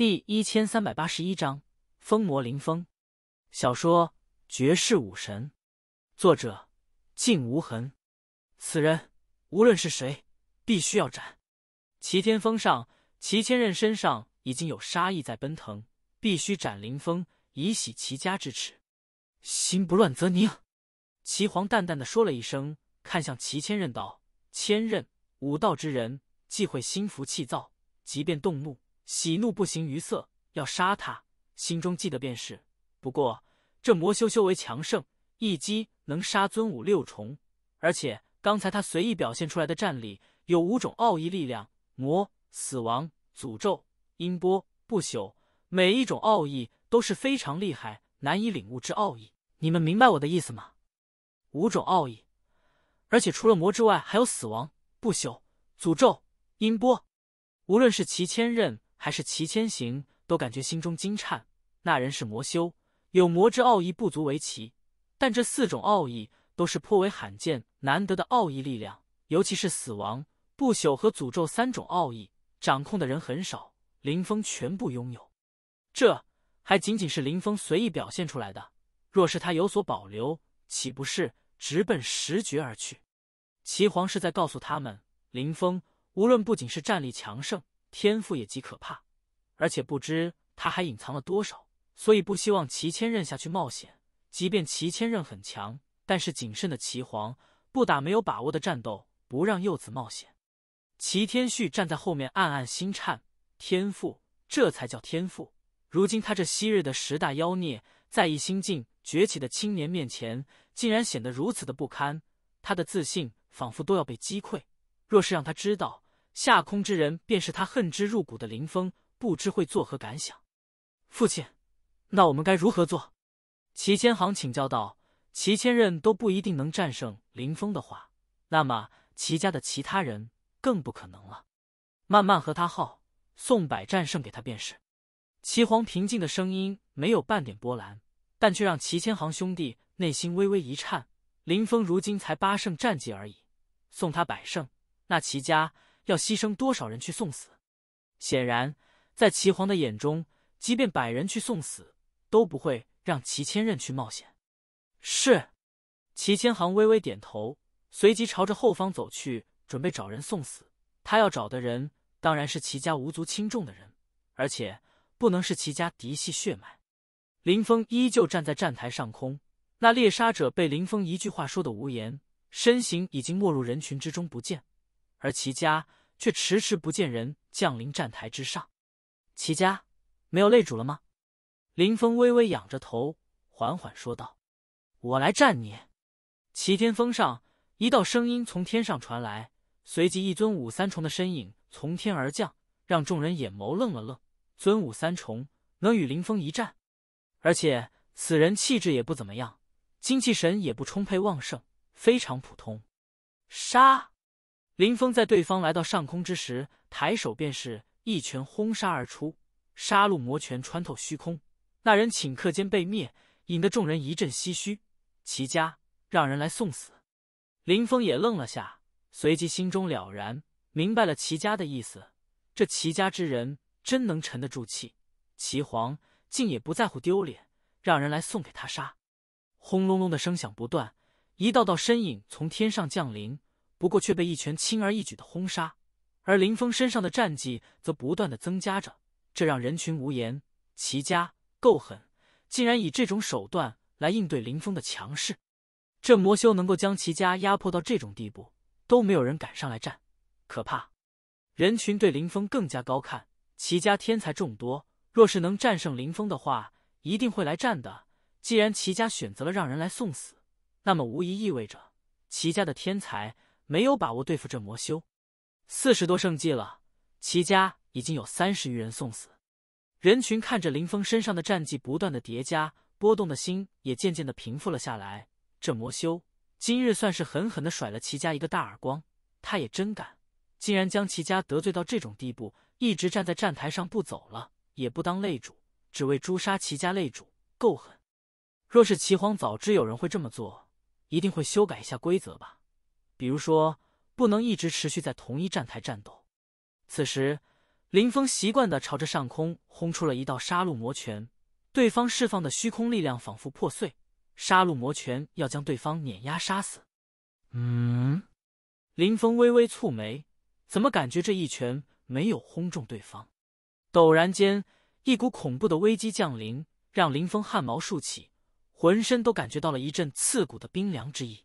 第一千三百八十一章风魔林风。小说《绝世武神》，作者：静无痕。此人无论是谁，必须要斩。齐天峰上，齐千仞身上已经有杀意在奔腾，必须斩林峰，以洗齐家之耻。心不乱则宁。齐皇淡淡的说了一声，看向齐千仞道：“千仞，武道之人，忌讳心浮气躁，即便动怒。”喜怒不形于色，要杀他，心中记得便是。不过这魔修修为强盛，一击能杀尊武六重，而且刚才他随意表现出来的战力有五种奥义力量：魔、死亡、诅咒、音波、不朽，每一种奥义都是非常厉害、难以领悟之奥义。你们明白我的意思吗？五种奥义，而且除了魔之外，还有死亡、不朽、诅咒、音波。无论是齐千仞。还是齐千行都感觉心中惊颤。那人是魔修，有魔之奥义不足为奇，但这四种奥义都是颇为罕见难得的奥义力量。尤其是死亡、不朽和诅咒三种奥义，掌控的人很少。林峰全部拥有，这还仅仅是林峰随意表现出来的。若是他有所保留，岂不是直奔十绝而去？齐皇是在告诉他们，林峰无论不仅是战力强盛。天赋也极可怕，而且不知他还隐藏了多少，所以不希望齐千仞下去冒险。即便齐千仞很强，但是谨慎的齐皇不打没有把握的战斗，不让幼子冒险。齐天旭站在后面，暗暗心颤。天赋，这才叫天赋。如今他这昔日的十大妖孽，在一心境崛起的青年面前，竟然显得如此的不堪。他的自信仿佛都要被击溃。若是让他知道，下空之人便是他恨之入骨的林峰，不知会作何感想。父亲，那我们该如何做？齐千行请教道。齐千仞都不一定能战胜林峰的话，那么齐家的其他人更不可能了。慢慢和他耗，送百战胜给他便是。齐皇平静的声音没有半点波澜，但却让齐千行兄弟内心微微一颤。林峰如今才八胜战绩而已，送他百胜，那齐家。要牺牲多少人去送死？显然，在齐皇的眼中，即便百人去送死，都不会让齐千仞去冒险。是，齐千行微微点头，随即朝着后方走去，准备找人送死。他要找的人，当然是齐家无足轻重的人，而且不能是齐家嫡系血脉。林峰依旧站在站台上空，那猎杀者被林峰一句话说的无言，身形已经没入人群之中不见。而齐家却迟迟不见人降临站台之上。齐家没有擂主了吗？林峰微微仰着头，缓缓说道：“我来战你。”齐天峰上一道声音从天上传来，随即一尊武三重的身影从天而降，让众人眼眸愣了愣。尊武三重能与林峰一战，而且此人气质也不怎么样，精气神也不充沛旺盛，非常普通。杀！林峰在对方来到上空之时，抬手便是一拳轰杀而出，杀戮魔拳穿透虚空。那人顷刻间被灭，引得众人一阵唏嘘。齐家让人来送死。林峰也愣了下，随即心中了然，明白了齐家的意思。这齐家之人真能沉得住气。齐皇竟也不在乎丢脸，让人来送给他杀。轰隆隆的声响不断，一道道身影从天上降临。不过却被一拳轻而易举的轰杀，而林峰身上的战绩则不断的增加着，这让人群无言。齐家够狠，竟然以这种手段来应对林峰的强势。这魔修能够将齐家压迫到这种地步，都没有人敢上来战，可怕。人群对林峰更加高看，齐家天才众多，若是能战胜林峰的话，一定会来战的。既然齐家选择了让人来送死，那么无疑意味着齐家的天才。没有把握对付这魔修，四十多胜计了，齐家已经有三十余人送死。人群看着林峰身上的战绩不断的叠加，波动的心也渐渐的平复了下来。这魔修今日算是狠狠的甩了齐家一个大耳光，他也真敢，竟然将齐家得罪到这种地步，一直站在站台上不走了，也不当擂主，只为诛杀齐家擂主，够狠。若是齐皇早知有人会这么做，一定会修改一下规则吧。比如说，不能一直持续在同一站台战斗。此时，林峰习惯的朝着上空轰出了一道杀戮魔拳，对方释放的虚空力量仿佛破碎，杀戮魔拳要将对方碾压杀死。嗯，林峰微微蹙眉，怎么感觉这一拳没有轰中对方？陡然间，一股恐怖的危机降临，让林峰汗毛竖起，浑身都感觉到了一阵刺骨的冰凉之意。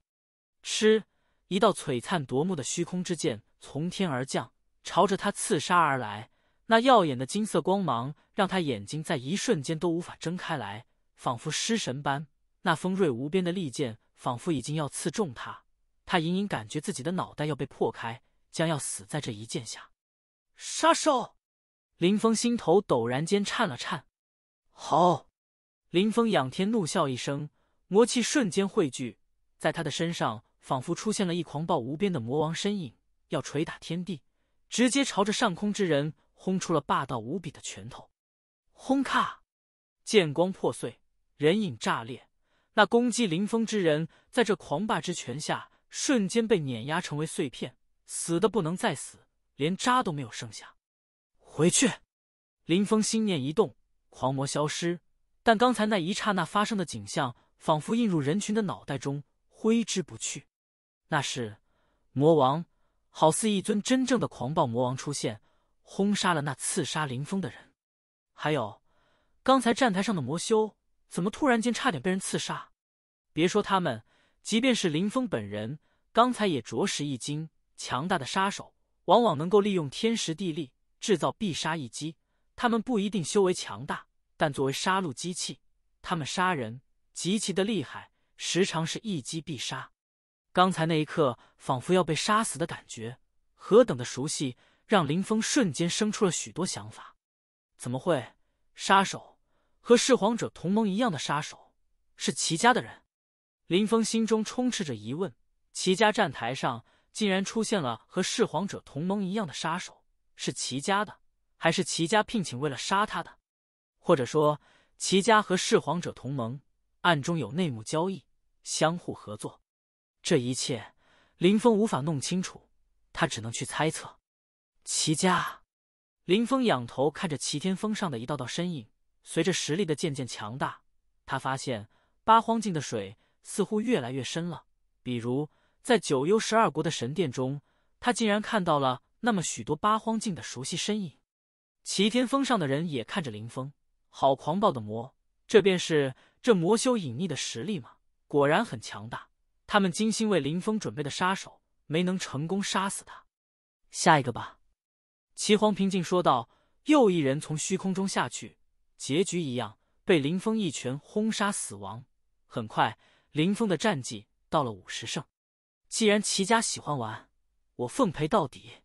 吃，一道璀璨夺目的虚空之剑从天而降，朝着他刺杀而来。那耀眼的金色光芒让他眼睛在一瞬间都无法睁开来，仿佛失神般。那锋锐无边的利剑仿佛已经要刺中他，他隐隐感觉自己的脑袋要被破开，将要死在这一剑下。杀手，林峰心头陡然间颤了颤。好，林峰仰天怒笑一声，魔气瞬间汇聚，在他的身上仿佛出现了一狂暴无边的魔王身影，要捶打天地，直接朝着上空之人。轰出了霸道无比的拳头，轰咔！剑光破碎，人影炸裂。那攻击林峰之人，在这狂霸之拳下，瞬间被碾压成为碎片，死的不能再死，连渣都没有剩下。回去！林峰心念一动，狂魔消失。但刚才那一刹那发生的景象，仿佛映入人群的脑袋中，挥之不去。那是魔王，好似一尊真正的狂暴魔王出现。轰杀了那刺杀林峰的人，还有刚才站台上的魔修，怎么突然间差点被人刺杀？别说他们，即便是林峰本人，刚才也着实一惊。强大的杀手往往能够利用天时地利制造必杀一击。他们不一定修为强大，但作为杀戮机器，他们杀人极其的厉害，时常是一击必杀。刚才那一刻，仿佛要被杀死的感觉，何等的熟悉！让林峰瞬间生出了许多想法。怎么会？杀手和弑皇者同盟一样的杀手是齐家的人？林峰心中充斥着疑问。齐家站台上竟然出现了和弑皇者同盟一样的杀手，是齐家的，还是齐家聘请为了杀他的？或者说，齐家和弑皇者同盟，暗中有内幕交易，相互合作？这一切，林峰无法弄清楚，他只能去猜测。齐家，林峰仰头看着齐天峰上的一道道身影，随着实力的渐渐强大，他发现八荒境的水似乎越来越深了。比如在九幽十二国的神殿中，他竟然看到了那么许多八荒境的熟悉身影。齐天峰上的人也看着林峰，好狂暴的魔，这便是这魔修隐匿的实力吗？果然很强大。他们精心为林峰准备的杀手，没能成功杀死他。下一个吧。齐黄平静说道：“又一人从虚空中下去，结局一样，被林峰一拳轰杀死亡。很快，林峰的战绩到了五十胜。既然齐家喜欢玩，我奉陪到底。”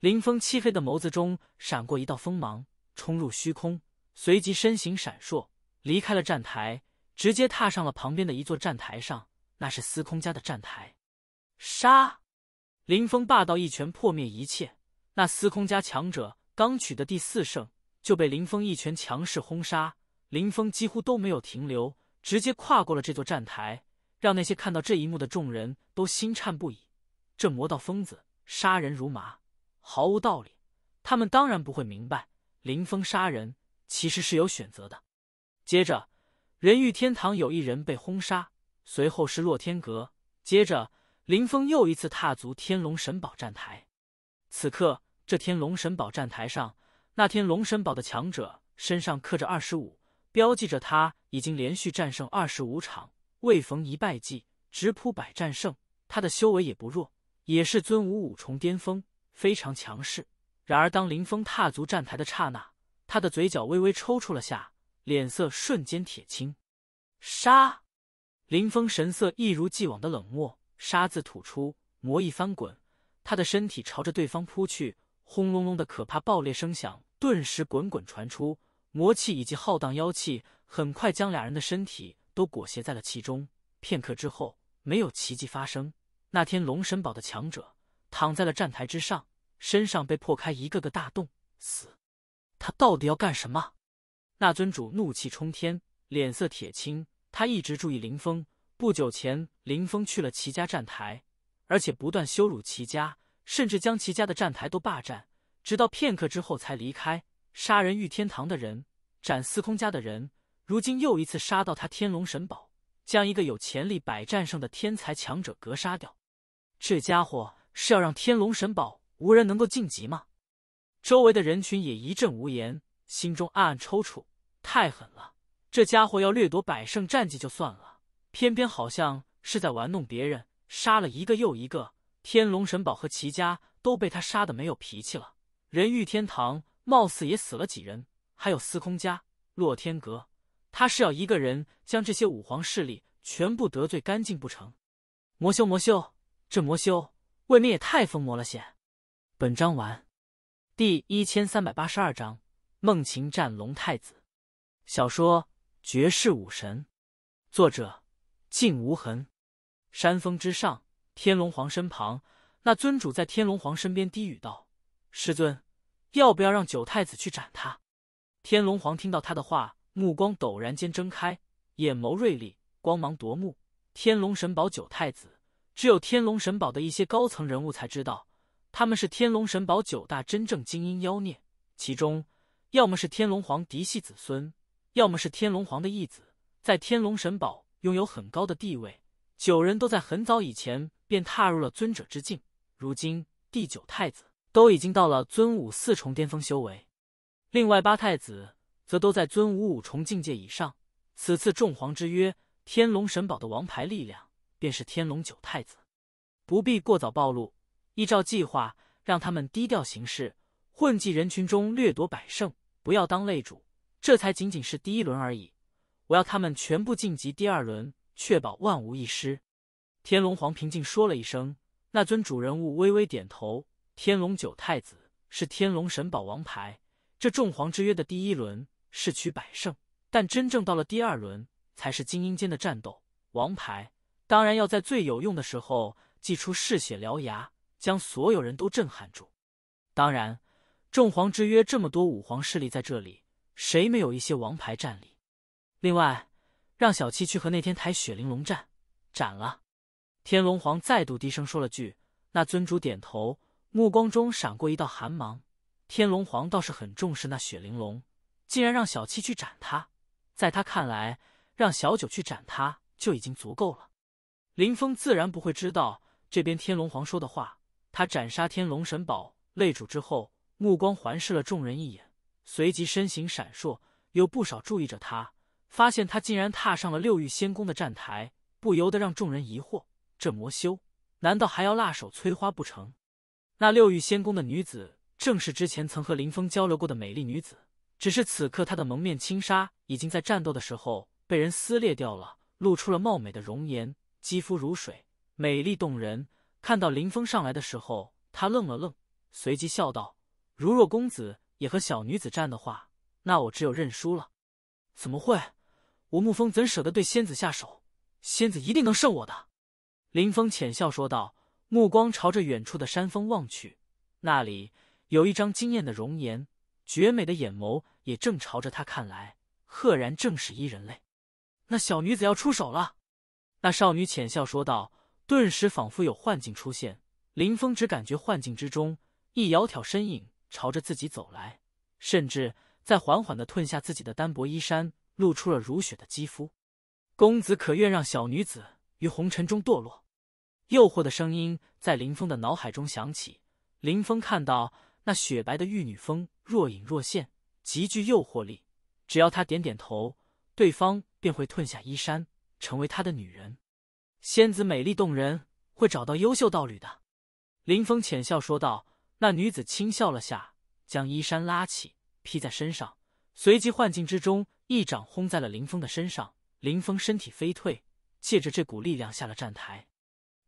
林峰漆黑的眸子中闪过一道锋芒，冲入虚空，随即身形闪烁，离开了站台，直接踏上了旁边的一座站台上。那是司空家的站台。杀！林峰霸道一拳破灭一切。那司空家强者刚取得第四胜，就被林峰一拳强势轰杀。林峰几乎都没有停留，直接跨过了这座站台，让那些看到这一幕的众人都心颤不已。这魔道疯子杀人如麻，毫无道理。他们当然不会明白，林峰杀人其实是有选择的。接着，人欲天堂有一人被轰杀，随后是洛天阁，接着林峰又一次踏足天龙神宝站台。此刻。这天龙神宝站台上，那天龙神宝的强者身上刻着二十五，标记着他已经连续战胜二十五场，未逢一败绩，直扑百战胜。他的修为也不弱，也是尊武五重巅峰，非常强势。然而，当林峰踏足站台的刹那，他的嘴角微微抽搐了下，脸色瞬间铁青。杀！林峰神色一如既往的冷漠，杀字吐出，魔一翻滚，他的身体朝着对方扑去。轰隆隆的可怕爆裂声响顿时滚滚传出，魔气以及浩荡妖气很快将俩人的身体都裹挟在了其中。片刻之后，没有奇迹发生。那天龙神堡的强者躺在了站台之上，身上被破开一个个大洞。死！他到底要干什么？那尊主怒气冲天，脸色铁青。他一直注意林峰。不久前，林峰去了齐家站台，而且不断羞辱齐家。甚至将齐家的站台都霸占，直到片刻之后才离开。杀人御天堂的人，斩司空家的人，如今又一次杀到他天龙神堡，将一个有潜力百战胜的天才强者格杀掉。这家伙是要让天龙神堡无人能够晋级吗？周围的人群也一阵无言，心中暗暗抽搐。太狠了！这家伙要掠夺百胜战绩就算了，偏偏好像是在玩弄别人，杀了一个又一个。天龙神堡和齐家都被他杀的没有脾气了。人玉天堂貌似也死了几人，还有司空家、洛天阁，他是要一个人将这些武皇势力全部得罪干净不成？魔修魔修，这魔修未免也太疯魔了些。本章完。第一千三百八十二章：梦情战龙太子。小说《绝世武神》，作者：静无痕。山峰之上，天龙皇身旁，那尊主在天龙皇身边低语道：“师尊，要不要让九太子去斩他？”天龙皇听到他的话，目光陡然间睁开，眼眸锐利，光芒夺目。天龙神堡九太子，只有天龙神堡的一些高层人物才知道。他们是天龙神堡九大真正精英妖孽，其中要么是天龙皇嫡系子孙，要么是天龙皇的义子，在天龙神堡拥有很高的地位。九人都在很早以前便踏入了尊者之境，如今第九太子都已经到了尊武四重巅峰修为，另外八太子则都在尊武五重境界以上。此次众皇之约，天龙神堡的王牌力量便是天龙九太子，不必过早暴露。依照计划，让他们低调行事，混迹人群中掠夺百胜，不要当擂主。这才仅仅是第一轮而已。我要他们全部晋级第二轮，确保万无一失。天龙皇平静说了一声，那尊主人物微微点头。天龙九太子是天龙神宝王牌，这众皇之约的第一轮是取百胜，但真正到了第二轮，才是精英间的战斗。王牌当然要在最有用的时候祭出嗜血獠牙。将所有人都震撼住。当然，众皇之约这么多武皇势力在这里，谁没有一些王牌战力？另外，让小七去和那天台雪玲珑战，斩了。天龙皇再度低声说了句。那尊主点头，目光中闪过一道寒芒。天龙皇倒是很重视那雪玲珑，竟然让小七去斩他。在他看来，让小九去斩他就已经足够了。林峰自然不会知道这边天龙皇说的话。他斩杀天龙神堡擂主之后，目光环视了众人一眼，随即身形闪烁，有不少注意着他。发现他竟然踏上了六欲仙宫的站台，不由得让众人疑惑：这魔修难道还要辣手摧花不成？那六欲仙宫的女子，正是之前曾和林峰交流过的美丽女子，只是此刻她的蒙面轻纱已经在战斗的时候被人撕裂掉了，露出了貌美的容颜，肌肤如水，美丽动人。看到林峰上来的时候，他愣了愣，随即笑道：“如若公子也和小女子战的话，那我只有认输了。”“怎么会？我沐风怎舍得对仙子下手？仙子一定能胜我的。”林峰浅笑说道，目光朝着远处的山峰望去，那里有一张惊艳的容颜，绝美的眼眸也正朝着他看来，赫然正是一人类。那小女子要出手了。那少女浅笑说道。顿时仿佛有幻境出现，林峰只感觉幻境之中一窈窕身影朝着自己走来，甚至在缓缓的褪下自己的单薄衣衫，露出了如雪的肌肤。公子可愿让小女子于红尘中堕落？诱惑的声音在林峰的脑海中响起。林峰看到那雪白的玉女峰若隐若现，极具诱惑力。只要他点点头，对方便会褪下衣衫，成为他的女人。仙子美丽动人，会找到优秀道侣的。林峰浅笑说道。那女子轻笑了下，将衣衫拉起，披在身上，随即幻境之中一掌轰在了林峰的身上。林峰身体飞退，借着这股力量下了站台。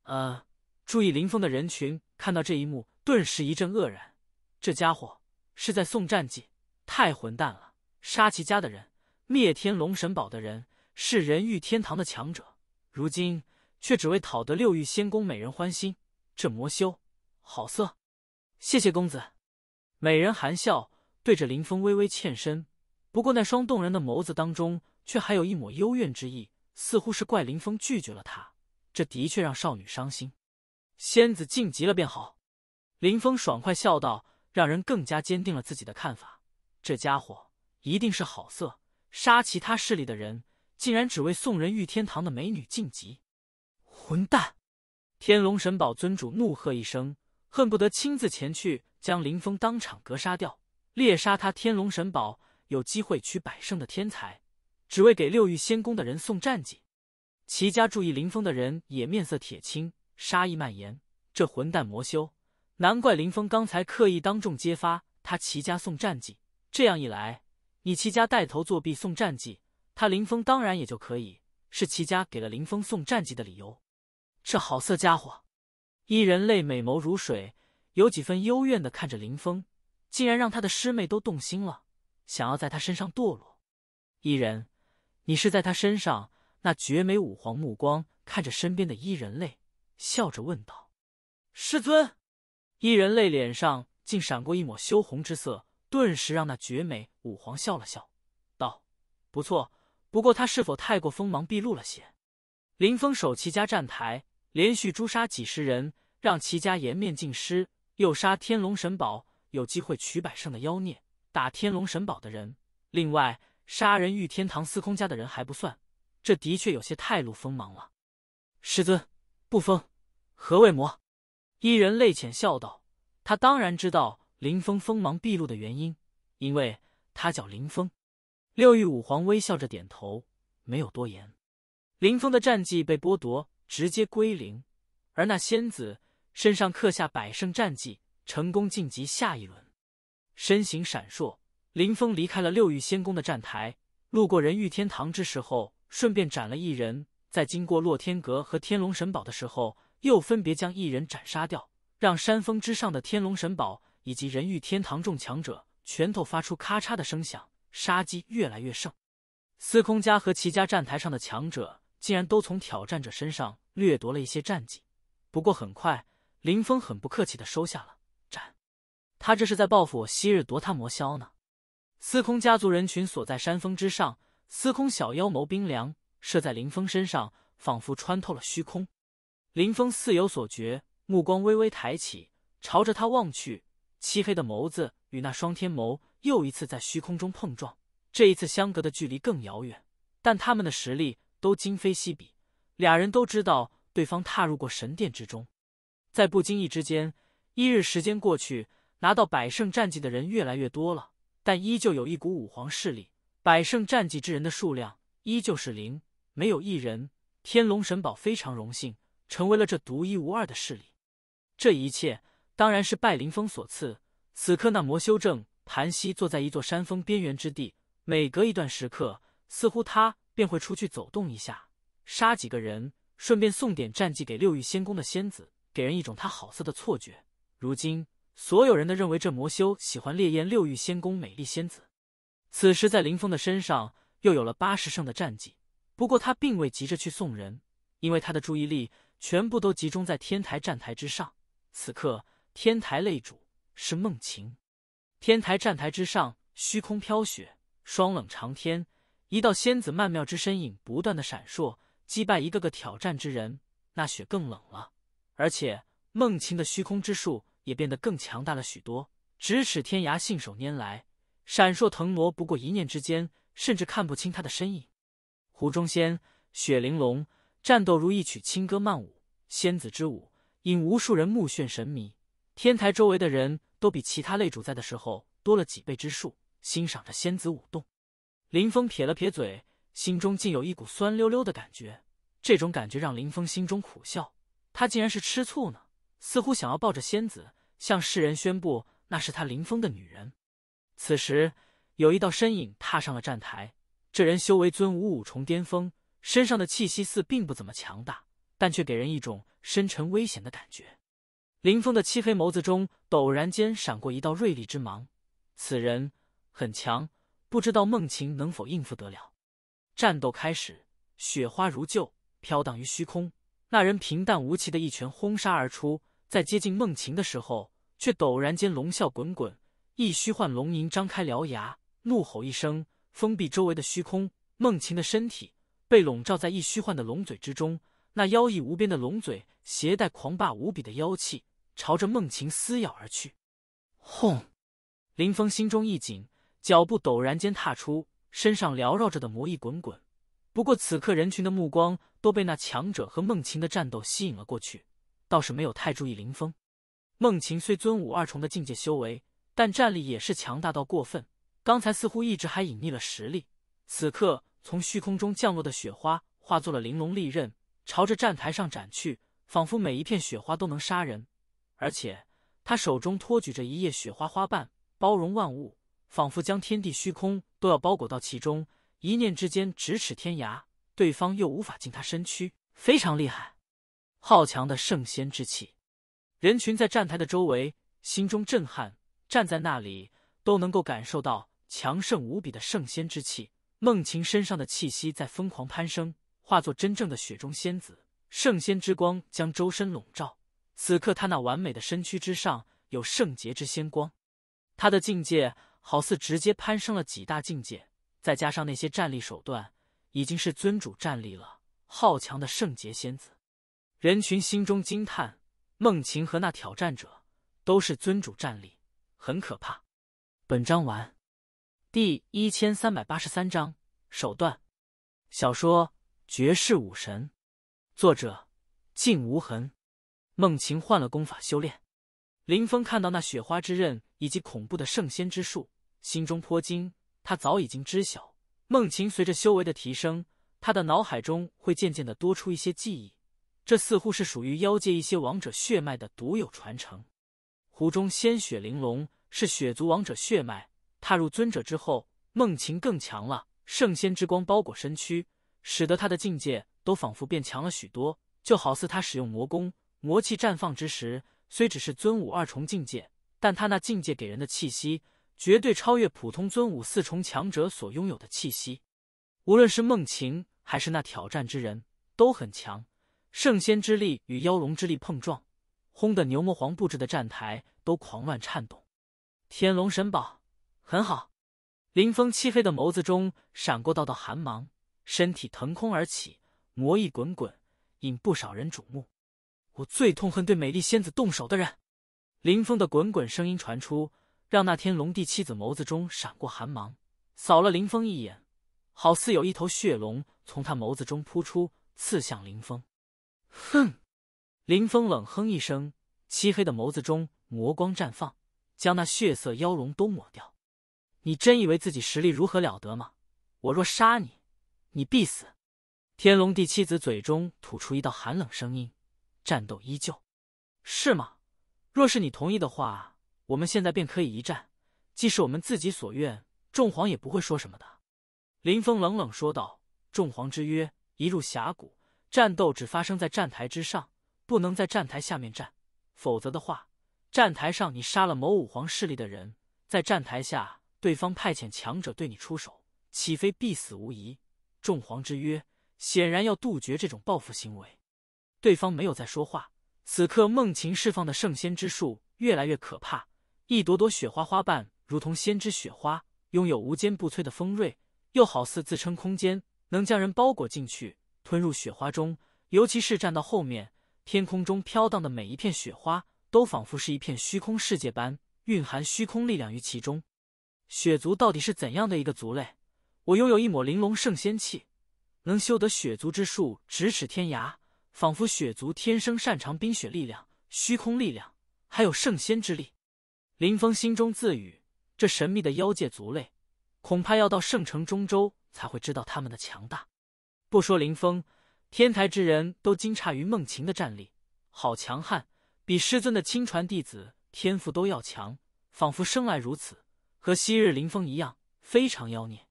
呃，注意林峰的人群看到这一幕，顿时一阵愕然。这家伙是在送战绩，太混蛋了！杀其家的人，灭天龙神堡的人，是人欲天堂的强者，如今。却只为讨得六欲仙宫美人欢心，这魔修好色！谢谢公子。美人含笑对着林峰微微欠身，不过那双动人的眸子当中却还有一抹幽怨之意，似乎是怪林峰拒绝了她。这的确让少女伤心。仙子晋级了便好。林峰爽快笑道，让人更加坚定了自己的看法：这家伙一定是好色，杀其他势力的人，竟然只为送人玉天堂的美女晋级！混蛋！天龙神宝尊主怒喝一声，恨不得亲自前去将林峰当场格杀掉，猎杀他天龙神宝，有机会取百胜的天才，只为给六域仙宫的人送战绩。齐家注意林峰的人也面色铁青，杀意蔓延。这混蛋魔修，难怪林峰刚才刻意当众揭发他齐家送战绩。这样一来，你齐家带头作弊送战绩，他林峰当然也就可以是齐家给了林峰送战绩的理由。这好色家伙，伊人泪美眸如水，有几分幽怨的看着林峰，竟然让他的师妹都动心了，想要在他身上堕落。伊人，你是在他身上？那绝美五皇目光看着身边的伊人泪，笑着问道：“师尊。”伊人泪脸上竟闪过一抹羞红之色，顿时让那绝美五皇笑了笑，道：“不错，不过他是否太过锋芒毕露了些？”林峰手齐加站台。连续诛杀几十人，让齐家颜面尽失；又杀天龙神宝有机会取百胜的妖孽，打天龙神宝的人，另外杀人御天堂司空家的人还不算，这的确有些太露锋芒了。师尊，不疯，何为魔？伊人泪浅笑道：“他当然知道林峰锋芒毕露的原因，因为他叫林峰。”六玉五皇微笑着点头，没有多言。林峰的战绩被剥夺。直接归零，而那仙子身上刻下百胜战绩，成功晋级下一轮。身形闪烁，林峰离开了六域仙宫的站台，路过人玉天堂之时候，顺便斩了一人；在经过洛天阁和天龙神堡的时候，又分别将一人斩杀掉，让山峰之上的天龙神堡以及人玉天堂众强者拳头发出咔嚓的声响，杀机越来越盛。司空家和齐家站台上的强者。竟然都从挑战者身上掠夺了一些战绩，不过很快林峰很不客气的收下了斩。他这是在报复我昔日夺他魔箫呢。司空家族人群所在山峰之上，司空小妖眸冰凉，射在林峰身上，仿佛穿透了虚空。林峰似有所觉，目光微微抬起，朝着他望去，漆黑的眸子与那双天眸又一次在虚空中碰撞，这一次相隔的距离更遥远，但他们的实力。都今非昔比，俩人都知道对方踏入过神殿之中，在不经意之间，一日时间过去，拿到百胜战绩的人越来越多了，但依旧有一股五皇势力，百胜战绩之人的数量依旧是零，没有一人。天龙神宝非常荣幸，成为了这独一无二的势力。这一切当然是拜林峰所赐。此刻，那魔修正盘膝坐在一座山峰边缘之地，每隔一段时刻，似乎他。便会出去走动一下，杀几个人，顺便送点战绩给六域仙宫的仙子，给人一种他好色的错觉。如今，所有人都认为这魔修喜欢烈焰六域仙宫美丽仙子。此时，在林峰的身上又有了八十胜的战绩，不过他并未急着去送人，因为他的注意力全部都集中在天台站台之上。此刻，天台擂主是梦晴。天台站台之上，虚空飘雪，霜冷长天。一道仙子曼妙之身影不断的闪烁，击败一个个挑战之人。那雪更冷了，而且孟青的虚空之术也变得更强大了许多。咫尺天涯，信手拈来，闪烁腾挪，不过一念之间，甚至看不清他的身影。湖中仙，雪玲珑，战斗如一曲轻歌曼舞。仙子之舞，引无数人目眩神迷。天台周围的人都比其他擂主在的时候多了几倍之数，欣赏着仙子舞动。林峰撇了撇嘴，心中竟有一股酸溜溜的感觉。这种感觉让林峰心中苦笑。他竟然是吃醋呢，似乎想要抱着仙子向世人宣布那是他林峰的女人。此时，有一道身影踏上了站台。这人修为尊武五重巅峰，身上的气息似并不怎么强大，但却给人一种深沉危险的感觉。林峰的漆黑眸子中陡然间闪过一道锐利之芒。此人很强。不知道孟晴能否应付得了？战斗开始，雪花如旧飘荡于虚空。那人平淡无奇的一拳轰杀而出，在接近孟晴的时候，却陡然间龙啸滚滚，一虚幻龙吟张开獠牙，怒吼一声，封闭周围的虚空。孟晴的身体被笼罩在一虚幻的龙嘴之中，那妖异无边的龙嘴携带狂霸无比的妖气，朝着孟晴撕咬而去。轰！林峰心中一紧，脚步陡然间踏出，身上缭绕着的魔意滚滚。不过此刻人群的目光都被那强者和孟晴的战斗吸引了过去，倒是没有太注意林峰。孟晴虽尊武二重的境界修为，但战力也是强大到过分。刚才似乎一直还隐匿了实力，此刻从虚空中降落的雪花化作了玲珑利刃，朝着站台上斩去，仿佛每一片雪花都能杀人。而且他手中托举着一叶雪花花瓣，包容万物，仿佛将天地虚空都要包裹到其中。一念之间，咫尺天涯，对方又无法进他身躯，非常厉害，好强的圣仙之气！人群在站台的周围，心中震撼，站在那里都能够感受到强盛无比的圣仙之气。孟晴身上的气息在疯狂攀升，化作真正的雪中仙子，圣仙之光将周身笼罩。此刻，他那完美的身躯之上有圣洁之仙光，他的境界好似直接攀升了几大境界。再加上那些战力手段，已经是尊主战力了。好强的圣洁仙子，人群心中惊叹。孟晴和那挑战者都是尊主战力，很可怕。本章完。第一千三百八十三章手段。小说《绝世武神》，作者静无痕。孟晴换了功法修炼。林峰看到那雪花之刃以及恐怖的圣仙之术，心中颇惊。他早已经知晓，孟琴随着修为的提升，他的脑海中会渐渐的多出一些记忆。这似乎是属于妖界一些王者血脉的独有传承。湖中鲜血玲珑，是血族王者血脉。踏入尊者之后，孟琴更强了。圣仙之光包裹身躯，使得他的境界都仿佛变强了许多。就好似他使用魔功，魔气绽放之时，虽只是尊武二重境界，但他那境界给人的气息。绝对超越普通尊武四重强者所拥有的气息，无论是梦晴还是那挑战之人都很强。圣仙之力与妖龙之力碰撞，轰的牛魔皇布置的战台都狂乱颤动。天龙神宝很好，林峰漆黑的眸子中闪过道道寒芒，身体腾空而起，魔意滚滚，引不少人瞩目。我最痛恨对美丽仙子动手的人。林峰的滚滚声音传出。让那天龙帝妻子眸子中闪过寒芒，扫了林峰一眼，好似有一头血龙从他眸子中扑出，刺向林峰。哼！林峰冷哼一声，漆黑的眸子中魔光绽放，将那血色妖龙都抹掉。你真以为自己实力如何了得吗？我若杀你，你必死！天龙帝妻子嘴中吐出一道寒冷声音。战斗依旧，是吗？若是你同意的话。我们现在便可以一战，即使我们自己所愿，众皇也不会说什么的。”林峰冷冷说道。众皇之约：一入峡谷，战斗只发生在战台之上，不能在战台下面战。否则的话，战台上你杀了某武皇势力的人，在战台下对方派遣强者对你出手，岂非必死无疑？众皇之约显然要杜绝这种报复行为。对方没有再说话。此刻，梦晴释放的圣仙之术越来越可怕。一朵朵雪花花瓣如同仙之雪花，拥有无坚不摧的锋锐，又好似自称空间，能将人包裹进去，吞入雪花中。尤其是站到后面，天空中飘荡的每一片雪花，都仿佛是一片虚空世界般，蕴含虚空力量于其中。雪族到底是怎样的一个族类？我拥有一抹玲珑圣仙气，能修得雪族之术，咫尺天涯，仿佛雪族天生擅长冰雪力量、虚空力量，还有圣仙之力。林峰心中自语：“这神秘的妖界族类，恐怕要到圣城中州才会知道他们的强大。”不说林峰，天台之人都惊诧于孟晴的战力，好强悍，比师尊的亲传弟子天赋都要强，仿佛生来如此，和昔日林峰一样，非常妖孽。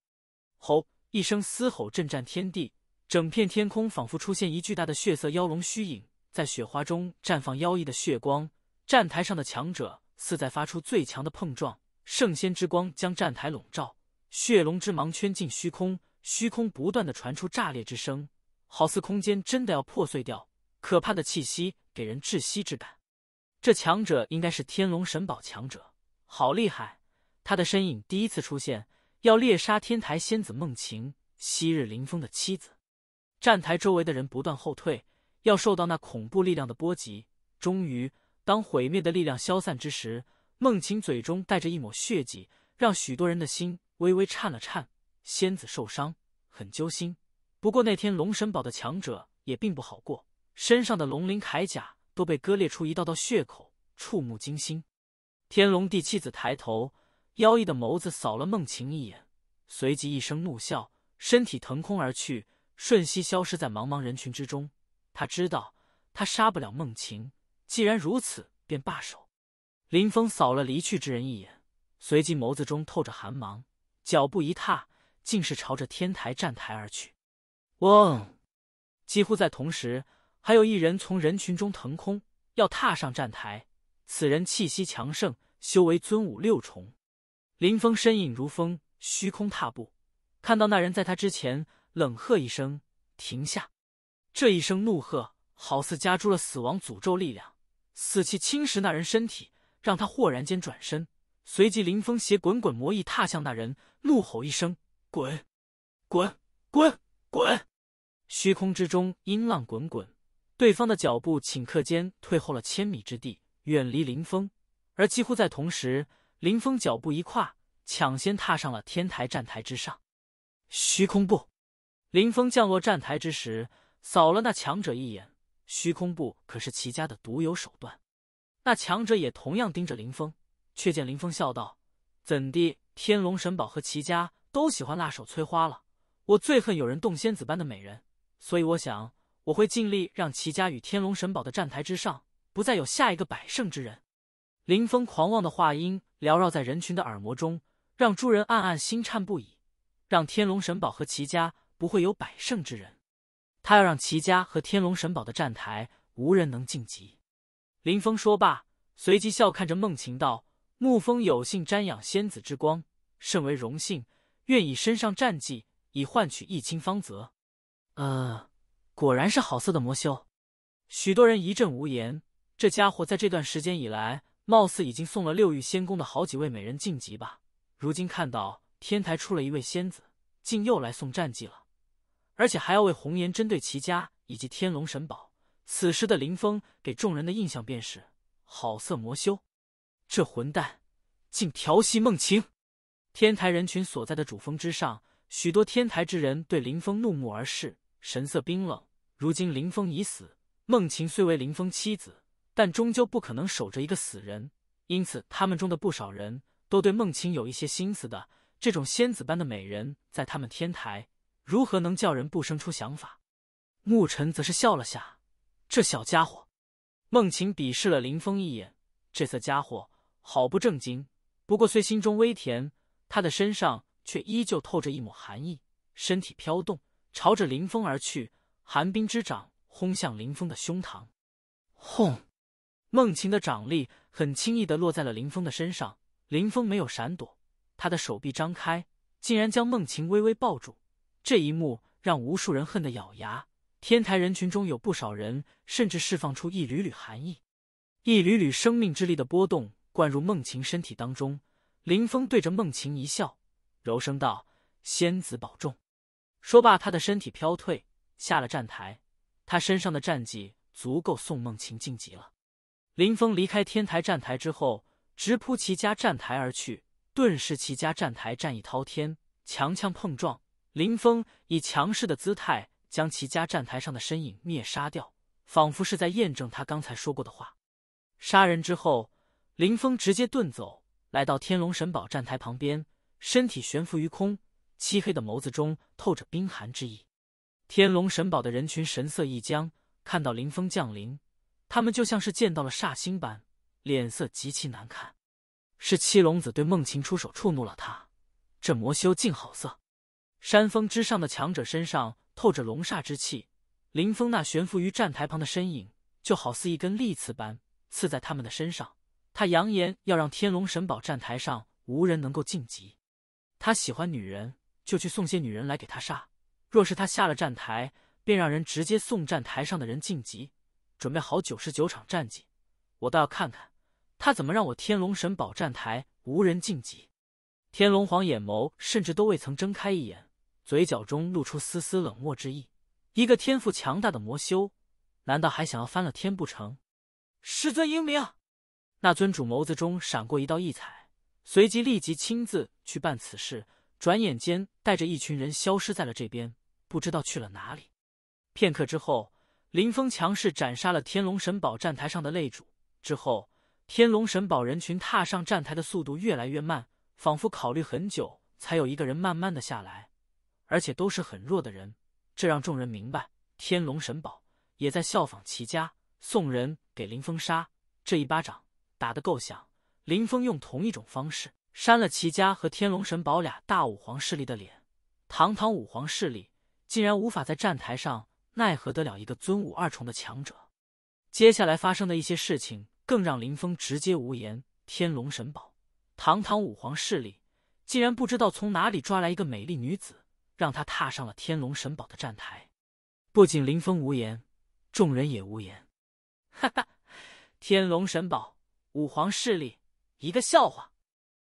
吼！一声嘶吼震战天地，整片天空仿佛出现一巨大的血色妖龙虚影，在雪花中绽放妖异的血光。站台上的强者。似在发出最强的碰撞，圣仙之光将战台笼罩，血龙之芒圈进虚空，虚空不断的传出炸裂之声，好似空间真的要破碎掉。可怕的气息给人窒息之感。这强者应该是天龙神宝强者，好厉害！他的身影第一次出现，要猎杀天台仙子梦晴，昔日林峰的妻子。站台周围的人不断后退，要受到那恐怖力量的波及，终于。当毁灭的力量消散之时，孟晴嘴中带着一抹血迹，让许多人的心微微颤了颤。仙子受伤，很揪心。不过那天龙神堡的强者也并不好过，身上的龙鳞铠甲都被割裂出一道道血口，触目惊心。天龙第七子抬头，妖异的眸子扫了孟晴一眼，随即一声怒笑，身体腾空而去，瞬息消失在茫茫人群之中。他知道，他杀不了孟晴。既然如此，便罢手。林峰扫了离去之人一眼，随即眸子中透着寒芒，脚步一踏，竟是朝着天台站台而去。嗡！几乎在同时，还有一人从人群中腾空，要踏上站台。此人气息强盛，修为尊武六重。林峰身影如风，虚空踏步，看到那人在他之前，冷喝一声：“停下！”这一声怒喝，好似加诸了死亡诅咒力量。死气侵蚀那人身体，让他豁然间转身。随即，林峰携滚滚魔意踏向那人，怒吼一声：“滚！滚！滚！滚！”虚空之中音浪滚滚，对方的脚步顷刻间退后了千米之地，远离林峰。而几乎在同时，林峰脚步一跨，抢先踏上了天台站台之上。虚空步，林峰降落站台之时，扫了那强者一眼。虚空步可是齐家的独有手段，那强者也同样盯着林峰，却见林峰笑道：“怎地？天龙神宝和齐家都喜欢辣手摧花了。我最恨有人动仙子般的美人，所以我想我会尽力让齐家与天龙神宝的站台之上不再有下一个百胜之人。”林峰狂妄的话音缭绕在人群的耳膜中，让诸人暗暗心颤不已。让天龙神宝和齐家不会有百胜之人。他要让齐家和天龙神堡的站台无人能晋级。林峰说罢，随即笑看着孟晴道：“沐风有幸瞻仰仙子之光，甚为荣幸，愿以身上战绩以换取一清芳泽。”呃，果然是好色的魔修。许多人一阵无言。这家伙在这段时间以来，貌似已经送了六玉仙宫的好几位美人晋级吧？如今看到天台出了一位仙子，竟又来送战绩了。而且还要为红颜针对齐家以及天龙神宝。此时的林峰给众人的印象便是好色魔修，这混蛋竟调戏梦晴。天台人群所在的主峰之上，许多天台之人对林峰怒目而视，神色冰冷。如今林峰已死，梦晴虽为林峰妻子，但终究不可能守着一个死人，因此他们中的不少人都对梦晴有一些心思的。这种仙子般的美人，在他们天台。如何能叫人不生出想法？牧尘则是笑了下，这小家伙。孟琴鄙视了林峰一眼，这色家伙好不正经。不过虽心中微甜，他的身上却依旧透着一抹寒意，身体飘动，朝着林峰而去，寒冰之掌轰向林峰的胸膛。轰！孟琴的掌力很轻易的落在了林峰的身上，林峰没有闪躲，他的手臂张开，竟然将孟琴微微抱住。这一幕让无数人恨得咬牙，天台人群中有不少人甚至释放出一缕缕寒意，一缕缕生命之力的波动灌入孟晴身体当中。林峰对着孟晴一笑，柔声道：“仙子保重。”说罢，他的身体飘退下了站台，他身上的战绩足够送梦晴晋级了。林峰离开天台站台之后，直扑齐家站台而去，顿时齐家站台战意滔天，强强碰撞。林峰以强势的姿态将齐家站台上的身影灭杀掉，仿佛是在验证他刚才说过的话。杀人之后，林峰直接遁走，来到天龙神宝站台旁边，身体悬浮于空，漆黑的眸子中透着冰寒之意。天龙神宝的人群神色一僵，看到林峰降临，他们就像是见到了煞星般，脸色极其难看。是七龙子对孟琴出手触怒了他，这魔修竟好色。山峰之上的强者身上透着龙煞之气，林峰那悬浮于站台旁的身影就好似一根利刺般刺在他们的身上。他扬言要让天龙神宝站台上无人能够晋级。他喜欢女人，就去送些女人来给他杀。若是他下了站台，便让人直接送站台上的人晋级。准备好九十九场战绩，我倒要看看他怎么让我天龙神宝站台无人晋级。天龙皇眼眸甚至都未曾睁开一眼。嘴角中露出丝丝冷漠之意。一个天赋强大的魔修，难道还想要翻了天不成？师尊英明！那尊主眸子中闪过一道异彩，随即立即亲自去办此事，转眼间带着一群人消失在了这边，不知道去了哪里。片刻之后，林峰强势斩杀了天龙神堡站台上的擂主。之后，天龙神堡人群踏上站台的速度越来越慢，仿佛考虑很久才有一个人慢慢的下来，而且都是很弱的人。这让众人明白，天龙神宝也在效仿齐家，送人给林峰杀。这一巴掌打得够响，林峰用同一种方式扇了齐家和天龙神宝俩大武皇势力的脸。堂堂武皇势力，竟然无法在站台上奈何得了一个尊武二重的强者。接下来发生的一些事情，更让林峰直接无言。天龙神宝，堂堂武皇势力，竟然不知道从哪里抓来一个美丽女子，让他踏上了天龙神堡的站台。不仅林峰无言，众人也无言。哈哈，天龙神堡，武皇势力，一个笑话！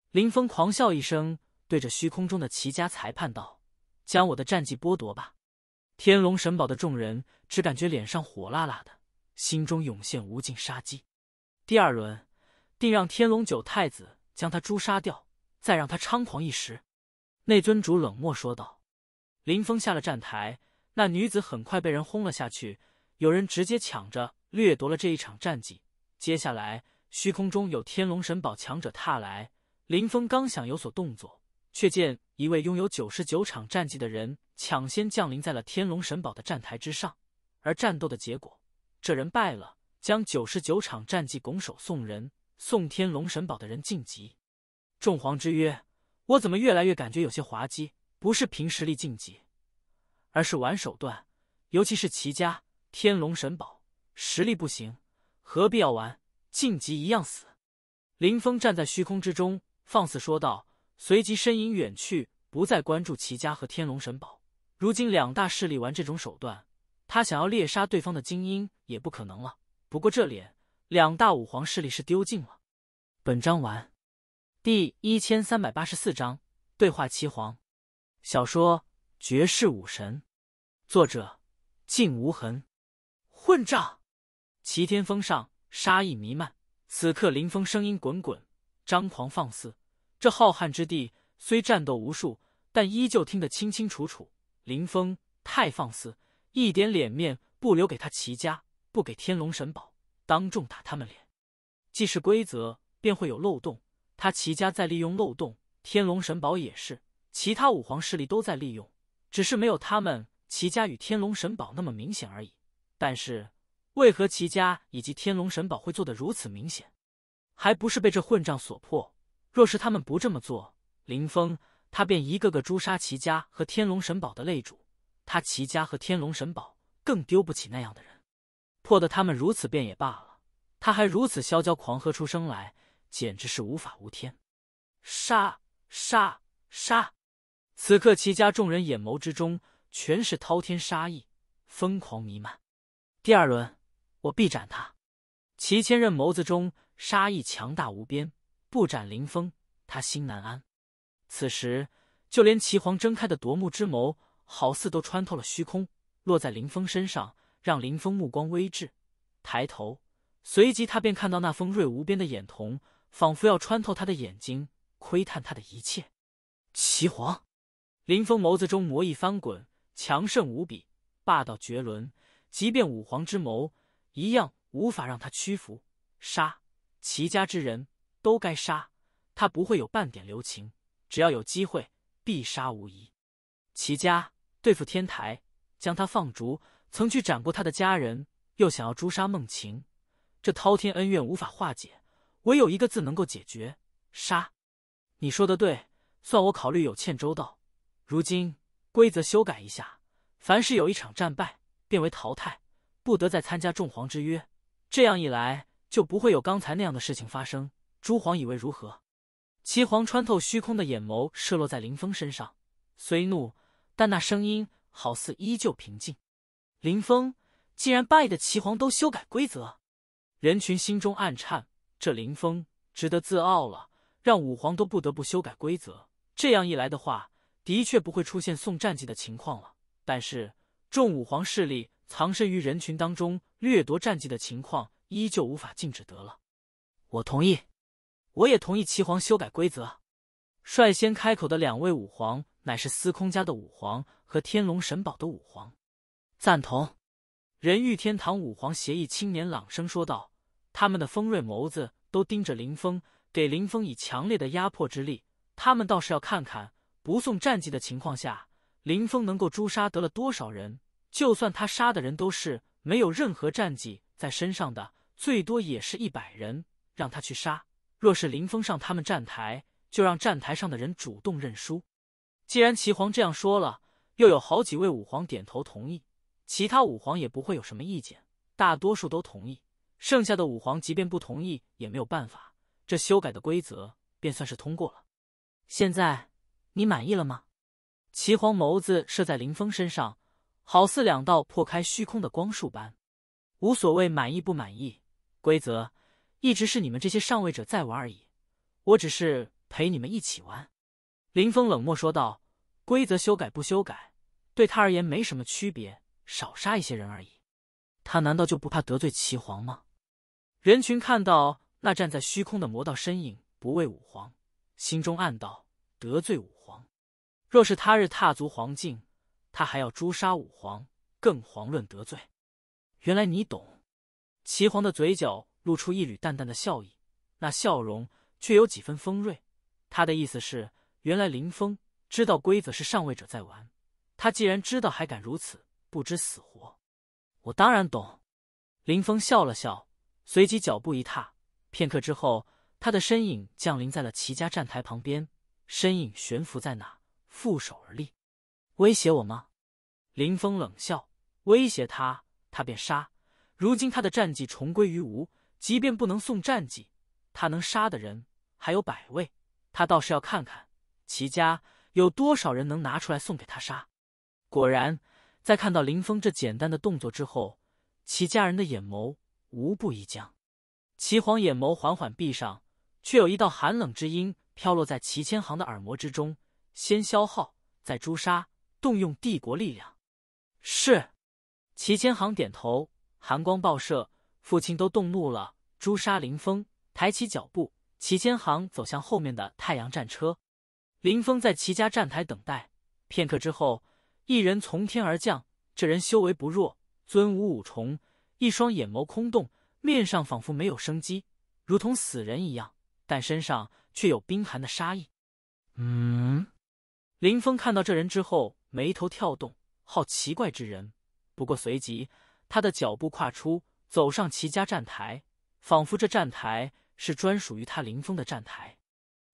林峰狂笑一声，对着虚空中的齐家裁判道：“将我的战绩剥夺吧！”天龙神堡的众人只感觉脸上火辣辣的。心中涌现无尽杀机。第二轮，定让天龙九太子将他诛杀掉，再让他猖狂一时。内尊主冷漠说道。林峰下了站台，那女子很快被人轰了下去。有人直接抢着掠夺了这一场战绩。接下来，虚空中有天龙神堡强者踏来。林峰刚想有所动作，却见一位拥有九十九场战绩的人抢先降临在了天龙神堡的站台之上。而战斗的结果。这人败了，将九十九场战绩拱手送人，送天龙神堡的人晋级。众皇之曰：“我怎么越来越感觉有些滑稽？不是凭实力晋级，而是玩手段。尤其是齐家天龙神堡实力不行，何必要玩？晋级一样死。”林峰站在虚空之中，放肆说道，随即身影远去，不再关注齐家和天龙神堡。如今两大势力玩这种手段。他想要猎杀对方的精英也不可能了。不过这脸，两大武皇势力是丢尽了。本章完，第一千三百八十四章对话七皇。小说《绝世武神》，作者：静无痕。混账！齐天峰上杀意弥漫。此刻林峰声音滚滚，张狂放肆。这浩瀚之地虽战斗无数，但依旧听得清清楚楚。林峰太放肆。一点脸面不留给他齐家，不给天龙神宝，当众打他们脸。既是规则，便会有漏洞。他齐家在利用漏洞，天龙神宝也是，其他五皇势力都在利用，只是没有他们齐家与天龙神宝那么明显而已。但是，为何齐家以及天龙神宝会做得如此明显？还不是被这混账所迫。若是他们不这么做，林峰他便一个个诛杀齐家和天龙神宝的擂主。他齐家和天龙神宝更丢不起那样的人，破得他们如此便也罢了，他还如此嚣娇狂喝出声来，简直是无法无天！杀杀杀！此刻齐家众人眼眸之中全是滔天杀意，疯狂弥漫。第二轮，我必斩他！齐千仞眸子中杀意强大无边，不斩林峰，他心难安。此时，就连齐皇睁开的夺目之眸。好似都穿透了虚空，落在林峰身上，让林峰目光微滞，抬头，随即他便看到那锋锐无边的眼瞳，仿佛要穿透他的眼睛，窥探他的一切。齐皇，林峰眸子中魔意翻滚，强盛无比，霸道绝伦，即便五皇之谋一样无法让他屈服。杀齐家之人都该杀，他不会有半点留情，只要有机会必杀无疑。齐家。对付天台，将他放逐，曾去斩过他的家人，又想要诛杀梦晴，这滔天恩怨无法化解，唯有一个字能够解决：杀。你说的对，算我考虑有欠周到。如今规则修改一下，凡是有一场战败，变为淘汰，不得再参加众皇之约。这样一来，就不会有刚才那样的事情发生。诸皇以为如何？齐皇穿透虚空的眼眸射落在林峰身上，虽怒。但那声音好似依旧平静。林峰竟然八亿的齐皇都修改规则，人群心中暗颤。这林峰值得自傲了，让五皇都不得不修改规则。这样一来的话，的确不会出现送战绩的情况了。但是众武皇势力藏身于人群当中，掠夺战绩的情况依旧无法禁止得了。我同意，我也同意。齐皇修改规则。率先开口的两位武皇乃是司空家的武皇和天龙神堡的武皇。赞同。人玉天堂武皇协议青年朗声说道：“他们的锋锐眸子都盯着林峰，给林峰以强烈的压迫之力。他们倒是要看看，不送战绩的情况下，林峰能够诛杀得了多少人。就算他杀的人都是没有任何战绩在身上的，最多也是一百人，让他去杀。若是林峰上他们站台，就让站台上的人主动认输。既然齐皇这样说了，又有好几位武皇点头同意。”其他武皇也不会有什么意见，大多数都同意。剩下的武皇即便不同意也没有办法，这修改的规则便算是通过了。现在你满意了吗？齐皇眸子射在林峰身上，好似两道破开虚空的光束般。无所谓满意不满意，规则一直是你们这些上位者在玩而已，我只是陪你们一起玩。林峰冷漠说道：“规则修改不修改，对他而言没什么区别。”少杀一些人而已，他难道就不怕得罪齐皇吗？人群看到那站在虚空的魔道身影，不畏武皇，心中暗道：得罪武，若是他日踏足黄境，他还要诛杀武皇，更遑论得罪。原来你懂。齐皇的嘴角露出一缕淡淡的笑意，那笑容却有几分锋锐。他的意思是，原来林峰知道规则是上位者在玩，他既然知道，还敢如此。不知死活，我当然懂。林峰笑了笑，随即脚步一踏，片刻之后，他的身影降临在了齐家站台旁边，身影悬浮在那，负手而立。威胁我吗？林峰冷笑，威胁他，他便杀。如今他的战绩重归于无，即便不能送战绩，他能杀的人还有百位。他倒是要看看齐家有多少人能拿出来送给他杀。果然。在看到林峰这简单的动作之后，齐家人的眼眸无不一僵。齐皇眼眸缓缓闭上，却有一道寒冷之音飘落在齐千行的耳膜之中：先消耗，再诛杀，动用帝国力量。是。齐千行点头，寒光爆射，父亲都动怒了。诛杀林峰，抬起脚步，齐千行走向后面的太阳战车。林峰在齐家站台等待，片刻之后。一人从天而降，这人修为不弱，尊武五重，一双眼眸空洞，面上仿佛没有生机，如同死人一样，但身上却有冰寒的杀意。嗯，林峰看到这人之后，眉头跳动，好奇怪之人。不过随即，他的脚步跨出，走上齐家站台，仿佛这站台是专属于他林峰的站台。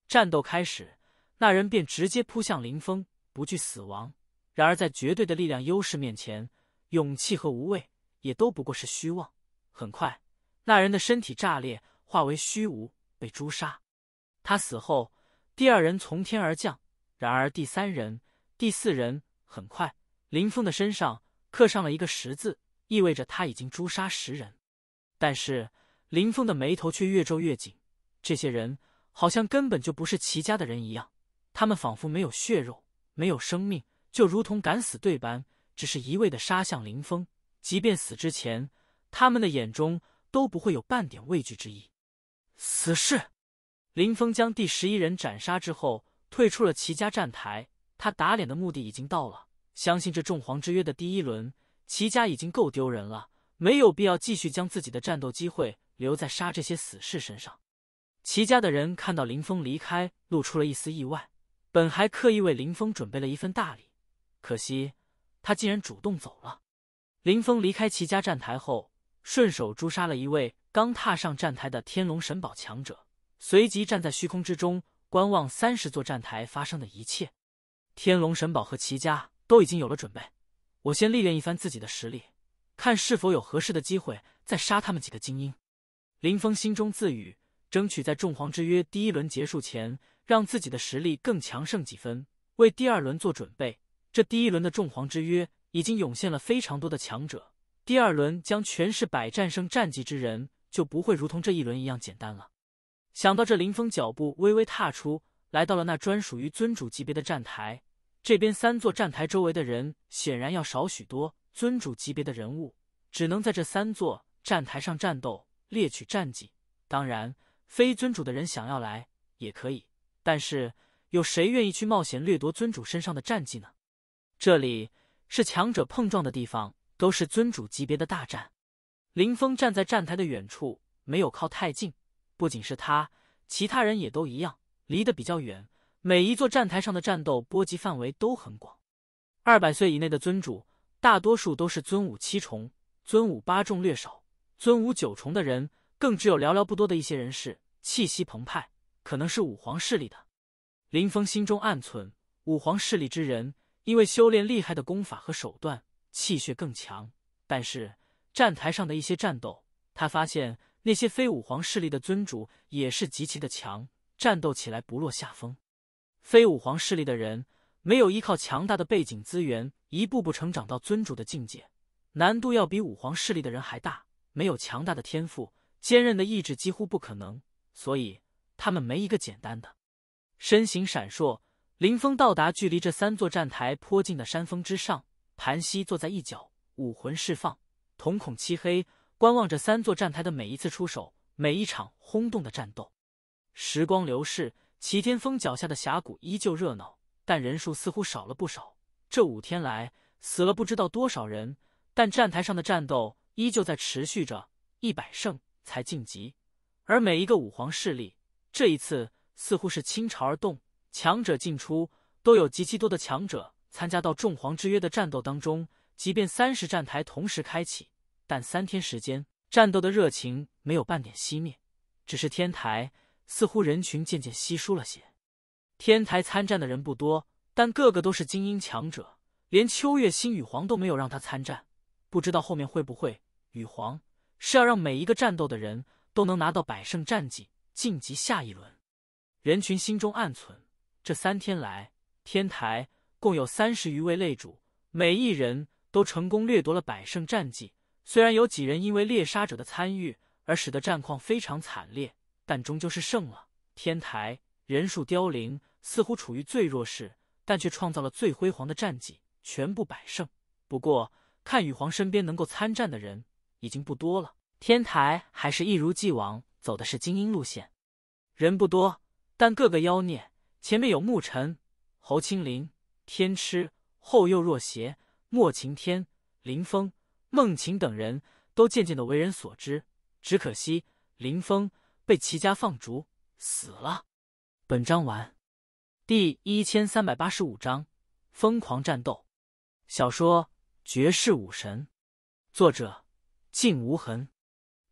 战斗开始，那人便直接扑向林峰，不惧死亡。然而，在绝对的力量优势面前，勇气和无畏也都不过是虚妄。很快，那人的身体炸裂，化为虚无，被诛杀。他死后，第二人从天而降。然而，第三人、第四人，很快，林峰的身上刻上了一个十字，意味着他已经诛杀十人。但是，林峰的眉头却越皱越紧。这些人好像根本就不是齐家的人一样，他们仿佛没有血肉，没有生命。就如同敢死队般，只是一味的杀向林峰。即便死之前，他们的眼中都不会有半点畏惧之意。死士，林峰将第十一人斩杀之后，退出了齐家站台。他打脸的目的已经到了。相信这众皇之约的第一轮，齐家已经够丢人了，没有必要继续将自己的战斗机会留在杀这些死士身上。齐家的人看到林峰离开，露出了一丝意外。本还刻意为林峰准备了一份大礼。可惜，他竟然主动走了。林峰离开齐家站台后，顺手诛杀了一位刚踏上站台的天龙神宝强者，随即站在虚空之中观望三十座站台发生的一切。天龙神宝和齐家都已经有了准备，我先历练一番自己的实力，看是否有合适的机会再杀他们几个精英。林峰心中自语，争取在众皇之约第一轮结束前，让自己的实力更强盛几分，为第二轮做准备。这第一轮的众皇之约已经涌现了非常多的强者，第二轮将全是百战胜战绩之人，就不会如同这一轮一样简单了。想到这，林峰脚步微微踏出，来到了那专属于尊主级别的站台。这边三座站台周围的人显然要少许多，尊主级别的人物只能在这三座站台上战斗，猎取战绩。当然，非尊主的人想要来也可以，但是有谁愿意去冒险掠夺尊主身上的战绩呢？这里是强者碰撞的地方，都是尊主级别的大战。林峰站在站台的远处，没有靠太近。不仅是他，其他人也都一样，离得比较远。每一座站台上的战斗波及范围都很广。二百岁以内的尊主，大多数都是尊武七重，尊武八重略少，尊武九重的人更只有寥寥不多的一些人士，气息澎湃，可能是武皇势力的。林峰心中暗忖：武皇势力之人，因为修炼厉害的功法和手段，气血更强。但是站台上的一些战斗，他发现。那些非武皇势力的尊主也是极其的强，战斗起来不落下风。非武皇势力的人没有依靠强大的背景资源，一步步成长到尊主的境界，难度要比武皇势力的人还大。没有强大的天赋，坚韧的意志几乎不可能。所以他们没一个简单的。身形闪烁，林峰到达距离这三座站台颇近的山峰之上，盘膝坐在一角，武魂释放，瞳孔漆黑。观望着三座站台的每一次出手，每一场轰动的战斗。时光流逝，齐天峰脚下的峡谷依旧热闹，但人数似乎少了不少。这五天来，死了不知道多少人，但站台上的战斗依旧在持续着。一百胜才晋级，而每一个武皇势力，这一次似乎是倾巢而动，强者进出，都有极其多的强者参加到众皇之约的战斗当中。即便三十站台同时开启。但三天时间，战斗的热情没有半点熄灭，只是天台似乎人群渐渐稀疏了些。天台参战的人不多，但个个都是精英强者，连秋月星羽皇都没有让他参战。不知道后面会不会？羽皇是要让每一个战斗的人都能拿到百胜战绩，晋级下一轮。人群心中暗忖：这三天来，天台共有三十余位擂主，每一人都成功掠夺了百胜战绩。虽然有几人因为猎杀者的参与而使得战况非常惨烈，但终究是胜了。天台人数凋零，似乎处于最弱势，但却创造了最辉煌的战绩，全部百胜。不过，看羽皇身边能够参战的人已经不多了。天台还是一如既往走的是精英路线，人不多，但个个妖孽。前面有沐尘、侯青林、天痴，后又若邪、莫晴天、林峰。孟晴等人都渐渐的为人所知，只可惜林峰被齐家放逐死了。本章完，第一千三百八十五章疯狂战斗。小说《绝世武神》，作者静无痕。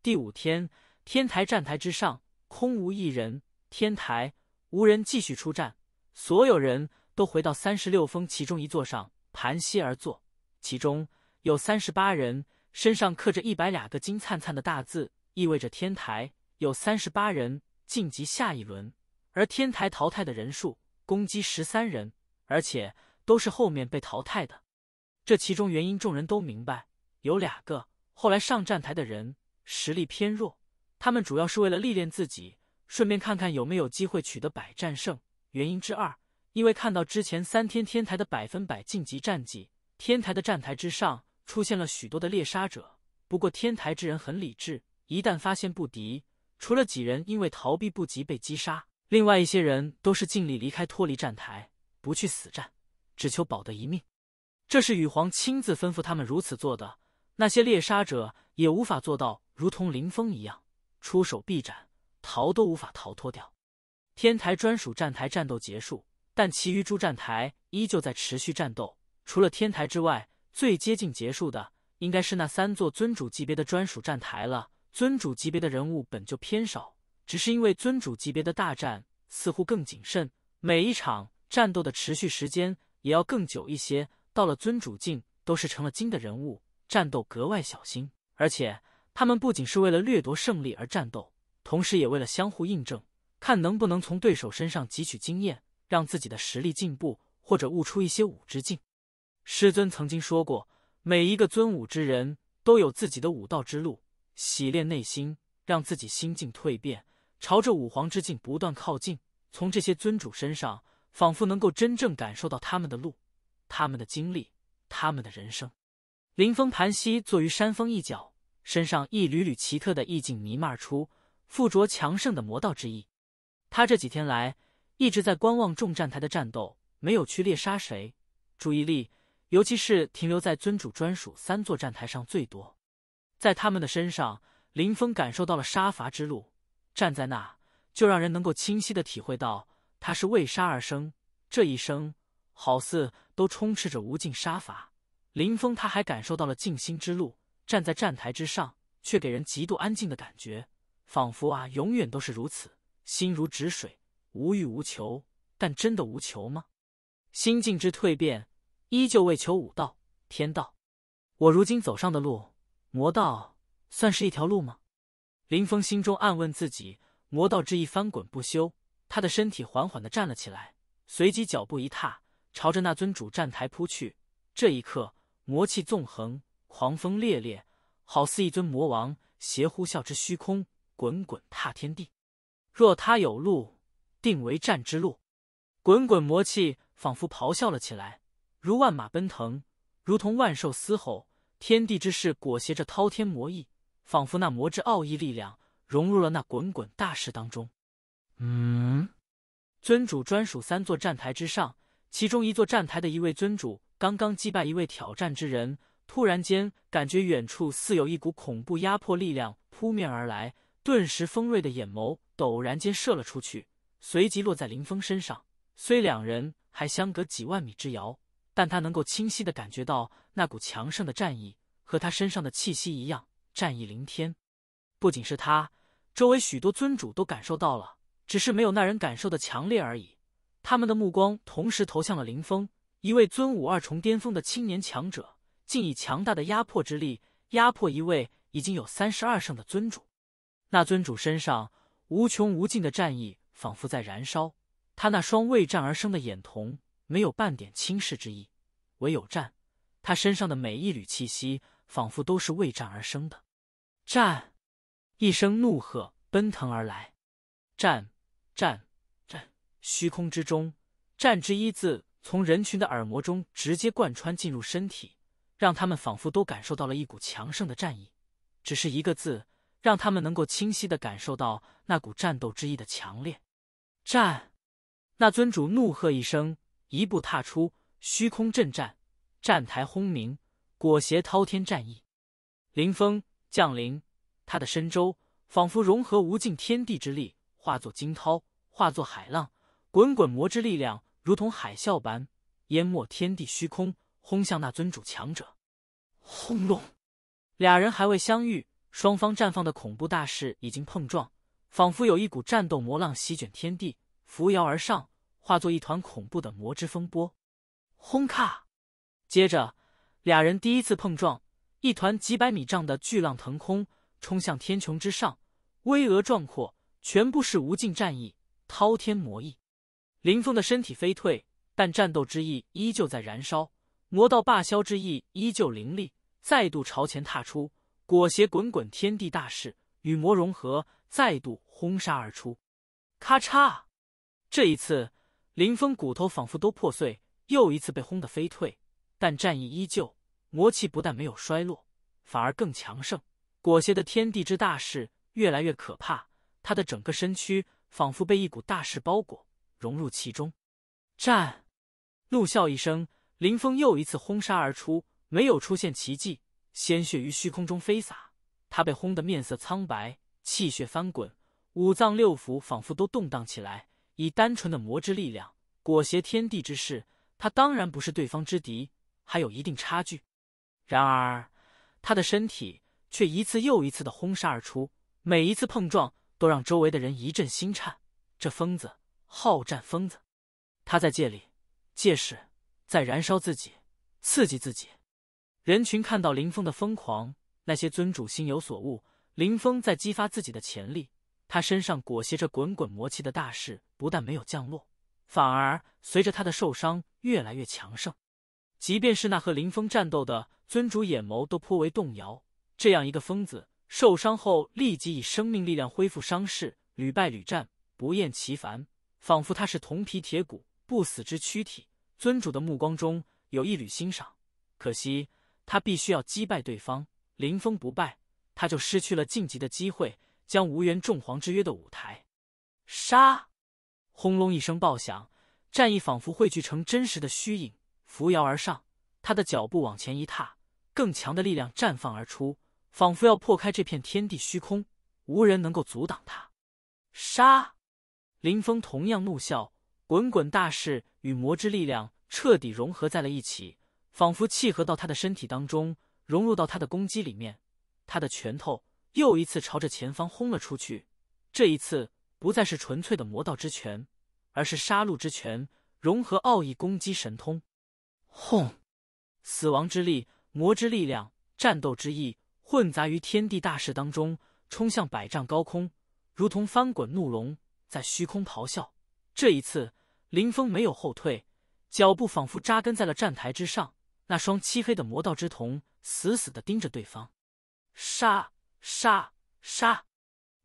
第五天，天台站台之上空无一人，天台无人继续出战，所有人都回到三十六峰其中一座上盘膝而坐，其中。有三十八人身上刻着一百俩个金灿灿的大字，意味着天台有三十八人晋级下一轮。而天台淘汰的人数，攻击十三人，而且都是后面被淘汰的。这其中原因，众人都明白，有两个后来上站台的人实力偏弱，他们主要是为了历练自己，顺便看看有没有机会取得百战胜。原因之二，因为看到之前三天天台的百分百晋级战绩，天台的站台之上。出现了许多的猎杀者，不过天台之人很理智，一旦发现不敌，除了几人因为逃避不及被击杀，另外一些人都是尽力离开脱离站台，不去死战，只求保得一命。这是羽皇亲自吩咐他们如此做的。那些猎杀者也无法做到如同林峰一样出手必斩，逃都无法逃脱掉。天台专属站台战斗结束，但其余诸站台依旧在持续战斗，除了天台之外。最接近结束的应该是那三座尊主级别的专属站台了。尊主级别的人物本就偏少，只是因为尊主级别的大战似乎更谨慎，每一场战斗的持续时间也要更久一些。到了尊主境，都是成了精的人物，战斗格外小心。而且他们不仅是为了掠夺胜利而战斗，同时也为了相互印证，看能不能从对手身上汲取经验，让自己的实力进步，或者悟出一些武之境。师尊曾经说过，每一个尊武之人都有自己的武道之路，洗练内心，让自己心境蜕变，朝着武皇之境不断靠近。从这些尊主身上，仿佛能够真正感受到他们的路、他们的经历、他们的人生。林峰盘膝坐于山峰一角，身上一缕缕奇特的意境弥漫出，附着强盛的魔道之意。他这几天来一直在观望众战台的战斗，没有去猎杀谁，注意力尤其是停留在尊主专属三座站台上最多。在他们的身上，林峰感受到了杀伐之路。站在那，就让人能够清晰的体会到他是为杀而生，这一生好似都充斥着无尽杀伐。林峰他还感受到了静心之路，站在站台之上，却给人极度安静的感觉，仿佛啊，永远都是如此，心如止水，无欲无求。但真的无求吗？心境之蜕变，依旧为求武道、天道。我如今走上的路，魔道算是一条路吗？林峰心中暗问自己，魔道之意翻滚不休。他的身体缓缓的站了起来，随即脚步一踏，朝着那尊主站台扑去。这一刻，魔气纵横，狂风烈烈，好似一尊魔王邪呼啸之虚空，滚滚踏天地。若他有路，定为战之路。滚滚魔气仿佛咆哮了起来，如万马奔腾，如同万兽嘶吼。天地之势裹挟着滔天魔意。仿佛那魔之奥义力量融入了那滚滚大势当中。嗯，尊主专属三座站台之上，其中一座站台的一位尊主刚刚击败一位挑战之人，突然间感觉远处似有一股恐怖压迫力量扑面而来，顿时锋锐的眼眸陡然间射了出去，随即落在林峰身上。虽两人还相隔几万米之遥，但他能够清晰的感觉到那股强盛的战意和他身上的气息一样。战意凌天，不仅是他，周围许多尊主都感受到了，只是没有那人感受的强烈而已。他们的目光同时投向了林峰，一位尊武二重巅峰的青年强者，竟以强大的压迫之力压迫一位已经有三十二胜的尊主。那尊主身上无穷无尽的战意仿佛在燃烧，他那双为战而生的眼瞳没有半点轻视之意，唯有战。他身上的每一缕气息。仿佛都是为战而生的，战！一声怒喝奔腾而来，战！战！战！虚空之中，战之一字从人群的耳膜中直接贯穿进入身体，让他们仿佛都感受到了一股强盛的战意。只是一个字，让他们能够清晰的感受到那股战斗之意的强烈。战！那尊主怒喝一声，一步踏出，虚空震颤，战台轰鸣。裹挟滔天战意，林峰降临，他的身周仿佛融合无尽天地之力，化作惊涛，化作海浪，滚滚魔之力量如同海啸般淹没天地虚空，轰向那尊主强者。轰隆！俩人还未相遇，双方绽放的恐怖大势已经碰撞，仿佛有一股战斗魔浪席卷天地，扶摇而上，化作一团恐怖的魔之风波。轰咔！接着。俩人第一次碰撞，一团几百米丈的巨浪腾空，冲向天穹之上，巍峨壮阔，全部是无尽战意、滔天魔意。林峰的身体飞退，但战斗之意依旧在燃烧，魔道罢消之意依旧凌厉，再度朝前踏出，裹挟滚滚天地大势，与魔融合，再度轰杀而出。咔嚓！这一次，林峰骨头仿佛都破碎，又一次被轰得飞退。但战意依旧，魔气不但没有衰落，反而更强盛，裹挟的天地之大势越来越可怕。他的整个身躯仿佛被一股大势包裹，融入其中。战！怒笑一声，林峰又一次轰杀而出，没有出现奇迹，鲜血于虚空中飞洒。他被轰得面色苍白，气血翻滚，五脏六腑仿佛都动荡起来。以单纯的魔之力量裹挟天地之势，他当然不是对方之敌。还有一定差距，然而他的身体却一次又一次的轰杀而出，每一次碰撞都让周围的人一阵心颤。这疯子，好战疯子，他在借力借势，在燃烧自己，刺激自己。人群看到林峰的疯狂，那些尊主心有所悟。林峰在激发自己的潜力，他身上裹挟着滚滚魔气的大势不但没有降落，反而随着他的受伤越来越强盛。即便是那和林峰战斗的尊主眼眸都颇为动摇。这样一个疯子受伤后立即以生命力量恢复伤势，屡败屡战，不厌其烦，仿佛他是铜皮铁骨不死之躯体。尊主的目光中有一缕欣赏。可惜他必须要击败对方，林峰不败，他就失去了晋级的机会。将无缘众皇之约的舞台。杀！轰隆一声爆响，战意仿佛汇聚成真实的虚影，扶摇而上。他的脚步往前一踏，更强的力量绽放而出，仿佛要破开这片天地虚空，无人能够阻挡他。杀！林峰同样怒笑，滚滚大势与魔之力量彻底融合在了一起，仿佛契合到他的身体当中，融入到他的攻击里面。他的拳头又一次朝着前方轰了出去，这一次不再是纯粹的魔道之拳，而是杀戮之拳，融合奥义攻击神通。轰！死亡之力、魔之力量、战斗之意混杂于天地大势当中，冲向百丈高空，如同翻滚怒龙。在虚空咆哮。这一次，林峰没有后退，脚步仿佛扎根在了站台之上。那双漆黑的魔道之瞳死死的盯着对方。杀！杀！杀！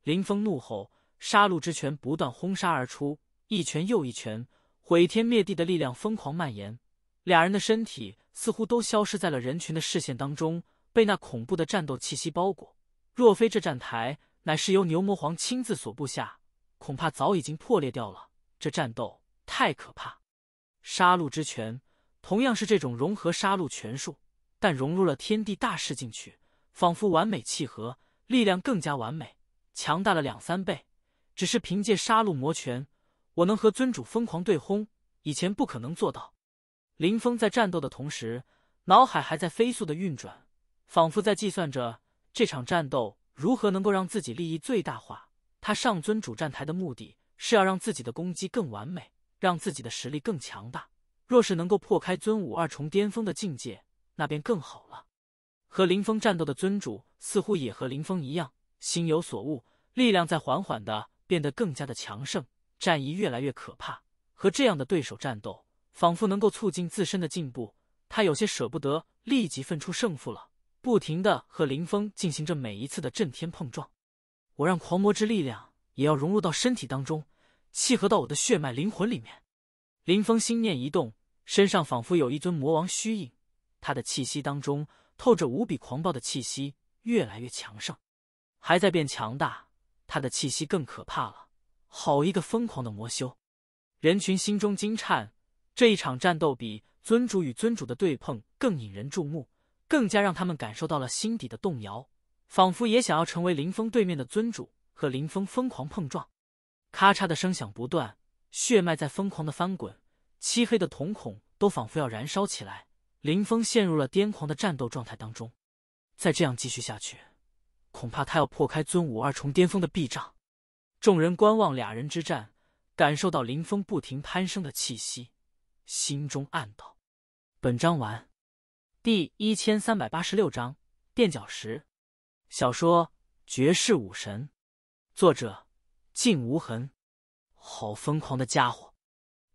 林峰怒吼，杀戮之拳不断轰杀而出，一拳又一拳，毁天灭地的力量疯狂蔓延。俩人的身体似乎都消失在了人群的视线当中，被那恐怖的战斗气息包裹。若非这站台乃是由牛魔皇亲自所布下。恐怕早已经破裂掉了。这战斗太可怕！杀戮之拳同样是这种融合杀戮拳术，但融入了天地大势进去，仿佛完美契合，力量更加完美，强大了两三倍。只是凭借杀戮魔拳，我能和尊主疯狂对轰，以前不可能做到。林峰在战斗的同时，脑海还在飞速的运转，仿佛在计算着这场战斗如何能够让自己利益最大化。他上尊主战台的目的是要让自己的攻击更完美，让自己的实力更强大。若是能够破开尊武二重巅峰的境界，那便更好了。和林峰战斗的尊主似乎也和林峰一样，心有所悟，力量在缓缓的变得更加的强盛，战意越来越可怕。和这样的对手战斗，仿佛能够促进自身的进步。他有些舍不得立即分出胜负了，不停的和林峰进行着每一次的震天碰撞。我让狂魔之力量也要融入到身体当中，契合到我的血脉灵魂里面。林峰心念一动，身上仿佛有一尊魔王虚影，他的气息当中透着无比狂暴的气息，越来越强盛，还在变强大。他的气息更可怕了，好一个疯狂的魔修！人群心中惊颤，这一场战斗比尊主与尊主的对碰更引人注目，更加让他们感受到了心底的动摇。仿佛也想要成为林峰对面的尊主，和林峰疯狂碰撞，咔嚓的声响不断，血脉在疯狂的翻滚，漆黑的瞳孔都仿佛要燃烧起来。林峰陷入了癫狂的战斗状态当中，再这样继续下去，恐怕他要破开尊武二重巅峰的壁障。众人观望俩人之战，感受到林峰不停攀升的气息，心中暗道：本章完。第一千三百八十六章垫脚石。小说《绝世武神》，作者静无痕。好疯狂的家伙！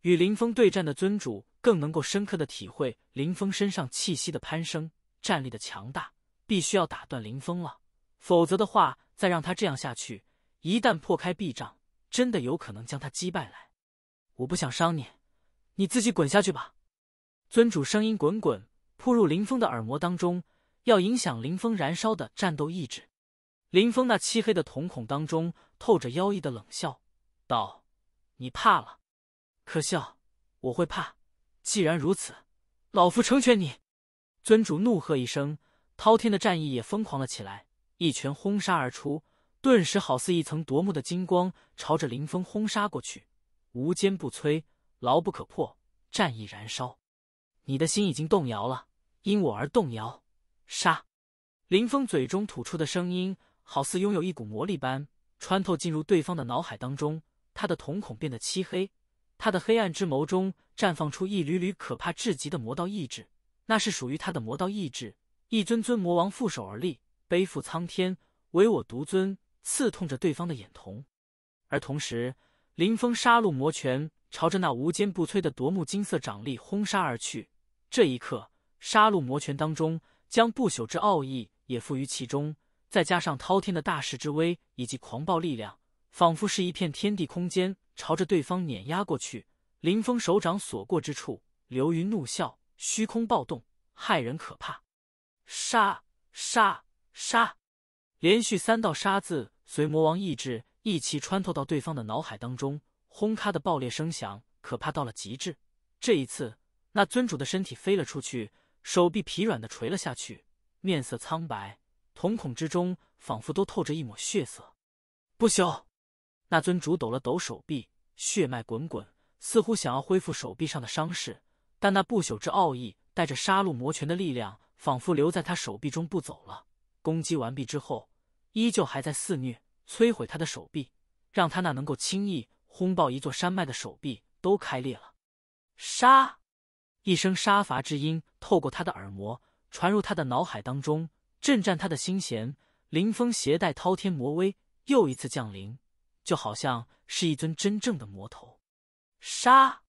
与林峰对战的尊主更能够深刻的体会林峰身上气息的攀升、战力的强大。必须要打断林峰了，否则的话，再让他这样下去，一旦破开壁障，真的有可能将他击败来。我不想伤你，你自己滚下去吧。尊主声音滚滚扑入林峰的耳膜当中。要影响林峰燃烧的战斗意志。林峰那漆黑的瞳孔当中透着妖异的冷笑，道：“你怕了？可笑！我会怕。既然如此，老夫成全你。”尊主怒喝一声，滔天的战意也疯狂了起来，一拳轰杀而出，顿时好似一层夺目的金光，朝着林峰轰杀过去。无坚不摧，牢不可破，战意燃烧。你的心已经动摇了，因我而动摇。杀！林峰嘴中吐出的声音，好似拥有一股魔力般穿透进入对方的脑海当中。他的瞳孔变得漆黑，他的黑暗之眸中绽放出一缕缕可怕至极的魔道意志。那是属于他的魔道意志。一尊尊魔王负手而立，背负苍天，唯我独尊，刺痛着对方的眼瞳。而同时，林峰杀戮魔拳朝着那无坚不摧的夺目金色掌力轰杀而去。这一刻，杀戮魔拳当中。将不朽之奥义也赋于其中，再加上滔天的大势之威以及狂暴力量，仿佛是一片天地空间朝着对方碾压过去。林峰手掌所过之处，流云怒啸，虚空暴动，骇人可怕。杀！杀！杀！连续三道杀字随魔王意志一齐穿透到对方的脑海当中，轰咔的爆裂声响可怕到了极致。这一次，那尊主的身体飞了出去，手臂疲软的垂了下去，面色苍白，瞳孔之中仿佛都透着一抹血色。不朽，那尊主抖了抖手臂，血脉滚滚，似乎想要恢复手臂上的伤势，但那不朽之奥义带着杀戮魔拳的力量，仿佛留在他手臂中不走了。攻击完毕之后，依旧还在肆虐，摧毁他的手臂，让他那能够轻易轰爆一座山脉的手臂都开裂了。杀！一声杀伐之音透过他的耳膜，传入他的脑海当中，震颤他的心弦。林峰携带滔天魔威又一次降临，就好像是一尊真正的魔头。杀！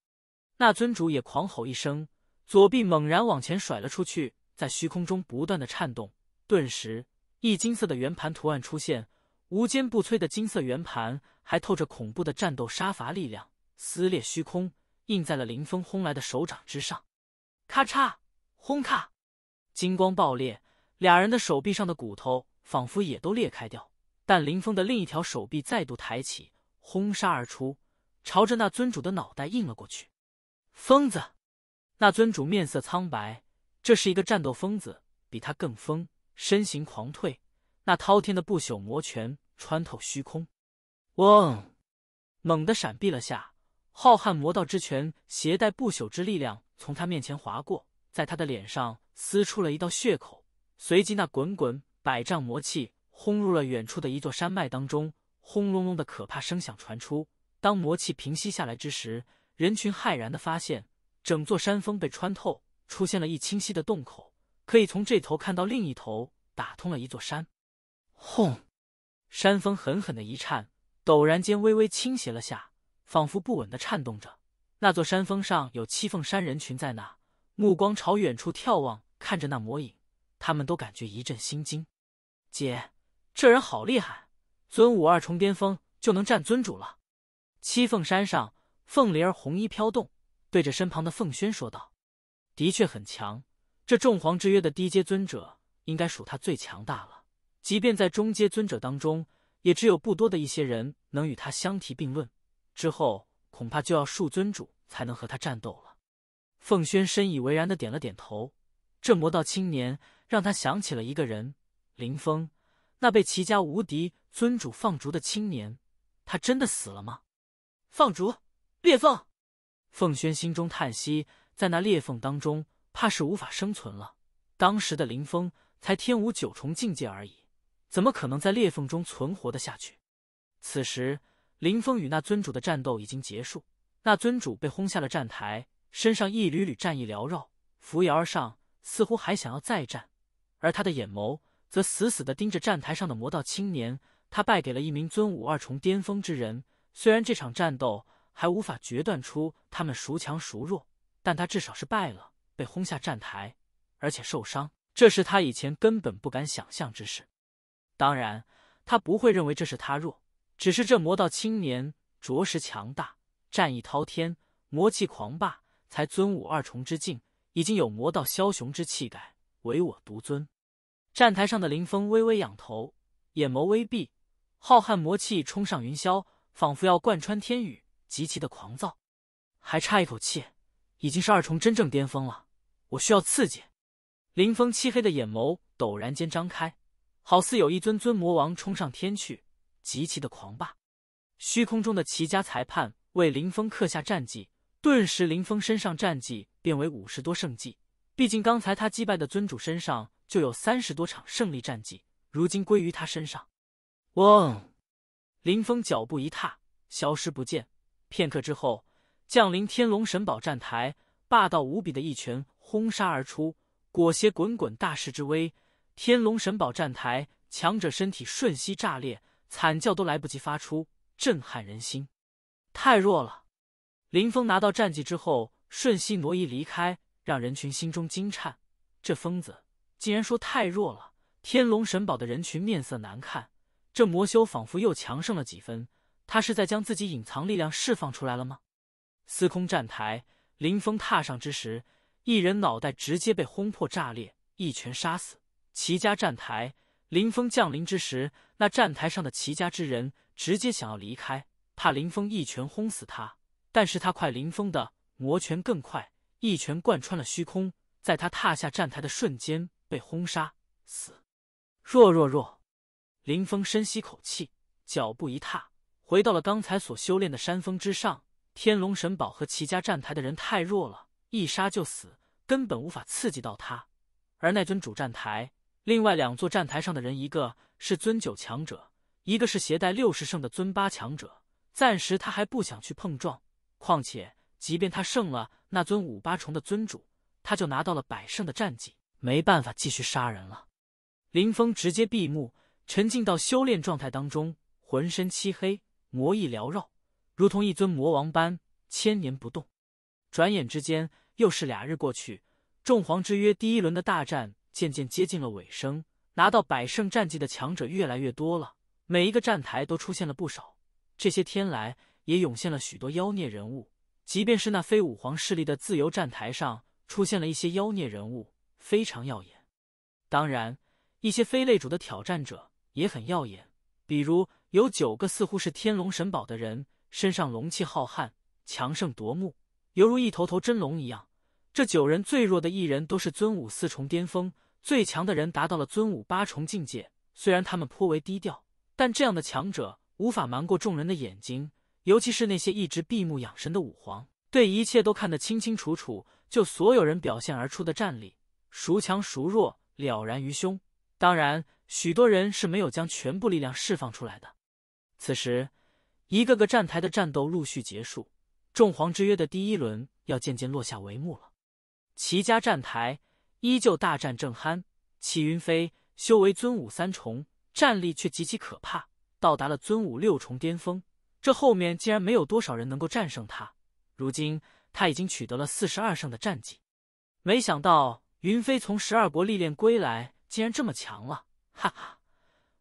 那尊主也狂吼一声，左臂猛然往前甩了出去，在虚空中不断的颤动。顿时，一金色的圆盘图案出现，无坚不摧的金色圆盘还透着恐怖的战斗杀伐力量，撕裂虚空，印在了林峰轰来的手掌之上。咔嚓，轰咔，金光爆裂，俩人的手臂上的骨头仿佛也都裂开掉。但林峰的另一条手臂再度抬起，轰杀而出，朝着那尊主的脑袋印了过去。疯子！那尊主面色苍白，这是一个战斗疯子，比他更疯。身形狂退，那滔天的不朽魔拳穿透虚空，嗡，猛地闪避了下。浩瀚魔道之拳携带不朽之力量从他面前划过，在他的脸上撕出了一道血口。随即，那滚滚百丈魔气轰入了远处的一座山脉当中，轰隆隆的可怕声响传出。当魔气平息下来之时，人群骇然的发现，整座山峰被穿透，出现了一清晰的洞口。可以从这头看到另一头，打通了一座山。轰！山峰狠狠的一颤，陡然间微微倾斜了下，仿佛不稳的颤动着。那座山峰上有七凤山人群在那，目光朝远处眺望，看着那魔影，他们都感觉一阵心惊。姐，这人好厉害，尊武二重巅峰就能战尊主了。七凤山上，凤梨儿红衣飘动，对着身旁的凤轩说道：“的确很强。”这众皇之约的低阶尊者，应该属他最强大了。即便在中阶尊者当中，也只有不多的一些人能与他相提并论。之后恐怕就要数尊主才能和他战斗了。凤轩深以为然的点了点头。这魔道青年让他想起了一个人——林峰，那被齐家无敌尊主放逐的青年。他真的死了吗？放逐裂缝。凤轩心中叹息，在那裂缝当中。怕是无法生存了。当时的林峰才天武九重境界而已，怎么可能在裂缝中存活的下去？此时，林峰与那尊主的战斗已经结束，那尊主被轰下了战台，身上一缕缕战意缭绕，扶摇而上，似乎还想要再战。而他的眼眸则死死的盯着站台上的魔道青年。他败给了一名尊武二重巅峰之人，虽然这场战斗还无法决断出他们孰强孰弱，但他至少是败了。被轰下站台，而且受伤，这是他以前根本不敢想象之事。当然，他不会认为这是他弱，只是这魔道青年着实强大，战意滔天，魔气狂霸，才尊武二重之境，已经有魔道枭雄之气概，唯我独尊。站台上的林峰微微仰头，眼眸微闭，浩瀚魔气冲上云霄，仿佛要贯穿天宇，极其的狂躁。还差一口气，已经是二重真正巅峰了。我需要刺激。林峰漆黑的眼眸陡然间张开，好似有一尊尊魔王冲上天去，极其的狂霸。虚空中的齐家裁判为林峰刻下战绩，顿时林峰身上战绩变为五十多胜绩。毕竟刚才他击败的尊主身上就有三十多场胜利战绩，如今归于他身上。嗡！林峰脚步一踏，消失不见。片刻之后，降临天龙神宝战台，霸道无比的一拳。轰杀而出，裹挟滚滚大势之威。天龙神宝战台，强者身体瞬息炸裂，惨叫都来不及发出，震撼人心。太弱了！林峰拿到战绩之后，瞬息挪移离开，让人群心中惊颤。这疯子竟然说太弱了！天龙神宝的人群面色难看。这魔修仿佛又强盛了几分，他是在将自己隐藏力量释放出来了吗？司空战台，林峰踏上之时。一人脑袋直接被轰破炸裂，一拳杀死。齐家站台，林峰降临之时，那站台上的齐家之人直接想要离开，怕林峰一拳轰死他。但是他快林峰的魔拳更快，一拳贯穿了虚空，在他踏下站台的瞬间被轰杀死。弱弱弱，林峰深吸口气，脚步一踏，回到了刚才所修炼的山峰之上。天龙神宝和齐家站台的人太弱了，一杀就死，根本无法刺激到他。而那尊主站台，另外两座站台上的人，一个是尊九强者，一个是携带六十胜的尊八强者。暂时他还不想去碰撞。况且，即便他胜了那尊五八重的尊主，他就拿到了百胜的战绩，没办法继续杀人了。林峰直接闭目，沉浸到修炼状态当中，浑身漆黑，魔意缭绕，如同一尊魔王般千年不动。转眼之间，又是俩日过去。众皇之约第一轮的大战渐渐接近了尾声，拿到百胜战绩的强者越来越多了，每一个站台都出现了不少。这些天来。也涌现了许多妖孽人物，即便是那非武皇势力的自由站台上，出现了一些妖孽人物，非常耀眼。当然，一些非擂主的挑战者也很耀眼，比如有九个似乎是天龙神宝的人，身上龙气浩瀚，强盛夺目，犹如一头头真龙一样。这九人最弱的一人都是尊武四重巅峰，最强的人达到了尊武八重境界。虽然他们颇为低调，但这样的强者无法瞒过众人的眼睛。尤其是那些一直闭目养神的武皇，对一切都看得清清楚楚。就所有人表现而出的战力，孰强孰弱，了然于胸。当然，许多人是没有将全部力量释放出来的。此时，一个个站台的战斗陆续结束，众皇之约的第一轮要渐渐落下帷幕了。齐家站台依旧大战正酣，齐云飞修为尊武三重，战力却极其可怕，到达了尊武六重巅峰。这后面竟然没有多少人能够战胜他。如今他已经取得了四十二胜的战绩，没想到云飞从十二国历练归来，竟然这么强了！哈哈，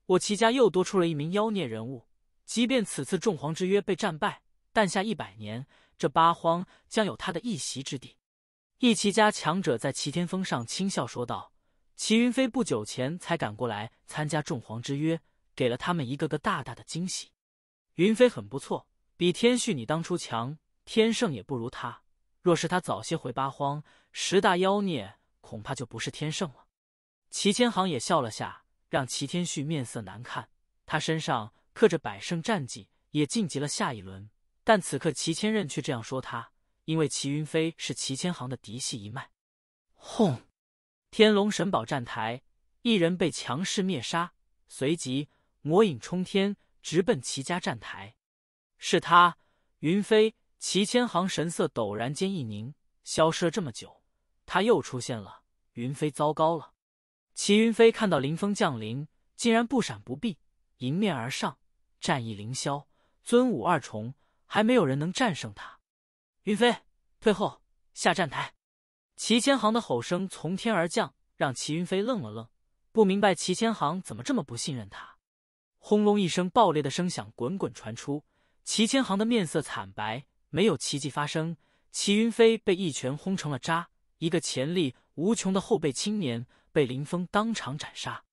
我齐家又多出了一名妖孽人物。即便此次众皇之约被战败，但下一百年，这八荒将有他的一席之地。一齐家强者在齐天峰上轻笑说道：“齐云飞不久前才赶过来参加众皇之约，给了他们一个个大大的惊喜。”云飞很不错，比天旭你当初强，天圣也不如他。若是他早些回八荒，十大妖孽恐怕就不是天圣了。齐千行也笑了下，让齐天旭面色难看。他身上刻着百胜战绩，也晋级了下一轮。但此刻齐千仞却这样说他，因为齐云飞是齐千行的嫡系一脉。轰！天龙神宝站台，一人被强势灭杀，随即魔影冲天。直奔齐家站台，是他云飞。齐千行神色陡然间一凝，消失了这么久，他又出现了。云飞糟糕了！齐云飞看到林峰降临，竟然不闪不避，迎面而上，战意凌霄，尊武二重，还没有人能战胜他。云飞，退后，下站台！齐千行的吼声从天而降，让齐云飞愣了愣，不明白齐千行怎么这么不信任他。轰隆一声爆裂的声响滚滚传出，齐千行的面色惨白。没有奇迹发生，齐云飞被一拳轰成了渣。一个潜力无穷的后辈青年被林峰当场斩杀。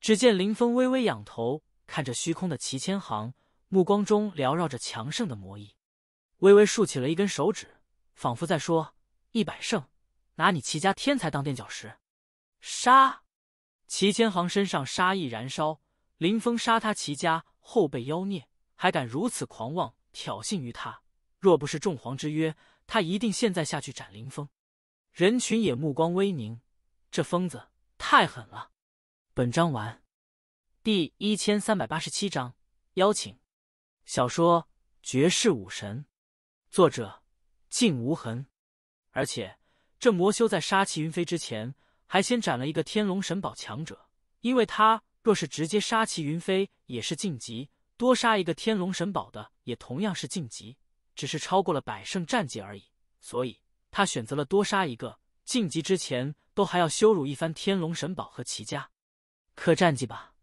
只见林峰微微仰头看着虚空的齐千行，目光中缭绕着强盛的魔意，微微竖起了一根手指，仿佛在说：“一百胜，拿你齐家天才当垫脚石。”杀！齐千行身上杀意燃烧。林峰杀他齐家后辈妖孽，还敢如此狂妄挑衅于他？若不是众皇之约，他一定现在下去斩林峰。人群也目光微凝，这疯子太狠了。本章完，第一千三百八十七章邀请。小说《绝世武神》，作者静无痕。而且这魔修在杀齐云飞之前，还先斩了一个天龙神宝强者，因为他。若是直接杀齐云飞也是晋级，多杀一个天龙神宝的也同样是晋级，只是超过了百胜战绩而已。所以他选择了多杀一个，晋级之前都还要羞辱一番天龙神宝和齐家。刻战绩吧。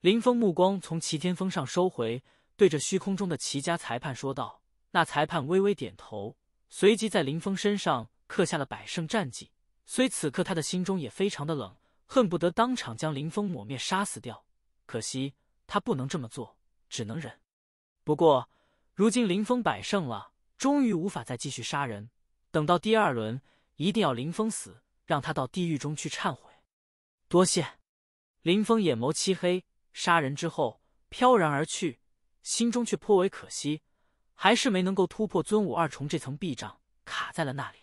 林峰目光从齐天峰上收回，对着虚空中的齐家裁判说道：“那裁判微微点头，随即在林峰身上刻下了百胜战绩。虽此刻他的心中也非常的冷。”恨不得当场将林峰抹灭杀死掉。可惜他不能这么做，只能忍。不过如今林峰百胜了，终于无法再继续杀人。等到第二轮，一定要林峰死，让他到地狱中去忏悔。多谢。林峰眼眸漆黑，杀人之后飘然而去，心中却颇为可惜，还是没能够突破尊武二重这层壁障，卡在了那里。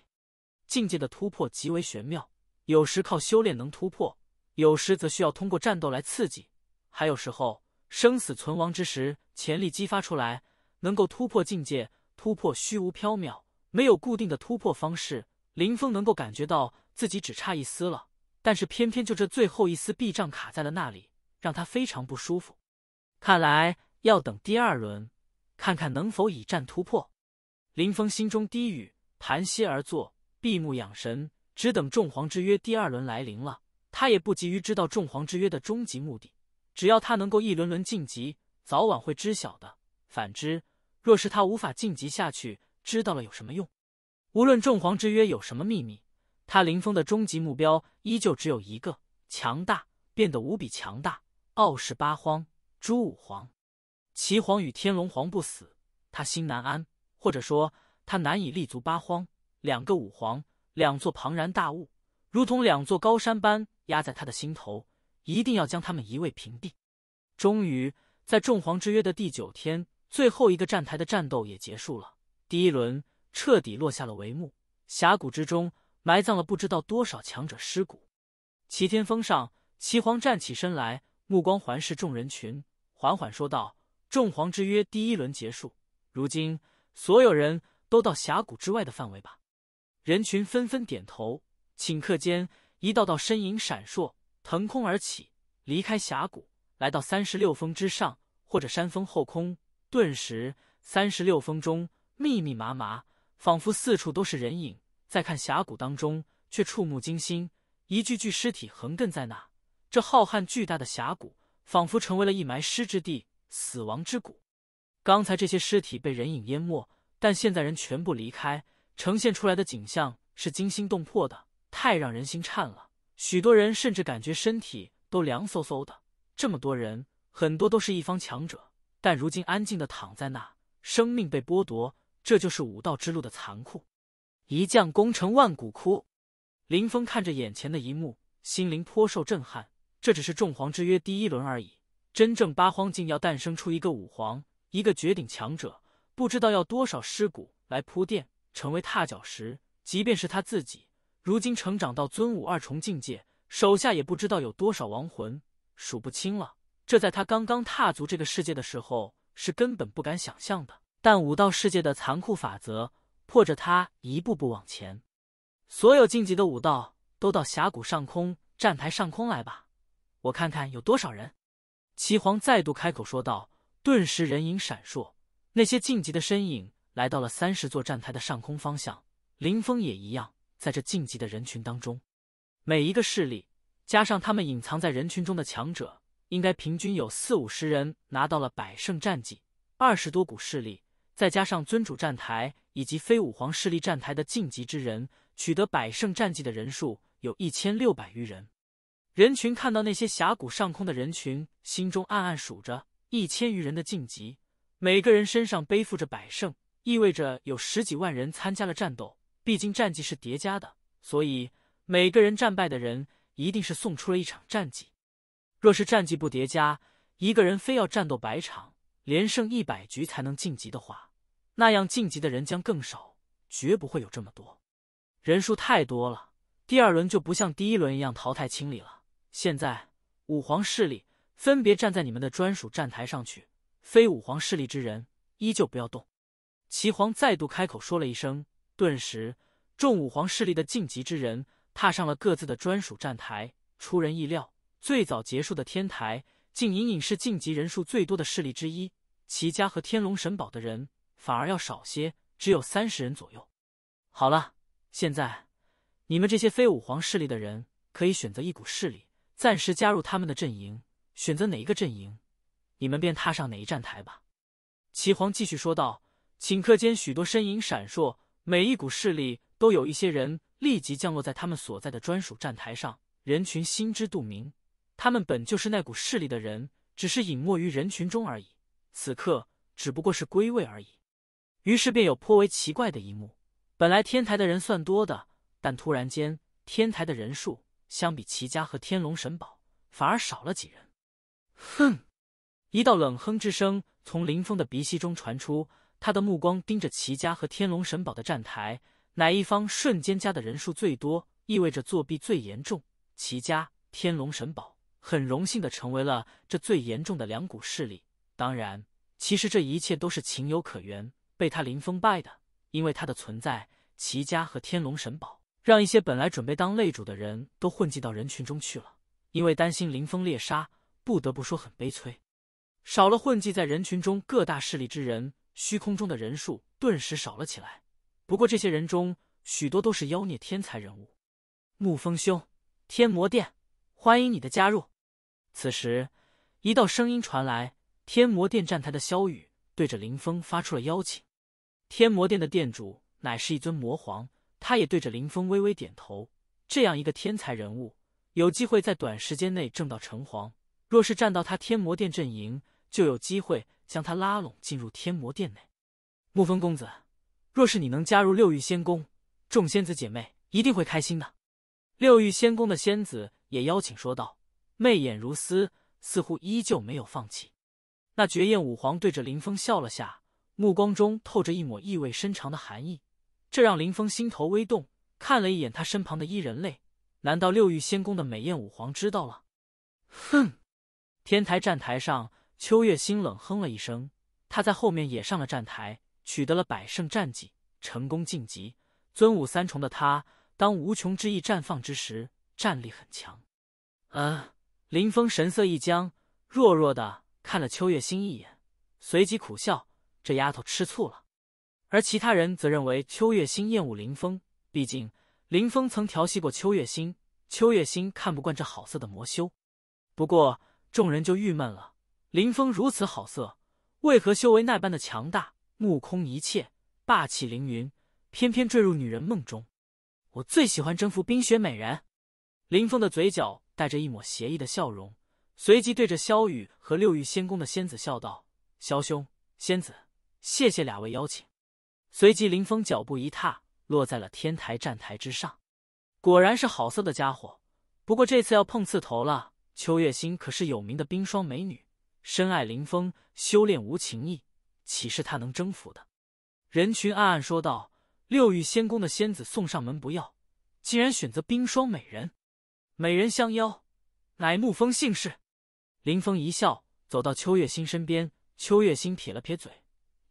境界的突破极为玄妙，有时靠修炼能突破，有时则需要通过战斗来刺激，还有时候生死存亡之时，潜力激发出来，能够突破境界，突破虚无缥缈。没有固定的突破方式，林峰能够感觉到自己只差一丝了，但是偏偏就这最后一丝壁障卡在了那里，让他非常不舒服。看来要等第二轮，看看能否以战突破。林峰心中低语，盘膝而坐，闭目养神，只等众皇之约第二轮来临了。他也不急于知道众皇之约的终极目的，只要他能够一轮轮晋级，早晚会知晓的。反之，若是他无法晋级下去，知道了有什么用？无论众皇之约有什么秘密，他林峰的终极目标依旧只有一个：强大，变得无比强大，傲视八荒。诸武皇、齐皇与天龙皇不死，他心难安，或者说他难以立足八荒。两个武皇，两座庞然大物，如同两座高山般压在他的心头，一定要将他们夷为平地。终于，在众皇之约的第九天，最后一个站台的战斗也结束了。第一轮彻底落下了帷幕，峡谷之中埋葬了不知道多少强者尸骨。齐天峰上，齐皇站起身来，目光环视众人群，缓缓说道：“众皇之约第一轮结束，如今所有人都到峡谷之外的范围吧。”人群纷纷点头。顷刻间，一道道身影闪烁，腾空而起，离开峡谷，来到三十六峰之上，或者山峰后空。顿时，三十六峰中。密密麻麻，仿佛四处都是人影。再看峡谷当中，却触目惊心，一具具尸体横亘在那。这浩瀚巨大的峡谷，仿佛成为了一埋尸之地、死亡之谷。刚才这些尸体被人影淹没，但现在人全部离开，呈现出来的景象是惊心动魄的，太让人心颤了。许多人甚至感觉身体都凉飕飕的。这么多人，很多都是一方强者，但如今安静的躺在那，生命被剥夺。这就是武道之路的残酷，一将功成万骨枯。林峰看着眼前的一幕，心灵颇受震撼。这只是众皇之约第一轮而已，真正八荒境要诞生出一个武皇，一个绝顶强者，不知道要多少尸骨来铺垫，成为踏脚石。即便是他自己，如今成长到尊武二重境界，手下也不知道有多少亡魂，数不清了。这在他刚刚踏足这个世界的时候，是根本不敢想象的。但武道世界的残酷法则迫着他一步步往前。所有晋级的武道都到峡谷上空站台上空来吧，我看看有多少人。齐皇再度开口说道。顿时人影闪烁，那些晋级的身影来到了三十座站台的上空方向。林峰也一样，在这晋级的人群当中，每一个势力加上他们隐藏在人群中的强者，应该平均有四五十人拿到了百胜战绩，二十多股势力。再加上尊主站台以及非武皇势力站台的晋级之人，取得百胜战绩的人数有一千六百余人。人群看到那些峡谷上空的人群，心中暗暗数着：一千余人的晋级，每个人身上背负着百胜，意味着有十几万人参加了战斗。毕竟战绩是叠加的，所以每个人战败的人一定是送出了一场战绩。若是战绩不叠加，一个人非要战斗百场，连胜一百局才能晋级的话。那样晋级的人将更少，绝不会有这么多，人数太多了。第二轮就不像第一轮一样淘汰清理了。现在五皇势力分别站在你们的专属站台上去，非五皇势力之人依旧不要动。齐皇再度开口说了一声，顿时众五皇势力的晋级之人踏上了各自的专属站台。出人意料，最早结束的天台竟隐隐是晋级人数最多的势力之一，齐家和天龙神堡的人。反而要少些，只有三十人左右。好了，现在你们这些非武皇势力的人可以选择一股势力，暂时加入他们的阵营。选择哪一个阵营，你们便踏上哪一站台吧。齐皇继续说道。顷刻间，许多身影闪烁，每一股势力都有一些人立即降落在他们所在的专属站台上，人群心知肚明，他们本就是那股势力的人，只是隐没于人群中而已。此刻只不过是归位而已。于是便有颇为奇怪的一幕：本来天台的人算多的，但突然间天台的人数相比齐家和天龙神堡反而少了几人。哼！一道冷哼之声从林峰的鼻息中传出，他的目光盯着齐家和天龙神堡的站台，哪一方瞬间加的人数最多，意味着作弊最严重。齐家、天龙神堡很荣幸的成为了这最严重的两股势力。当然，其实这一切都是情有可原，被他林峰败的。因为他的存在，齐家和天龙神宝让一些本来准备当擂主的人都混迹到人群中去了。因为担心林峰猎杀，不得不说很悲催。少了混迹在人群中各大势力之人，虚空中的人数顿时少了起来。不过这些人中，许多都是妖孽天才人物。沐风兄。天魔殿，欢迎你的加入。此时，一道声音传来，天魔殿站台的萧雨对着林峰发出了邀请。天魔殿的殿主乃是一尊魔皇，他也对着林峰微微点头。这样一个天才人物，有机会在短时间内挣到城隍。若是站到他天魔殿阵营，就有机会将他拉拢进入天魔殿内。沐风公子，若是你能加入六域仙宫，众仙子姐妹一定会开心的。六域仙宫的仙子也邀请说道，媚眼如丝，似乎依旧没有放弃。那绝艳武皇对着林峰笑了下，目光中透着一抹意味深长的寒意，这让林峰心头微动，看了一眼他身旁的伊人类，难道六域仙宫的美艳武皇知道了？哼！天台站台上，秋月心冷哼了一声，他在后面也上了站台，取得了百胜战绩，成功晋级尊武三重的他。当无穷之意绽放之时，战力很强。嗯，林峰神色一僵，弱弱的看了秋月心一眼，随即苦笑：“这丫头吃醋了。”而其他人则认为秋月心厌恶林峰，毕竟林峰曾调戏过秋月心，秋月心看不惯这好色的魔修。不过众人就郁闷了：林峰如此好色，为何修为那般的强大，目空一切，霸气凌云，偏偏坠入女人梦中？我最喜欢征服冰雪美人。林峰的嘴角带着一抹邪异的笑容，随即对着萧雨和六域仙宫的仙子笑道：“萧兄，仙子，谢谢两位邀请。”随即，林峰脚步一踏，落在了天台站台之上。果然是好色的家伙，不过这次要碰刺头了。秋月心可是有名的冰霜美女，深爱林峰，修炼无情意，岂是他能征服的？人群暗暗说道。六域仙宫的仙子送上门不要，竟然选择冰霜美人。美人相邀，乃沐风姓氏。林峰一笑，走到秋月心身边。秋月心撇了撇嘴，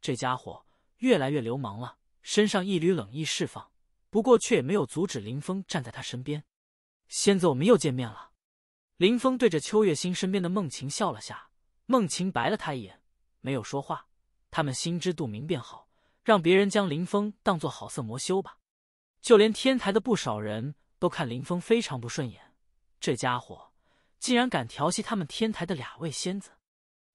这家伙越来越流氓了，身上一缕冷意释放，不过却也没有阻止林峰站在他身边。仙子，我们又见面了。林峰对着秋月心身边的梦晴笑了下，梦晴白了他一眼，没有说话。他们心知肚明便好。让别人将林峰当做好色魔修吧，就连天台的不少人都看林峰非常不顺眼。这家伙竟然敢调戏他们天台的两位仙子，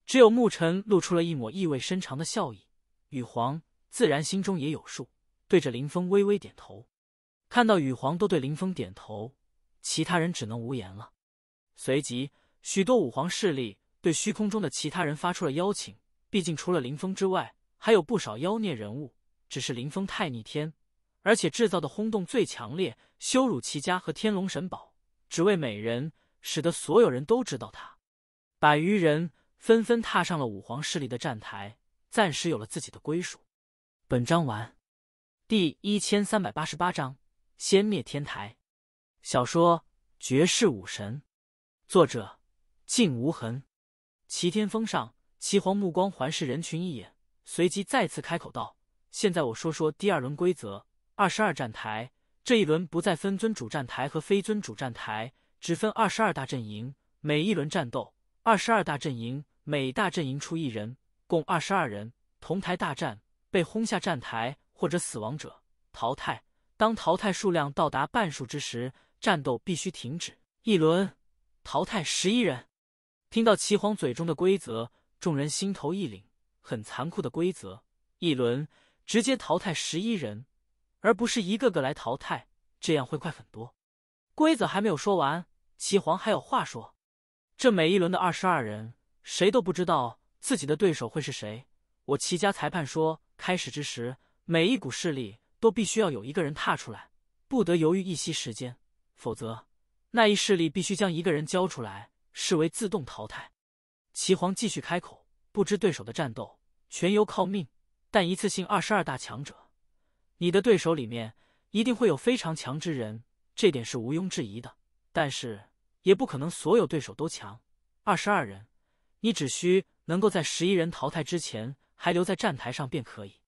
只有沐尘露出了一抹意味深长的笑意。羽皇自然心中也有数，对着林峰微微点头。看到羽皇都对林峰点头，其他人只能无言了。随即，许多武皇势力对虚空中的其他人发出了邀请，毕竟除了林峰之外。还有不少妖孽人物，只是林峰太逆天，而且制造的轰动最强烈，羞辱齐家和天龙神宝，只为美人，使得所有人都知道他。百余人纷纷踏上了武皇势力的站台，暂时有了自己的归属。本章完，第一千三百八十八章：先灭天台。小说《绝世武神》，作者：静无痕。齐天峰上，齐皇目光环视人群一眼。随即再次开口道：“现在我说说第二轮规则。二十二站台，这一轮不再分尊主站台和非尊主站台，只分二十二大阵营。每一轮战斗，二十二大阵营每大阵营出一人，共二十二人同台大战。被轰下站台或者死亡者淘汰。当淘汰数量到达半数之时，战斗必须停止。一轮淘汰十一人。”听到齐皇嘴中的规则，众人心头一凛。很残酷的规则，一轮直接淘汰十一人，而不是一个个来淘汰，这样会快很多。规则还没有说完，齐黄还有话说。这每一轮的二十二人，谁都不知道自己的对手会是谁。我齐家裁判说，开始之时，每一股势力都必须要有一个人踏出来，不得犹豫一息时间，否则那一势力必须将一个人交出来，视为自动淘汰。齐黄继续开口：“不知对手的战斗，全由靠命。但一次性二十二大强者，你的对手里面一定会有非常强之人，这点是毋庸置疑的。但是。”也不可能所有对手都强。二十二人，你只需能够在十一人淘汰之前还留在站台上便可以。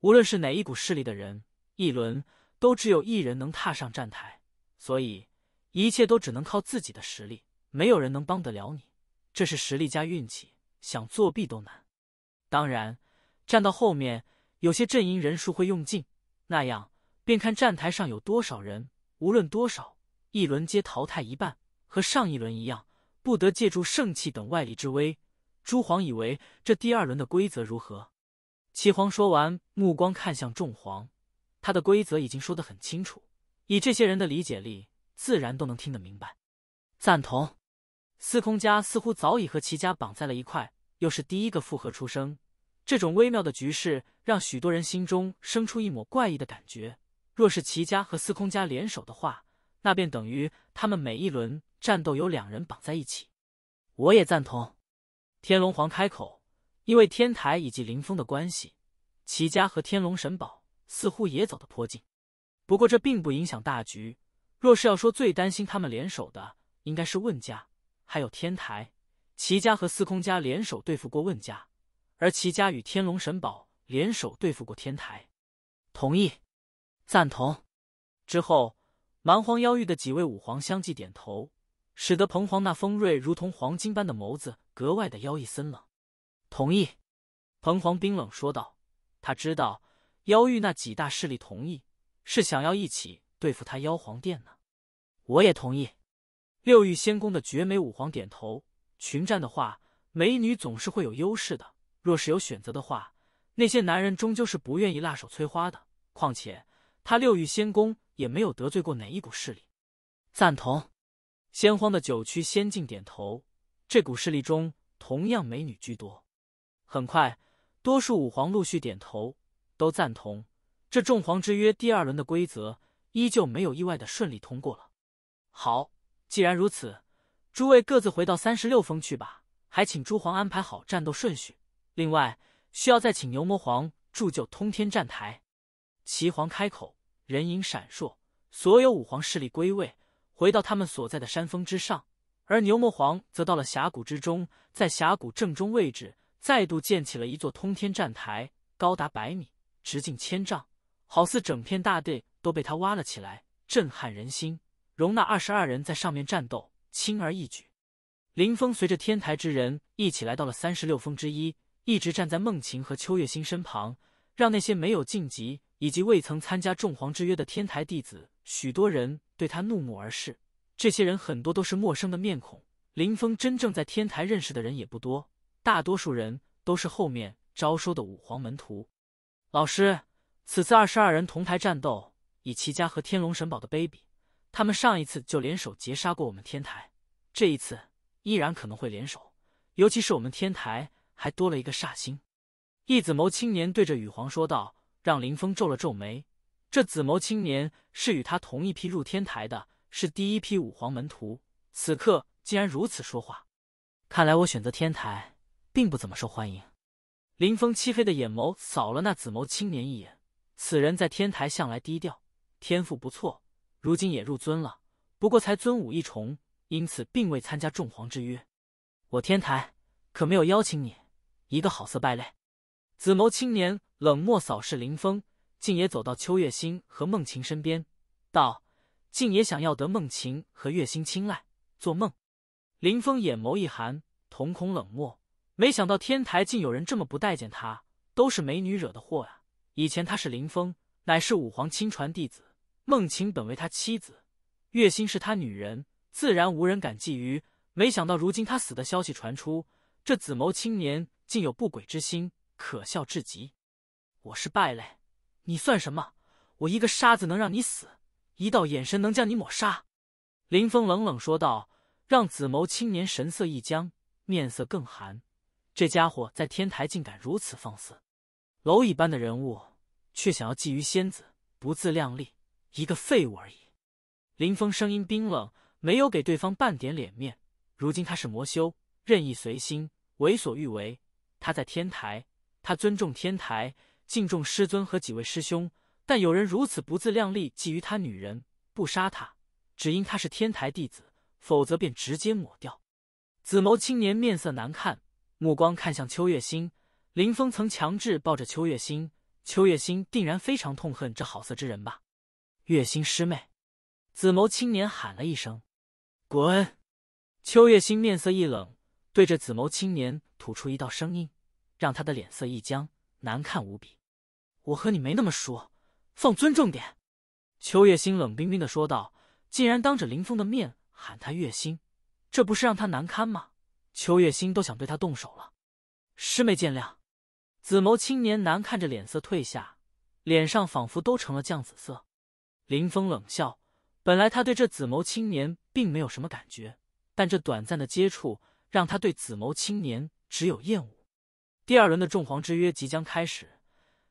无论是哪一股势力的人，一轮都只有一人能踏上站台，所以一切都只能靠自己的实力，没有人能帮得了你。这是实力加运气，想作弊都难。当然，站到后面，有些阵营人数会用尽，那样便看站台上有多少人。无论多少，一轮皆淘汰一半。和上一轮一样，不得借助圣器等外力之威。朱黄以为这第二轮的规则如何？齐黄说完，目光看向众黄，他的规则已经说得很清楚，以这些人的理解力，自然都能听得明白。赞同。司空家似乎早已和齐家绑在了一块，又是第一个附和出声。这种微妙的局势，让许多人心中生出一抹怪异的感觉。若是齐家和司空家联手的话，那便等于他们每一轮。战斗有两人绑在一起，我也赞同。天龙皇开口，因为天台以及林峰的关系，齐家和天龙神宝似乎也走得颇近。不过这并不影响大局。若是要说最担心他们联手的，应该是问家，还有天台。齐家和司空家联手对付过问家，而齐家与天龙神宝联手对付过天台。同意，赞同。之后，蛮荒妖域的几位武皇相继点头。使得彭皇那锋锐如同黄金般的眸子格外的妖异森冷。同意，彭皇冰冷说道：“他知道妖域那几大势力同意，是想要一起对付他妖皇殿呢。”我也同意。六域仙宫的绝美武皇点头。群战的话，美女总是会有优势的。若是有选择的话，那些男人终究是不愿意辣手摧花的。况且他六域仙宫也没有得罪过哪一股势力。赞同。先荒的九曲仙境点头，这股势力中同样美女居多。很快，多数武皇陆续点头，都赞同这众皇之约第二轮的规则，依旧没有意外的顺利通过了。好，既然如此，诸位各自回到三十六峰去吧。还请诸皇安排好战斗顺序。另外，需要再请牛魔皇铸就通天战台。齐皇开口，人影闪烁，所有武皇势力归位。回到他们所在的山峰之上，而牛魔皇则到了峡谷之中，在峡谷正中位置再度建起了一座通天战台，高达百米，直径千丈，好似整片大地都被他挖了起来，震撼人心，容纳二十二人在上面战斗，轻而易举。林峰随着天台之人一起来到了三十六峰之一，一直站在梦晴和秋月星身旁，让那些没有晋级以及未曾参加众皇之约的天台弟子，许多人。对他怒目而视，这些人很多都是陌生的面孔。林峰真正在天台认识的人也不多，大多数人都是后面招收的武皇门徒。老师，此次二十二人同台战斗，以齐家和天龙神宝的卑鄙，他们上一次就联手截杀过我们天台，这一次依然可能会联手。尤其是我们天台还多了一个煞星。一紫眸青年对着羽皇说道，让林峰皱了皱眉。这紫眸青年是与他同一批入天台的，是第一批武皇门徒。此刻竟然如此说话，看来我选择天台并不怎么受欢迎。林峰漆黑的眼眸扫了那紫眸青年一眼，此人在天台向来低调，天赋不错，如今也入尊了，不过才尊武一重，因此并未参加众皇之约。我天台可没有邀请你，一个好色败类！紫眸青年冷漠扫视林峰。竟也走到秋月星和梦晴身边，道：“竟也想要得梦晴和月星青睐，做梦。”林峰眼眸一寒，瞳孔冷漠。没想到天台竟有人这么不待见他，都是美女惹的祸呀！以前他是林峰，乃是武皇亲传弟子，梦晴本为他妻子，月星是他女人，自然无人敢觊觎。没想到如今他死的消息传出，这紫眸青年竟有不轨之心，可笑至极。我是败类。你算什么？我一个沙子能让你死，一道眼神能将你抹杀。林峰冷冷说道：“让紫眸青年神色一僵，面色更寒。这家伙在天台竟敢如此放肆，蝼蚁般的人物，却想要觊觎仙子，不自量力，一个废物而已。”林峰声音冰冷，没有给对方半点脸面。如今他是魔修，任意随心，为所欲为。他在天台，他尊重天台，敬重师尊和几位师兄。但有人如此不自量力，觊觎他女人，不杀他。只因他是天台弟子，否则便直接抹掉。紫眸青年面色难看，目光看向秋月心。林峰曾强制抱着秋月心，秋月心定然非常痛恨这好色之人吧？月心师妹，紫眸青年喊了一声：“滚！”秋月心面色一冷，对着紫眸青年吐出一道声音，让他的脸色一僵，难看无比。我和你没那么熟，放尊重点。”秋月心冷冰冰的说道。竟然当着林峰的面喊他月心，这不是让他难堪吗？秋月心都想对他动手了。师妹见谅。紫眸青年难看着脸色退下，脸上仿佛都成了酱紫色。林峰冷笑，本来他对这紫眸青年并没有什么感觉，但这短暂的接触让他对紫眸青年只有厌恶。第二轮的众皇之约即将开始，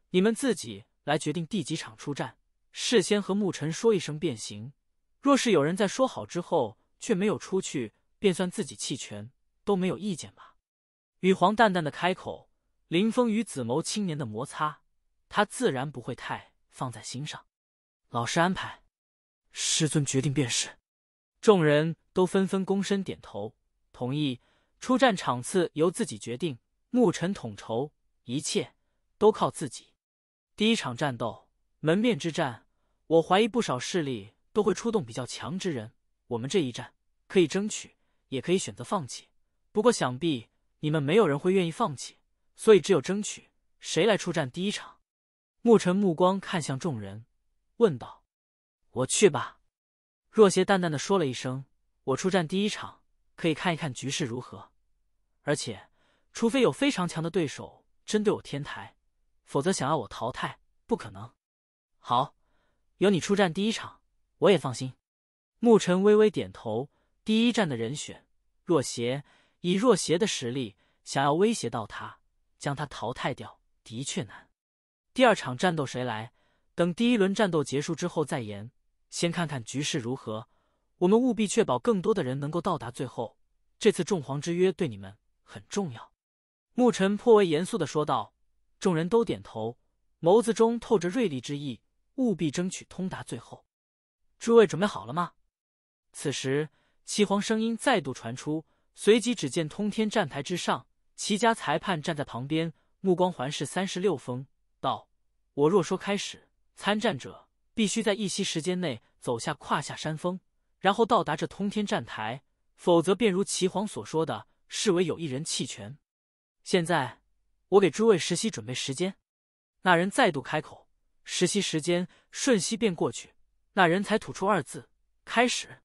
你们自己来决定第几场出战，事先和牧尘说一声便行。若是有人在说好之后却没有出去，便算自己弃权，都没有意见吧？羽皇淡淡的开口。林峰与紫眸青年的摩擦，他自然不会太放在心上。老师安排，师尊决定便是。众人都纷纷躬身点头，同意出战场次由自己决定，牧尘统筹，一切都靠自己。第一场战斗，门面之战，我怀疑不少势力。都会出动比较强之人，我们这一战可以争取，也可以选择放弃。不过想必你们没有人会愿意放弃，所以只有争取。谁来出战第一场？沐尘目光看向众人，问道：“我去吧。”若邪淡淡的说了一声：“我出战第一场，可以看一看局势如何。而且，除非有非常强的对手针对我天台，否则想要我淘汰不可能。”好，由你出战第一场。我也放心。沐尘微微点头。第一战的人选若邪，以若邪的实力，想要威胁到他，将他淘汰掉，的确难。第二场战斗谁来？等第一轮战斗结束之后再言。先看看局势如何。我们务必确保更多的人能够到达最后。这次众皇之约对你们很重要。沐尘颇为严肃的说道。众人都点头，眸子中透着锐利之意，务必争取通达最后。诸位准备好了吗？此时，齐皇声音再度传出，随即只见通天站台之上，齐家裁判站在旁边，目光环视三十六峰，道：“我若说开始，参战者必须在一息时间内走下胯下山峰，然后到达这通天站台，否则便如齐皇所说的，视为有一人弃权。现在，我给诸位实习准备时间。”那人再度开口，实习时间瞬息便过去。那人才吐出二字：“开始。”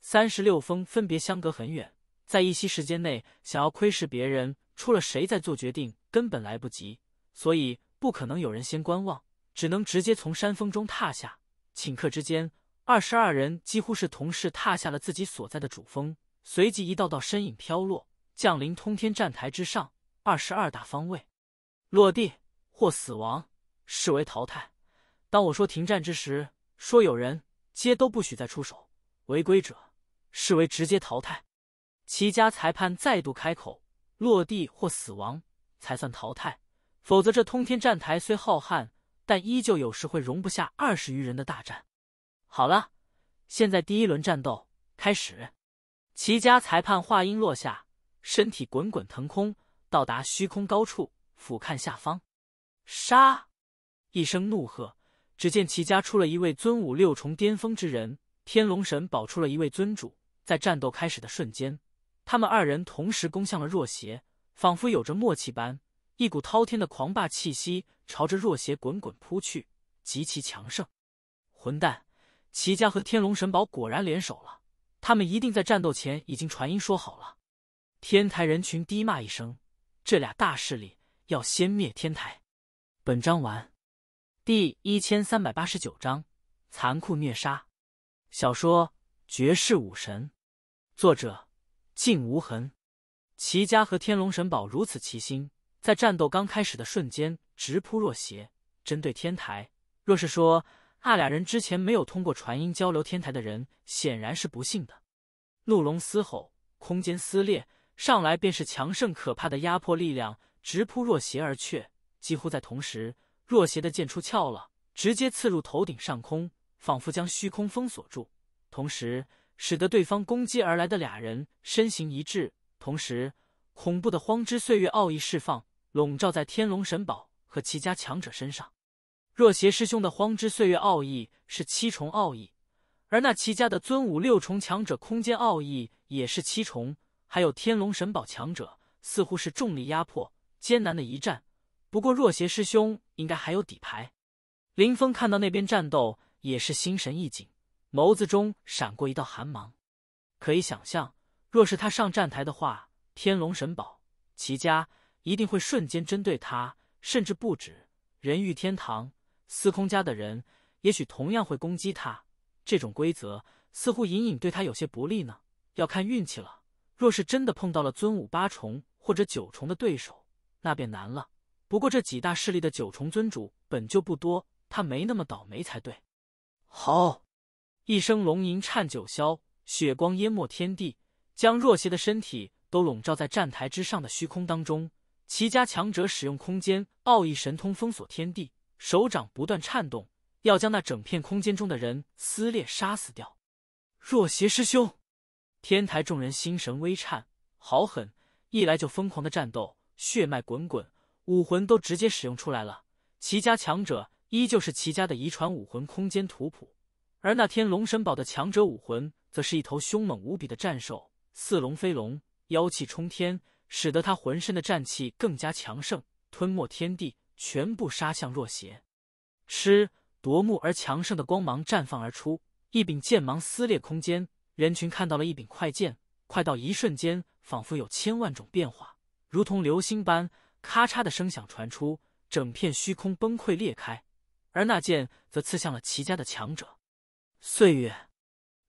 三十六峰分别相隔很远，在一息时间内想要窥视别人，出了谁在做决定，根本来不及，所以不可能有人先观望，只能直接从山峰中踏下。顷刻之间，二十二人几乎是同时踏下了自己所在的主峰，随即一道道身影飘落，降临通天站台之上。二十二大方位落地或死亡，视为淘汰。当我说停战之时。说有人皆都不许再出手，违规者视为直接淘汰。齐家裁判再度开口：落地或死亡才算淘汰，否则这通天战台虽浩瀚，但依旧有时会容不下二十余人的大战。好了，现在第一轮战斗开始。齐家裁判话音落下，身体滚滚腾空，到达虚空高处，俯瞰下方。杀！一声怒喝。只见齐家出了一位尊武六重巅峰之人，天龙神保出了一位尊主。在战斗开始的瞬间，他们二人同时攻向了若邪，仿佛有着默契般，一股滔天的狂霸气息朝着若邪滚滚扑去，极其强盛。混蛋！齐家和天龙神宝果然联手了，他们一定在战斗前已经传音说好了。天台人群低骂一声：“这俩大势力要先灭天台。”本章完。第一千三百八十九章残酷虐杀。小说《绝世武神。作者：静无痕。齐家和天龙神宝如此齐心，在战斗刚开始的瞬间直扑若邪。针对天台，若是说那俩人之前没有通过传音交流天台的人，显然是不信的。怒龙嘶吼，空间撕裂，上来便是强盛可怕的压迫力量，直扑若邪而去。几乎在同时，若邪的剑出鞘了，直接刺入头顶上空，仿佛将虚空封锁住，同时使得对方攻击而来的俩人身形一滞。同时，恐怖的荒之岁月奥义释放，笼罩在天龙神宝和其家强者身上。若邪师兄的荒之岁月奥义是七重奥义，而那齐家的尊武六重强者空间奥义也是七重，还有天龙神宝强者，似乎是重力压迫，艰难的一战。不过若邪师兄应该还有底牌。林峰看到那边战斗，也是心神一紧，眸子中闪过一道寒芒。可以想象，若是他上战台的话，天龙神宝、齐家一定会瞬间针对他，甚至不止人欲天堂。司空家的人也许同样会攻击他，这种规则似乎隐隐对他有些不利呢。要看运气了。若是真的碰到了尊武八重或者九重的对手，那便难了。不过这几大势力的九重尊主本就不多，他没那么倒霉才对。好，一声龙吟颤九霄，血光淹没天地，将若邪的身体都笼罩在站台之上的虚空当中。齐家强者使用空间奥义神通封锁天地。手掌不断颤动，要将那整片空间中的人撕裂、杀死掉。若邪师兄，天台众人心神微颤，好狠！一来就疯狂的战斗，血脉滚滚，武魂都直接使用出来了。齐家强者依旧是齐家的遗传武魂空间图谱，而那天龙神堡的强者武魂，则是一头凶猛无比的战兽，似龙非龙，妖气冲天，使得他浑身的战气更加强盛，吞没天地。全部杀向若邪，吃夺目而强盛的光芒绽放而出，一柄剑芒撕裂空间。人群看到了一柄快剑，快到一瞬间，仿佛有千万种变化，如同流星般，咔嚓的声响传出，整片虚空崩溃裂开。而那剑则刺向了齐家的强者。岁月，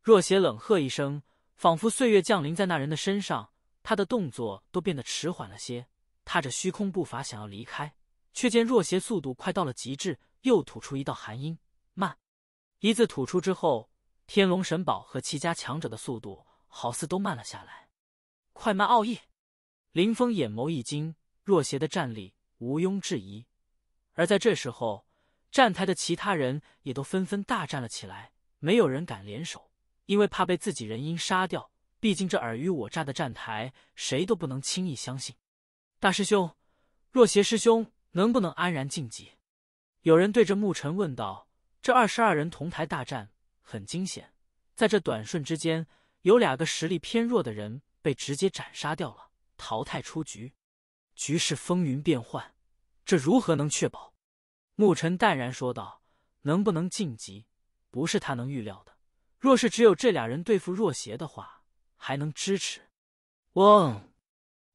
若邪冷喝一声，仿佛岁月降临在那人的身上，他的动作都变得迟缓了些，踏着虚空步伐想要离开。却见若邪速度快到了极致，又吐出一道寒音。慢，一字吐出之后，天龙神宝和齐家强者的速度好似都慢了下来。快慢奥义，林峰眼眸一惊，若邪的战力毋庸置疑。而在这时候，站台的其他人也都纷纷大战了起来，没有人敢联手，因为怕被自己人因杀掉。毕竟这尔虞我诈的站台，谁都不能轻易相信。大师兄，若邪师兄。能不能安然晋级？有人对着牧尘问道：“这二十二人同台大战很惊险，在这短瞬之间，有两个实力偏弱的人被直接斩杀掉了，淘汰出局。局势风云变幻，这如何能确保？”牧尘淡然说道：“能不能晋级，不是他能预料的。若是只有这俩人对付若邪的话，还能支持。”嗡！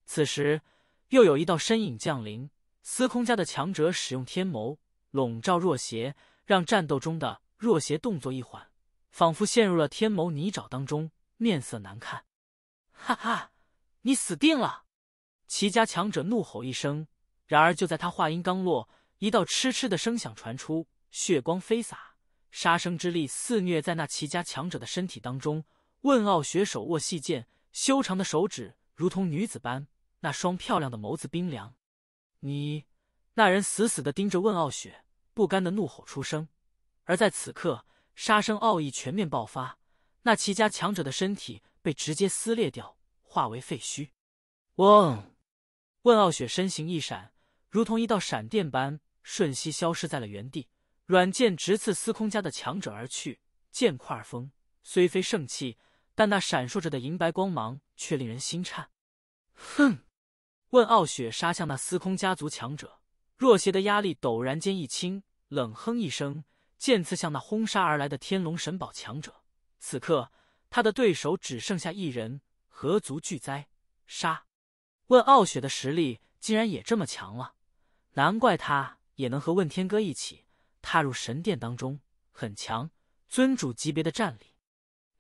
此时又有一道身影降临。司空家的强者使用天眸笼罩若邪，让战斗中的若邪动作一缓，仿佛陷入了天谋泥沼当中，面色难看。哈哈，你死定了！齐家强者怒吼一声，然而就在他话音刚落，一道嗤嗤的声响传出，血光飞洒，杀生之力肆虐在那齐家强者的身体当中。问傲雪手握细剑，修长的手指如同女子般，那双漂亮的眸子冰凉。你，那人死死的盯着问傲雪，不甘的怒吼出声。而在此刻，杀生奥义全面爆发，那齐家强者的身体被直接撕裂掉，化为废墟。嗡！问傲雪身形一闪，如同一道闪电般瞬息消失在了原地。软剑直刺司空家的强者而去，剑块锋，虽非圣器，但那闪烁着的银白光芒却令人心颤。哼！问傲雪杀向那司空家族强者，若邪的压力陡然间一轻，冷哼一声，剑刺向那轰杀而来的天龙神宝强者。此刻他的对手只剩下一人，何足惧哉？杀！问傲雪的实力竟然也这么强了，难怪他也能和问天哥一起踏入神殿当中，很强，尊主级别的战力。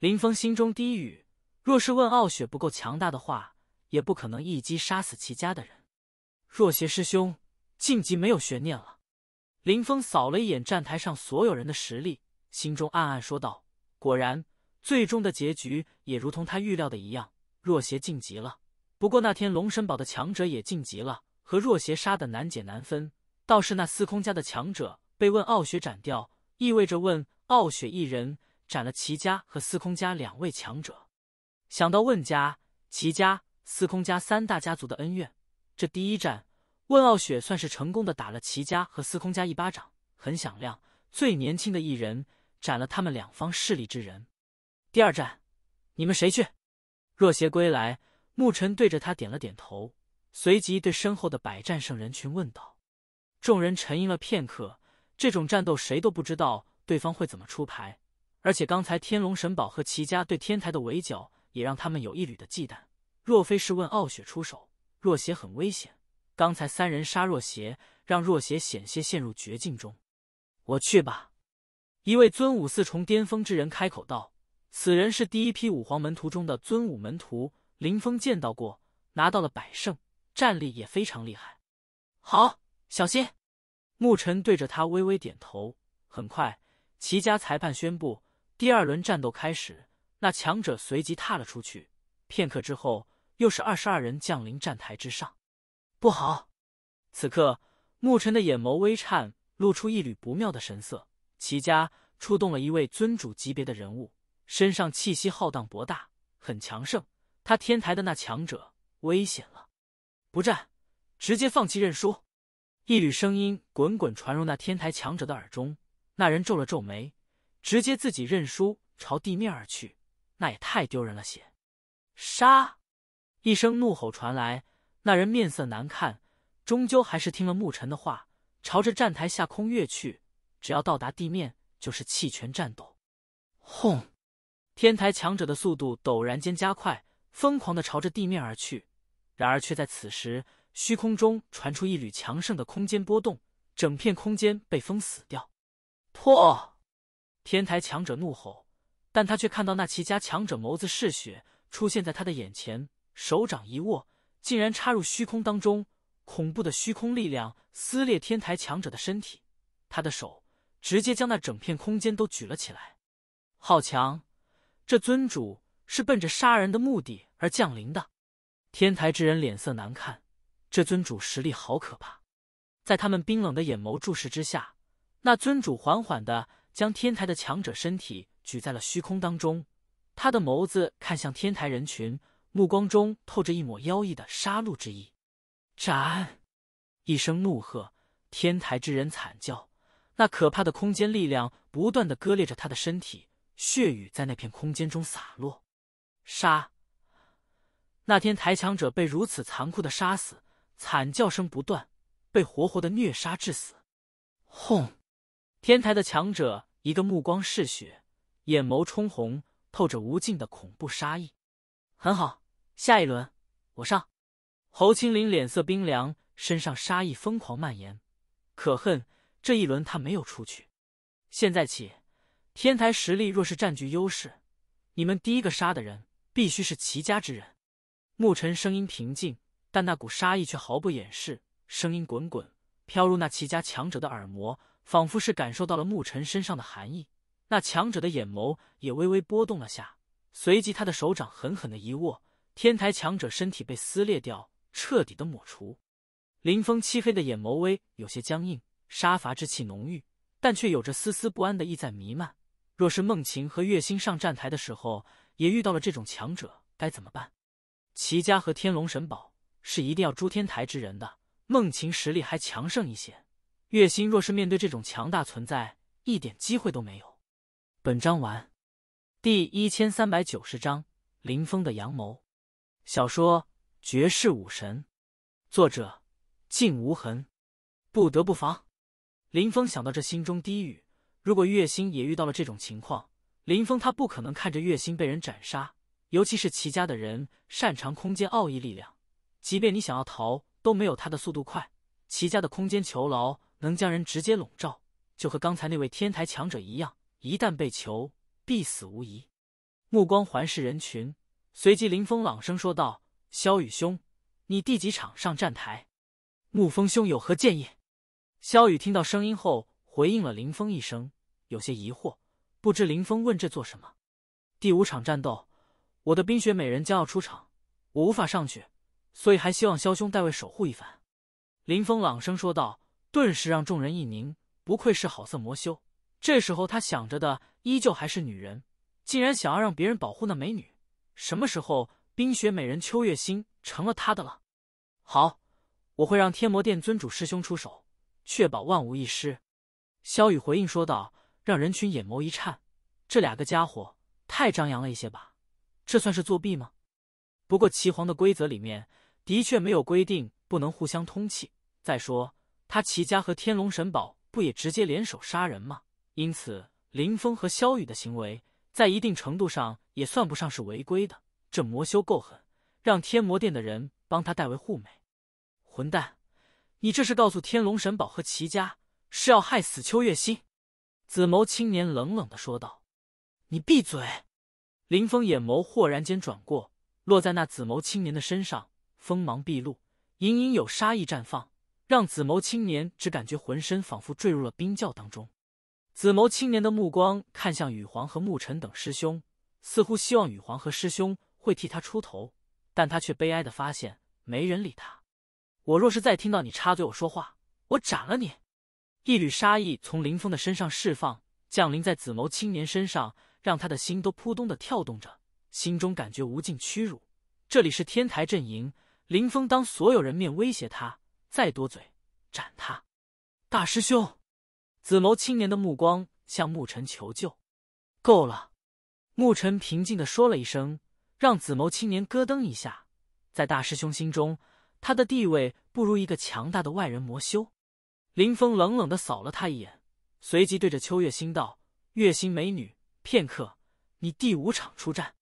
林峰心中低语：若是问傲雪不够强大的话，也不可能一击杀死齐家的人。若邪师兄晋级没有悬念了。林峰扫了一眼站台上所有人的实力，心中暗暗说道：“果然，最终的结局也如同他预料的一样，若邪晋级了。不过那天龙神堡的强者也晋级了，和若邪杀的难解难分。倒是那司空家的强者被问傲雪斩掉，意味着问傲雪一人斩了齐家和司空家两位强者。想到问家、齐家、司空家三大家族的恩怨，这第一战。”温傲雪算是成功的打了齐家和司空家一巴掌，很响亮。最年轻的一人斩了他们两方势力之人。第二战，你们谁去？若邪归来，牧尘对着他点了点头，随即对身后的百战胜人群问道。众人沉吟了片刻，这种战斗谁都不知道对方会怎么出牌，而且刚才天龙神宝和齐家对天台的围剿，也让他们有一缕的忌惮。若非是问傲雪出手，若邪很危险。刚才三人杀若邪，让若邪险些陷入绝境中。我去吧。一位尊武四重巅峰之人开口道：“此人是第一批五皇门徒中的尊武门徒，林峰见到过，拿到了百胜，战力也非常厉害。”好，小心。牧尘对着他微微点头。很快，齐家裁判宣布第二轮战斗开始。那强者随即踏了出去。片刻之后，又是二十二人降临站台之上。不好！此刻，牧尘的眼眸微颤，露出一缕不妙的神色。齐家出动了一位尊主级别的人物，身上气息浩荡博大，很强盛。他天台的那强者危险了！不战，直接放弃认输！一缕声音滚滚传入那天台强者的耳中。那人皱了皱眉，直接自己认输，朝地面而去。那也太丢人了些！杀！一声怒吼传来。那人面色难看，终究还是听了牧尘的话，朝着站台下空跃去。只要到达地面，就是弃权战斗。轰！天台强者的速度陡然间加快，疯狂的朝着地面而去。然而，却在此时，虚空中传出一缕强盛的空间波动，整片空间被封死掉。破！天台强者怒吼，但他却看到那齐家强者眸子嗜血，出现在他的眼前，手掌一握。竟然插入虚空当中，恐怖的虚空力量撕裂天台强者的身体。他的手直接将那整片空间都举了起来。好强！这尊主是奔着杀人的目的而降临的。天台之人脸色难看，这尊主实力好可怕。在他们冰冷的眼眸注视之下，那尊主缓缓的将天台的强者身体举在了虚空当中。他的眸子看向天台人群。目光中透着一抹妖异的杀戮之意，斩！一声怒喝，天台之人惨叫，那可怕的空间力量不断的割裂着他的身体，血雨在那片空间中洒落。杀！那天台强者被如此残酷的杀死，惨叫声不断，被活活的虐杀致死。轰！天台的强者一个目光嗜血，眼眸冲红，透着无尽的恐怖杀意。很好。下一轮，我上。侯青林脸色冰凉，身上杀意疯狂蔓延。可恨，这一轮他没有出去。现在起，天台实力若是占据优势，你们第一个杀的人必须是齐家之人。牧尘声音平静，但那股杀意却毫不掩饰，声音滚滚飘入那齐家强者的耳膜，仿佛是感受到了牧尘身上的寒意。那强者的眼眸也微微波动了下，随即他的手掌狠狠的一握。天台强者身体被撕裂掉，彻底的抹除。林峰漆黑的眼眸微有些僵硬，杀伐之气浓郁，但却有着丝丝不安的意在弥漫。若是梦晴和月星上战台的时候也遇到了这种强者，该怎么办？齐家和天龙神宝是一定要诛天台之人的。梦晴实力还强盛一些，月星若是面对这种强大存在，一点机会都没有。本章完，第一千三百九十章林峰的阳谋。小说《绝世武神》，作者静无痕。不得不防。林峰想到这，心中低语：如果月星也遇到了这种情况，林峰他不可能看着月星被人斩杀。尤其是齐家的人擅长空间奥义力量，即便你想要逃，都没有他的速度快。齐家的空间囚牢能将人直接笼罩，就和刚才那位天台强者一样，一旦被囚，必死无疑。目光环视人群，随即林峰朗声说道：“萧雨兄，你第几场上战台？沐风兄有何建议？”萧雨听到声音后，回应了林峰一声，有些疑惑，不知林峰问这做什么。第五场战斗，我的冰雪美人将要出场，我无法上去，所以还希望萧兄代为守护一番。林峰朗声说道，顿时让众人一凝。不愧是好色魔修，这时候他想着的依旧还是女人，竟然想要让别人保护那美女。什么时候冰雪美人秋月心成了他的了？好，我会让天魔殿尊主师兄出手，确保万无一失。萧雨回应说道，让人群眼眸一颤，这两个家伙太张扬了一些吧？这算是作弊吗？不过齐皇的规则里面的确没有规定不能互相通气。再说他齐家和天龙神宝。不也直接联手杀人吗？因此，林峰和萧雨的行为在一定程度上也算不上是违规的。这魔修够狠，让天魔殿的人帮他代为护美。混蛋，你这是告诉天龙神宝和齐家是要害死秋月心？紫眸青年冷冷的说道：“你闭嘴！”林峰眼眸豁然间转过，落在那紫眸青年的身上，锋芒毕露，隐隐有杀意绽放。让紫眸青年只感觉浑身仿佛坠入了冰窖当中。紫眸青年的目光看向羽皇和沐尘等师兄，似乎希望羽皇和师兄会替他出头，但他却悲哀的发现没人理他。我若是再听到你插嘴我说话，我斩了你！一缕杀意从林峰的身上释放，降临在紫眸青年身上，让他的心都扑通的跳动着，心中感觉无尽屈辱。这里是天台阵营，林峰当所有人面威胁他。再多嘴，斩他！大师兄，紫眸青年的目光向沐尘求救。够了！沐尘平静的说了一声，让紫眸青年咯噔一下。在大师兄心中，他的地位不如一个强大的外人魔修。林峰冷冷的扫了他一眼，随即对着秋月心道：“月心美女，片刻，你第五场出战。”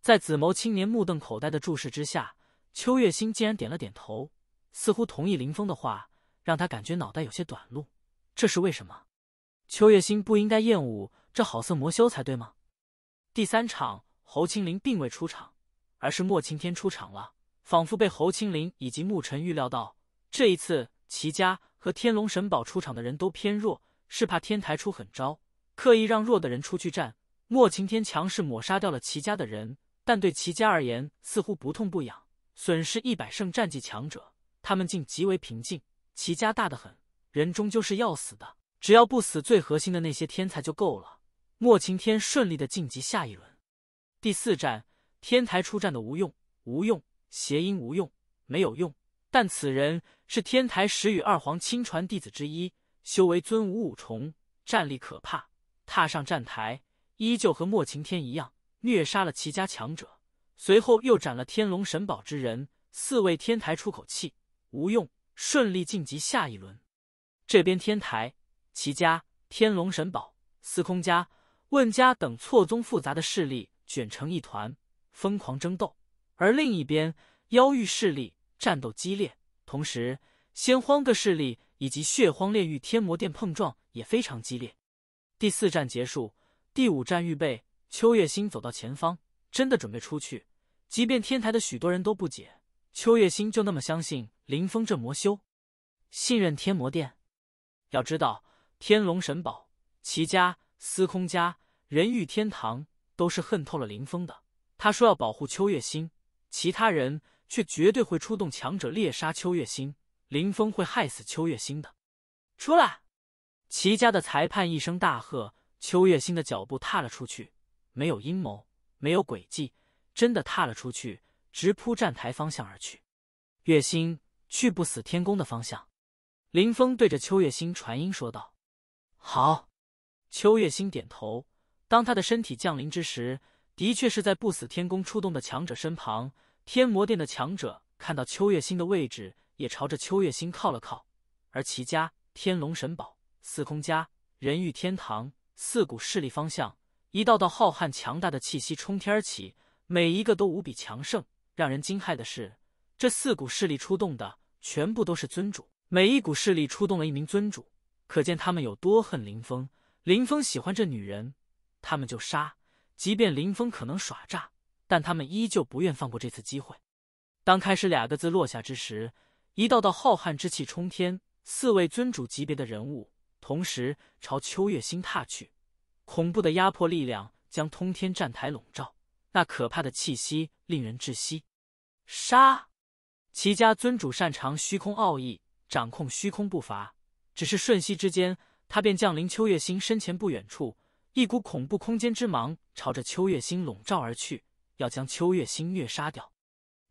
在紫眸青年目瞪口呆的注视之下，秋月心竟然点了点头。似乎同意林峰的话，让他感觉脑袋有些短路。这是为什么？秋月心不应该厌恶这好色魔修才对吗？第三场，侯青林并未出场，而是莫青天出场了。仿佛被侯青林以及沐尘预料到，这一次齐家和天龙神堡出场的人都偏弱，是怕天台出狠招，刻意让弱的人出去战。莫青天强势抹杀掉了齐家的人，但对齐家而言似乎不痛不痒，损失一百胜战绩强者。他们竟极为平静。齐家大得很，人终究是要死的，只要不死最核心的那些天才就够了。莫晴天顺利的晋级下一轮。第四战，天台出战的无用，无用，谐音无用，没有用。但此人是天台十羽二皇亲传弟子之一，修为尊武五重，战力可怕。踏上战台，依旧和莫晴天一样，虐杀了齐家强者，随后又斩了天龙神宝之人，四位天台出口气。无用，顺利晋级下一轮。这边天台、齐家、天龙神宝、司空家、问家等错综复杂的势力卷成一团，疯狂争斗；而另一边妖域势力战斗激烈，同时仙荒各势力以及血荒炼狱天魔殿碰撞也非常激烈。第四战结束，第五战预备。秋月星走到前方，真的准备出去。即便天台的许多人都不解。秋月星就那么相信林峰这魔修，信任天魔殿。要知道，天龙神宝、齐家、司空家、人欲天堂都是恨透了林峰的。他说要保护秋月心，其他人却绝对会出动强者猎杀秋月心。林峰会害死秋月心的。出来！齐家的裁判一声大喝，秋月心的脚步踏了出去，没有阴谋，没有诡计，真的踏了出去。直扑站台方向而去，月星去不死天宫的方向。林峰对着秋月星传音说道：“好。”秋月星点头。当他的身体降临之时，的确是在不死天宫出动的强者身旁。天魔殿的强者看到秋月星的位置，也朝着秋月星靠了靠。而齐家、天龙神宝、司空家、人欲天堂四股势力方向，一道道浩瀚强大的气息冲天而起，每一个都无比强盛。让人惊骇的是，这四股势力出动的全部都是尊主，每一股势力出动了一名尊主，可见他们有多恨林峰。林峰喜欢这女人，他们就杀；即便林峰可能耍诈，但他们依旧不愿放过这次机会。当开始俩个字落下之时，一道道浩瀚之气冲天，四位尊主级别的人物同时朝秋月星踏去，恐怖的压迫力量将通天战台笼罩，那可怕的气息令人窒息。杀！齐家尊主擅长虚空奥义，掌控虚空步伐，只是瞬息之间，他便降临秋月星身前不远处。一股恐怖空间之芒朝着秋月星笼罩而去，要将秋月星虐杀掉。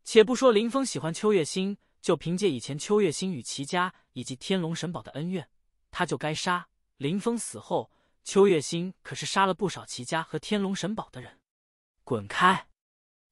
且不说林峰喜欢秋月星，就凭借以前秋月星与齐家以及天龙神宝的恩怨，他就该杀。林峰死后，秋月星可是杀了不少齐家和天龙神宝的人。滚开！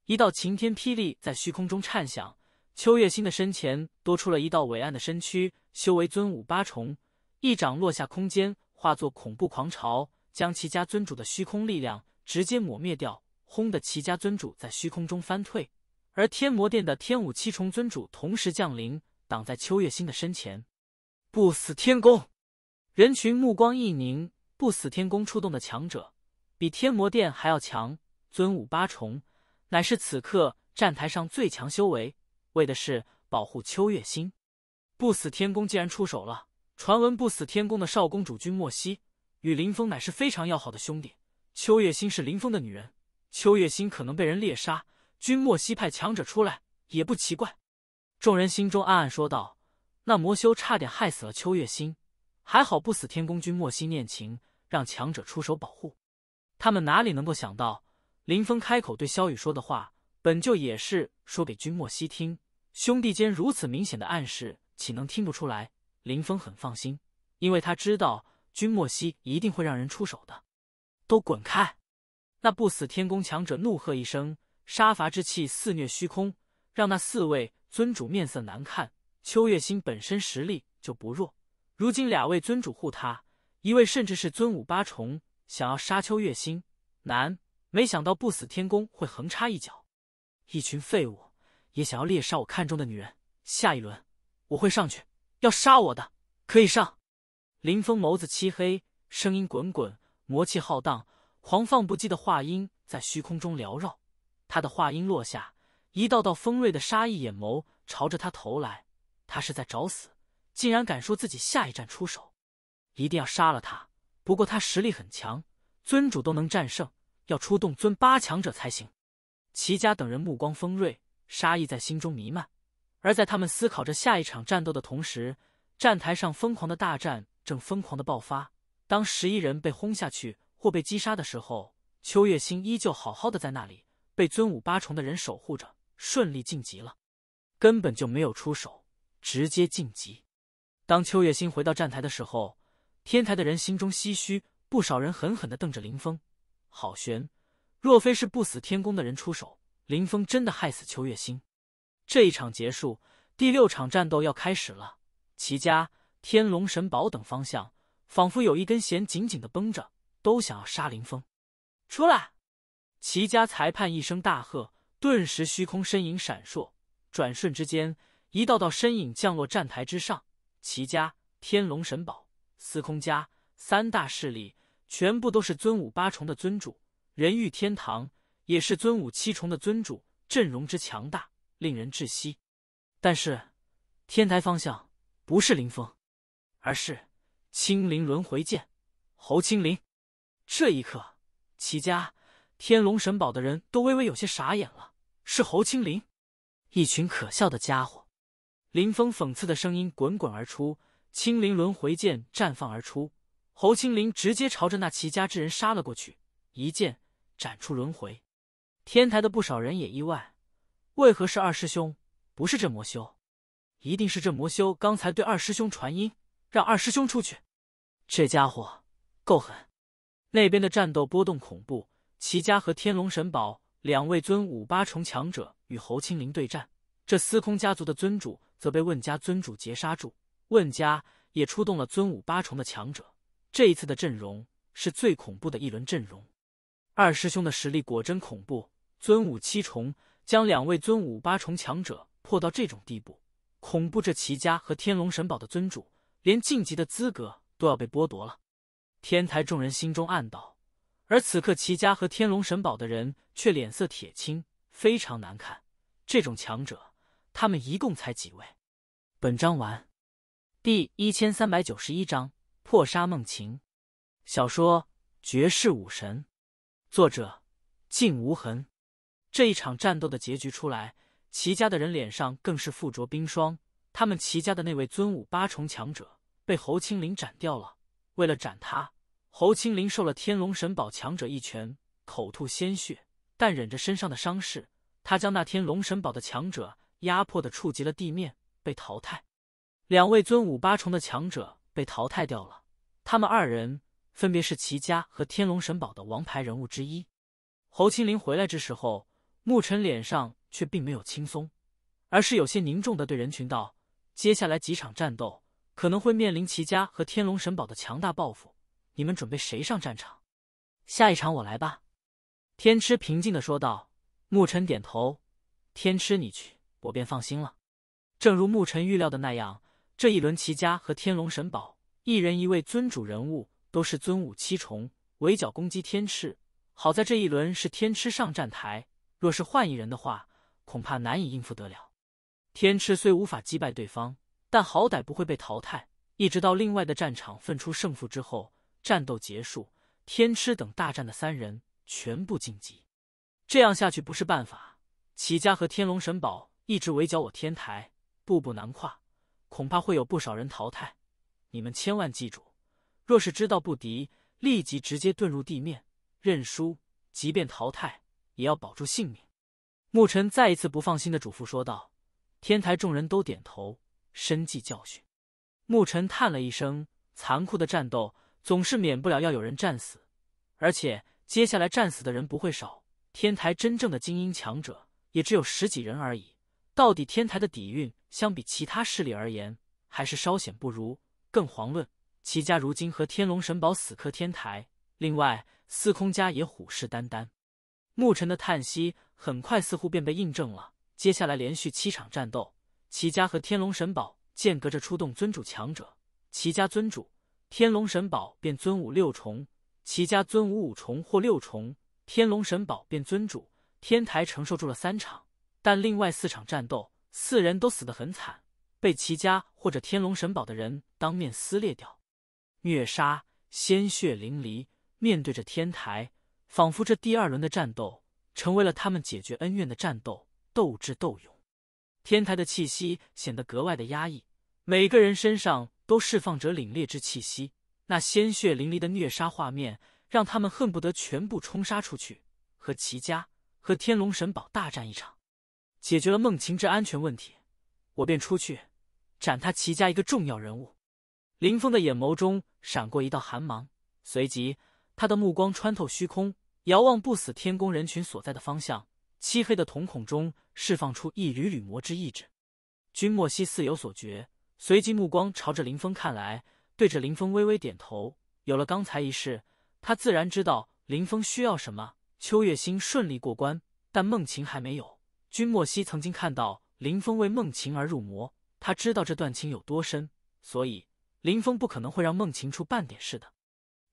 一道晴天霹雳在虚空中颤响，秋月星的身前多出了一道伟岸的身躯，修为尊武八重，一掌落下，空间化作恐怖狂潮。将齐家尊主的虚空力量直接抹灭掉，轰的齐家尊主在虚空中翻退，而天魔殿的天武七重尊主同时降临，挡在秋月星的身前。不死天宫，人群目光一凝，不死天宫出动的强者比天魔殿还要强，尊武八重，乃是此刻站台上最强修为，为的是保护秋月星。不死天宫既然出手了，传闻不死天宫的少公主君莫西。与林峰乃是非常要好的兄弟，秋月心是林峰的女人，秋月心可能被人猎杀，君莫西派强者出来也不奇怪。众人心中暗暗说道：“那魔修差点害死了秋月心，还好不死天宫君莫西念情，让强者出手保护。”他们哪里能够想到，林峰开口对萧雨说的话，本就也是说给君莫西听。兄弟间如此明显的暗示，岂能听不出来？林峰很放心，因为他知道。君莫西一定会让人出手的，都滚开！那不死天宫强者怒喝一声，杀伐之气肆虐虚空，让那四位尊主面色难看。秋月星本身实力就不弱，如今两位尊主护他，一位甚至是尊武八重，想要杀秋月星难。没想到不死天宫会横插一脚，一群废物也想要猎杀我看中的女人。下一轮我会上去，要杀我的可以上。林峰眸子漆黑，声音滚滚，魔气浩荡，狂放不羁的话音在虚空中缭绕。他的话音落下，一道道锋锐的杀意眼眸朝着他投来。他是在找死，竟然敢说自己下一站出手，一定要杀了他。不过他实力很强，尊主都能战胜，要出动尊八强者才行。齐家等人目光锋锐，杀意在心中弥漫。而在他们思考着下一场战斗的同时，站台上疯狂的大战。正疯狂的爆发。当十一人被轰下去或被击杀的时候，秋月星依旧好好的在那里，被尊武八重的人守护着，顺利晋级了，根本就没有出手，直接晋级。当秋月星回到站台的时候，天台的人心中唏嘘，不少人狠狠的瞪着林峰。好悬！若非是不死天宫的人出手，林峰真的害死秋月星。这一场结束，第六场战斗要开始了。齐家。天龙神堡等方向，仿佛有一根弦紧紧的绷着，都想要杀林峰。出来！齐家裁判一声大喝，顿时虚空身影闪烁，转瞬之间，一道道身影降落站台之上。齐家、天龙神堡、司空家三大势力，全部都是尊武八重的尊主。人欲天堂也是尊武七重的尊主，阵容之强大，令人窒息。但是，天台方向不是林峰。而是青灵轮回剑，侯青灵。这一刻，齐家天龙神堡的人都微微有些傻眼了。是侯青灵，一群可笑的家伙！林峰讽刺的声音滚滚而出，青灵轮回剑绽放而出，侯青灵直接朝着那齐家之人杀了过去，一剑斩出轮回。天台的不少人也意外，为何是二师兄，不是这魔修？一定是这魔修刚才对二师兄传音。让二师兄出去，这家伙够狠。那边的战斗波动恐怖，齐家和天龙神宝两位尊武八重强者与侯青灵对战，这司空家族的尊主则被问家尊主截杀住。问家也出动了尊武八重的强者，这一次的阵容是最恐怖的一轮阵容。二师兄的实力果真恐怖，尊武七重将两位尊武八重强者破到这种地步，恐怖这齐家和天龙神堡的尊主。连晋级的资格都要被剥夺了，天台众人心中暗道：而此刻齐家和天龙神堡的人却脸色铁青，非常难看。这种强者，他们一共才几位？本章完。第一千三百九十一章破杀梦晴。小说《绝世武神》，作者静无痕。这一场战斗的结局出来，齐家的人脸上更是附着冰霜。他们齐家的那位尊武八重强者被侯青林斩掉了。为了斩他，侯青林受了天龙神堡强者一拳，口吐鲜血，但忍着身上的伤势，他将那天龙神堡的强者压迫的触及了地面，被淘汰。两位尊武八重的强者被淘汰掉了，他们二人分别是齐家和天龙神堡的王牌人物之一。侯青林回来之时候，沐尘脸上却并没有轻松，而是有些凝重的对人群道：“接下来几场战斗可能会面临齐家和天龙神堡的强大报复，你们准备谁上战场？下一场我来吧。”天痴平静的说道。沐尘点头：“天痴你去，我便放心了。”正如沐尘预料的那样。这一轮，齐家和天龙神堡一人一位尊主人物，都是尊武七重，围剿攻击天赤。好在这一轮是天痴上战台，若是换一人的话，恐怕难以应付得了。天赤虽无法击败对方，但好歹不会被淘汰。一直到另外的战场分出胜负之后，战斗结束，天赤等大战的三人全部晋级。这样下去不是办法。齐家和天龙神堡一直围剿我天台，步步难跨。恐怕会有不少人淘汰，你们千万记住，若是知道不敌，立即直接遁入地面认输，即便淘汰也要保住性命。牧尘再一次不放心的嘱咐说道。天台众人都点头，深记教训。牧尘叹了一声：“残酷的战斗总是免不了要有人战死，而且接下来战死的人不会少。天台真正的精英强者也只有十几人而已。”到底天台的底蕴相比其他势力而言，还是稍显不如。更遑论齐家如今和天龙神堡死磕天台，另外司空家也虎视眈眈。牧尘的叹息很快似乎便被印证了。接下来连续七场战斗，齐家和天龙神堡间隔着出动尊主强者。齐家尊主，天龙神堡便尊武六重；齐家尊武五重或六重，天龙神堡便尊主。天台承受住了三场。但另外四场战斗，四人都死得很惨，被齐家或者天龙神堡的人当面撕裂掉，虐杀，鲜血淋漓。面对着天台，仿佛这第二轮的战斗成为了他们解决恩怨的战斗，斗智斗勇。天台的气息显得格外的压抑，每个人身上都释放着凛冽之气息。那鲜血淋漓的虐杀画面，让他们恨不得全部冲杀出去，和齐家和天龙神堡大战一场。解决了孟晴之安全问题，我便出去斩他齐家一个重要人物。林峰的眼眸中闪过一道寒芒，随即他的目光穿透虚空，遥望不死天宫人群所在的方向。漆黑的瞳孔中释放出一缕缕魔之意志。君莫西似有所觉，随即目光朝着林峰看来，对着林峰微微点头。有了刚才一事，他自然知道林峰需要什么。秋月星顺利过关，但孟晴还没有。君莫西曾经看到林峰为孟晴而入魔，他知道这段情有多深，所以林峰不可能会让孟晴出半点事的。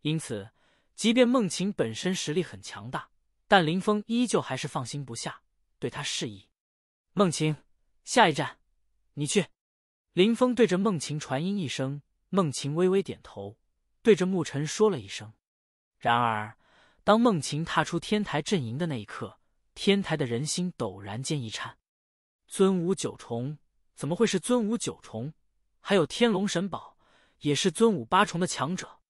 因此，即便孟晴本身实力很强大，但林峰依旧还是放心不下，对他示意：“孟晴，下一站，你去。”林峰对着孟晴传音一声，孟晴微微点头，对着沐尘说了一声。然而，当孟晴踏出天台阵营的那一刻，天台的人心陡然间一颤，尊武九重怎么会是尊武九重？还有天龙神宝也是尊武八重的强者。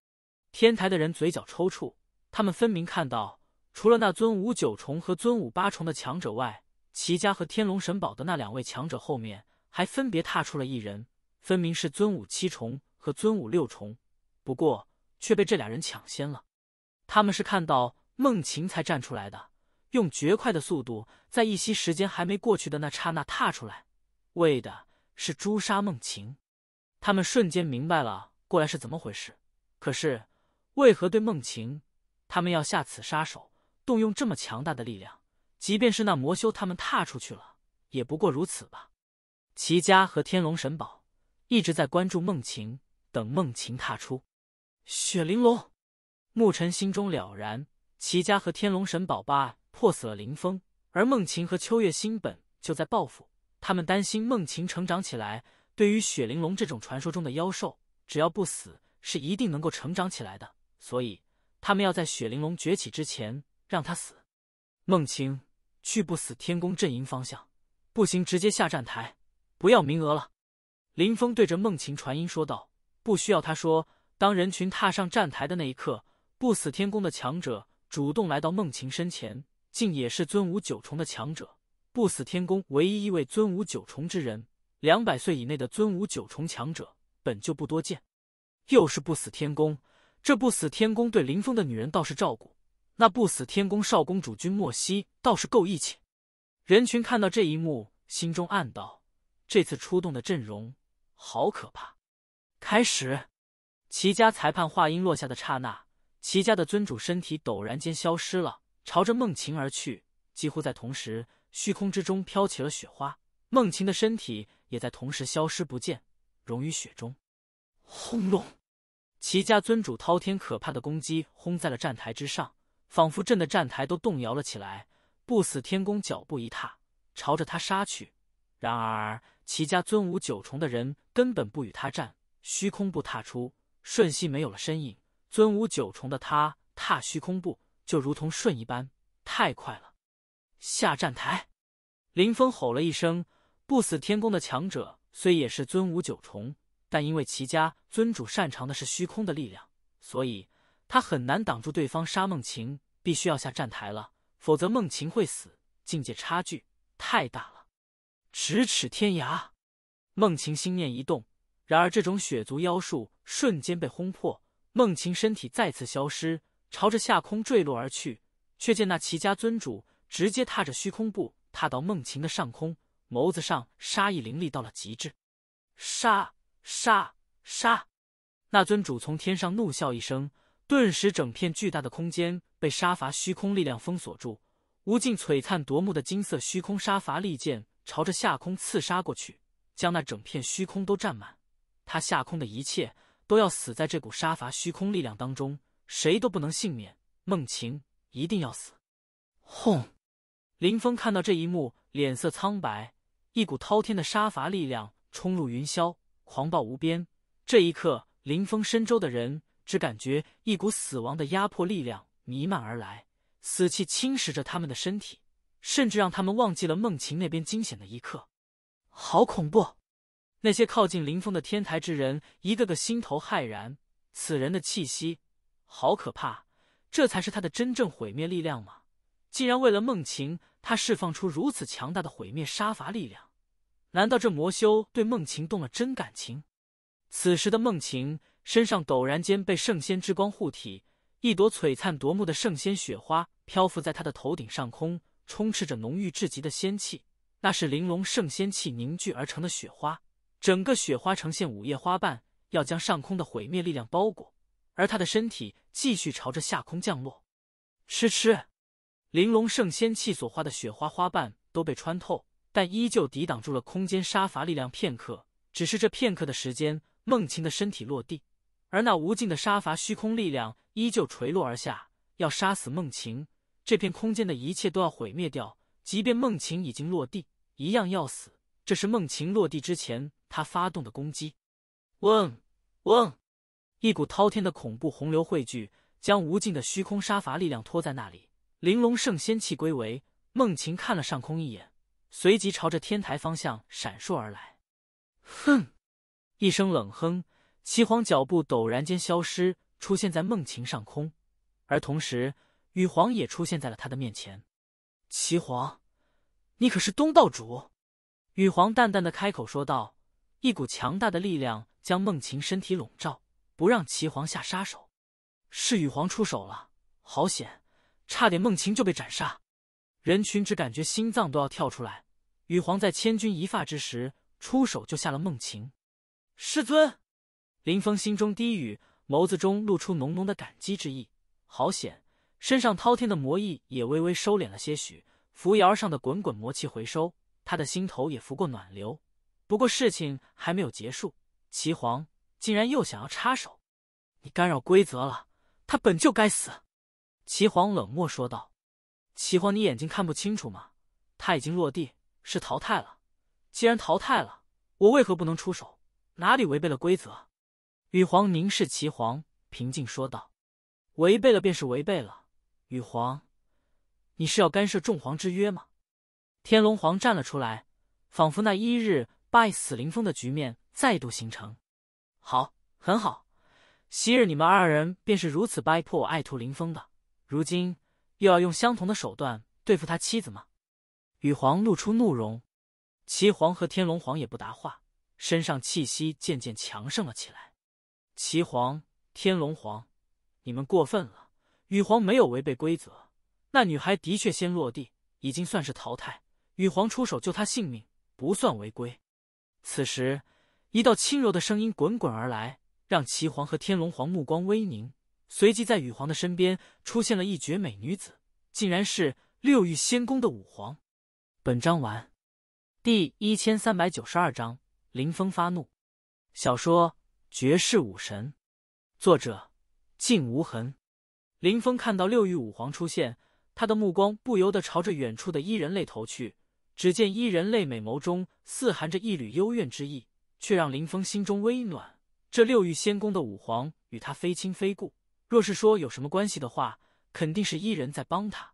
天台的人嘴角抽搐，他们分明看到，除了那尊武九重和尊武八重的强者外，齐家和天龙神堡的那两位强者后面还分别踏出了一人，分明是尊武七重和尊武六重，不过却被这俩人抢先了。他们是看到孟晴才站出来的。用绝快的速度，在一息时间还没过去的那刹那踏出来，为的是诛杀孟晴。他们瞬间明白了过来是怎么回事。可是，为何对孟晴，他们要下此杀手，动用这么强大的力量？即便是那魔修他们踏出去了，也不过如此吧。齐家和天龙神宝一直在关注孟晴，等孟晴踏出。雪玲珑，沐尘心中了然。齐家和天龙神宝吧破死了林峰，而孟晴和秋月心本就在报复。他们担心孟晴成长起来，对于雪玲珑这种传说中的妖兽，只要不死，是一定能够成长起来的。所以，他们要在雪玲珑崛起之前让他死。孟晴，去不死天宫阵营方向，不行直接下站台，不要名额了。林峰对着孟晴传音说道：“不需要他说。”当人群踏上站台的那一刻，不死天宫的强者主动来到孟晴身前，竟也是尊武九重的强者。不死天宫唯一一位尊武九重之人，两百岁以内的尊武九重强者本就不多见，又是不死天宫。这不死天宫对林峰的女人倒是照顾，那不死天宫少公主君莫西倒是够义气。人群看到这一幕，心中暗道：这次出动的阵容好可怕。开始。齐家裁判话音落下的刹那，齐家的尊主身体陡然间消失了，朝着孟晴而去。几乎在同时，虚空之中飘起了雪花，孟晴的身体也在同时消失不见，融于雪中。轰隆！齐家尊主滔天可怕的攻击轰在了站台之上，仿佛震的站台都动摇了起来。不死天宫脚步一踏，朝着他杀去。然而，齐家尊武九重的人根本不与他战，虚空步踏出。瞬息没有了身影，尊武九重的他踏虚空步，就如同瞬一般，太快了。下站台，林峰吼了一声。不死天宫的强者虽也是尊武九重，但因为齐家尊主擅长的是虚空的力量，所以他很难挡住对方杀孟晴，必须要下站台了，否则孟晴会死。境界差距太大了，咫尺天涯。孟晴心念一动。然而，这种血族妖术瞬间被轰破，孟晴身体再次消失，朝着下空坠落而去。却见那齐家尊主直接踏着虚空步，踏到孟晴的上空，眸子上杀意凌厉到了极致。杀杀杀！那尊主从天上怒笑一声，顿时整片巨大的空间被杀伐虚空力量封锁住，无尽璀璨夺目的金色虚空杀伐利剑朝着下空刺杀过去，将那整片虚空都占满。他下空的一切都要死在这股杀伐虚空力量当中，谁都不能幸免。孟晴一定要死！轰！林峰看到这一幕，脸色苍白。一股滔天的杀伐力量冲入云霄，狂暴无边。这一刻，林峰身周的人只感觉一股死亡的压迫力量弥漫而来，死气侵蚀着他们的身体，甚至让他们忘记了孟晴那边惊险的一刻。好恐怖！那些靠近林峰的天台之人，一个个心头骇然。此人的气息好可怕，这才是他的真正毁灭力量吗？竟然为了梦晴，他释放出如此强大的毁灭杀伐力量？难道这魔修对梦晴动了真感情？此时的梦晴身上陡然间被圣仙之光护体，一朵璀璨夺目的圣仙雪花漂浮在他的头顶上空，充斥着浓郁至极的仙气。那是玲珑圣仙气凝聚而成的雪花。整个雪花呈现午夜花瓣，要将上空的毁灭力量包裹，而他的身体继续朝着下空降落。吃吃，玲珑圣仙气所化的雪花花瓣都被穿透，但依旧抵挡住了空间杀伐力量片刻。只是这片刻的时间，孟晴的身体落地，而那无尽的杀伐虚空力量依旧垂落而下，要杀死孟晴。这片空间的一切都要毁灭掉，即便孟晴已经落地，一样要死。这是孟晴落地之前。他发动的攻击，嗡嗡，一股滔天的恐怖洪流汇聚，将无尽的虚空杀伐力量拖在那里。玲珑圣仙气归为孟晴看了上空一眼，随即朝着天台方向闪烁而来。哼！一声冷哼，齐皇脚步陡然间消失，出现在孟晴上空，而同时羽皇也出现在了他的面前。齐皇，你可是东道主？羽皇淡淡的开口说道。一股强大的力量将孟晴身体笼罩，不让齐皇下杀手。是羽皇出手了，好险，差点孟晴就被斩杀。人群只感觉心脏都要跳出来。羽皇在千钧一发之时出手救下了孟晴。师尊，林峰心中低语，眸子中露出浓浓的感激之意。好险，身上滔天的魔意也微微收敛了些许，扶摇上的滚滚魔气回收，他的心头也拂过暖流。不过事情还没有结束，齐皇竟然又想要插手，你干扰规则了，他本就该死。齐皇冷漠说道：“齐皇，你眼睛看不清楚吗？他已经落地，是淘汰了。既然淘汰了，我为何不能出手？哪里违背了规则？”羽皇凝视齐皇，平静说道：“违背了便是违背了。羽皇，你是要干涉众皇之约吗？”天龙皇站了出来，仿佛那一日拜死灵峰的局面再度形成。好，很好。昔日你们二人便是如此掰破我爱徒林峰的。如今又要用相同的手段对付他妻子吗？羽皇露出怒容，齐皇和天龙皇也不答话，身上气息渐渐强盛了起来。齐皇、天龙皇，你们过分了。羽皇没有违背规则，那女孩的确先落地，已经算是淘汰。羽皇出手救她性命，不算违规。此时，一道轻柔的声音滚滚而来，让齐皇和天龙皇目光微凝。随即，在羽皇的身边出现了一绝美女子，竟然是六欲仙宫的武皇。本章完，第一千三百九十二章林峰发怒。小说《绝世武神》，作者静无痕。林峰看到六欲武皇出现，他的目光不由得朝着远处的伊人类投去。只见伊人类美眸中似含着一缕幽怨之意，却让林峰心中微暖。这六欲仙宫的武皇与他非亲非故。若是说有什么关系的话，肯定是伊人在帮他。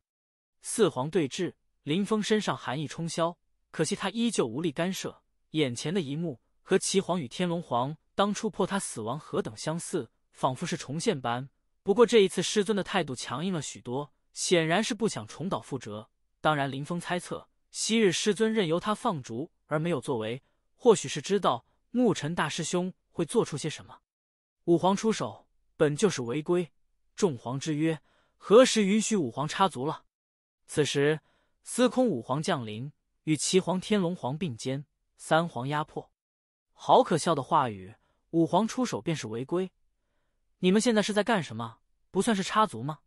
四皇对峙，林峰身上寒意冲霄，可惜他依旧无力干涉。眼前的一幕和齐皇与天龙皇当初破他死亡何等相似，仿佛是重现般。不过这一次师尊的态度强硬了许多，显然是不想重蹈覆辙。当然，林峰猜测昔日师尊任由他放逐而没有作为，或许是知道牧尘大师兄会做出些什么。五皇出手。本就是违规，众皇之约何时允许武皇插足了？此时，司空武皇降临，与齐皇、天龙皇并肩，三皇压迫。好可笑的话语！武皇出手便是违规？你们现在是在干什么？不算是插足吗？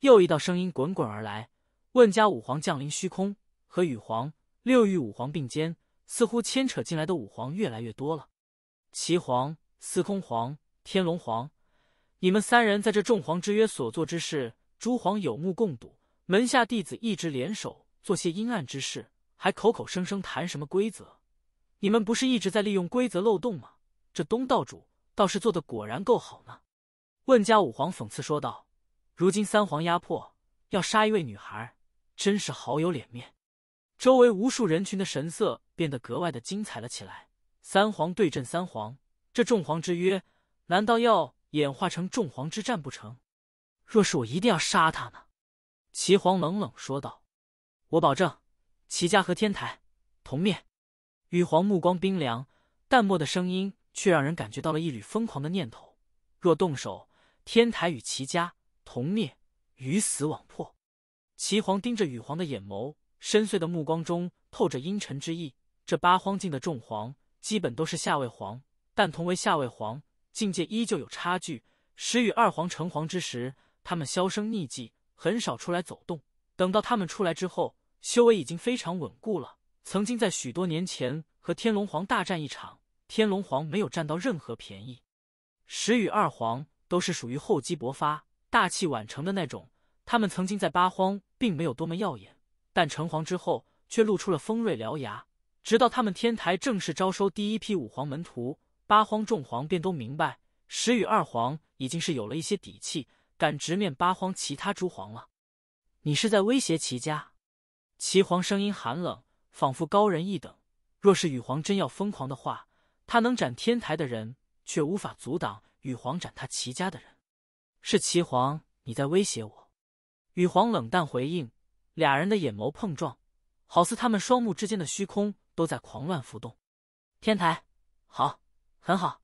又一道声音滚滚而来。问家武皇降临虚空，和羽皇、六欲武皇并肩，似乎牵扯进来的武皇越来越多了。齐皇、司空皇、天龙皇。你们三人在这众皇之约所做之事，诸皇有目共睹。门下弟子一直联手做些阴暗之事，还口口声声谈什么规则？你们不是一直在利用规则漏洞吗？这东道主倒是做的果然够好呢。问家五皇讽刺说道：“如今三皇压迫，要杀一位女孩，真是好有脸面。”周围无数人群的神色变得格外的精彩了起来。三皇对阵三皇，这众皇之约，难道要？演化成众皇之战不成？若是我一定要杀他呢？齐皇冷冷说道：“我保证，齐家和天台同灭。”羽皇目光冰凉，淡漠的声音却让人感觉到了一缕疯狂的念头。若动手，天台与齐家同灭，鱼死网破。齐皇盯着羽皇的眼眸，深邃的目光中透着阴沉之意。这八荒境的众皇，基本都是下位皇，但同为下位皇。境界依旧有差距。时与二皇成皇之时，他们销声匿迹，很少出来走动。等到他们出来之后，修为已经非常稳固了。曾经在许多年前和天龙皇大战一场，天龙皇没有占到任何便宜。时与二皇都是属于厚积薄发、大器晚成的那种。他们曾经在八荒并没有多么耀眼，但成皇之后却露出了锋锐獠牙。直到他们天台正式招收第一批武皇门徒。八荒众皇便都明白，十羽二皇已经是有了一些底气，敢直面八荒其他诸皇了。你是在威胁齐家？齐皇声音寒冷，仿佛高人一等。若是羽皇真要疯狂的话，他能斩天台的人，却无法阻挡羽皇斩他齐家的人。是齐皇，你在威胁我？羽皇冷淡回应。俩人的眼眸碰撞，好似他们双目之间的虚空都在狂乱浮动。天台，好。很好，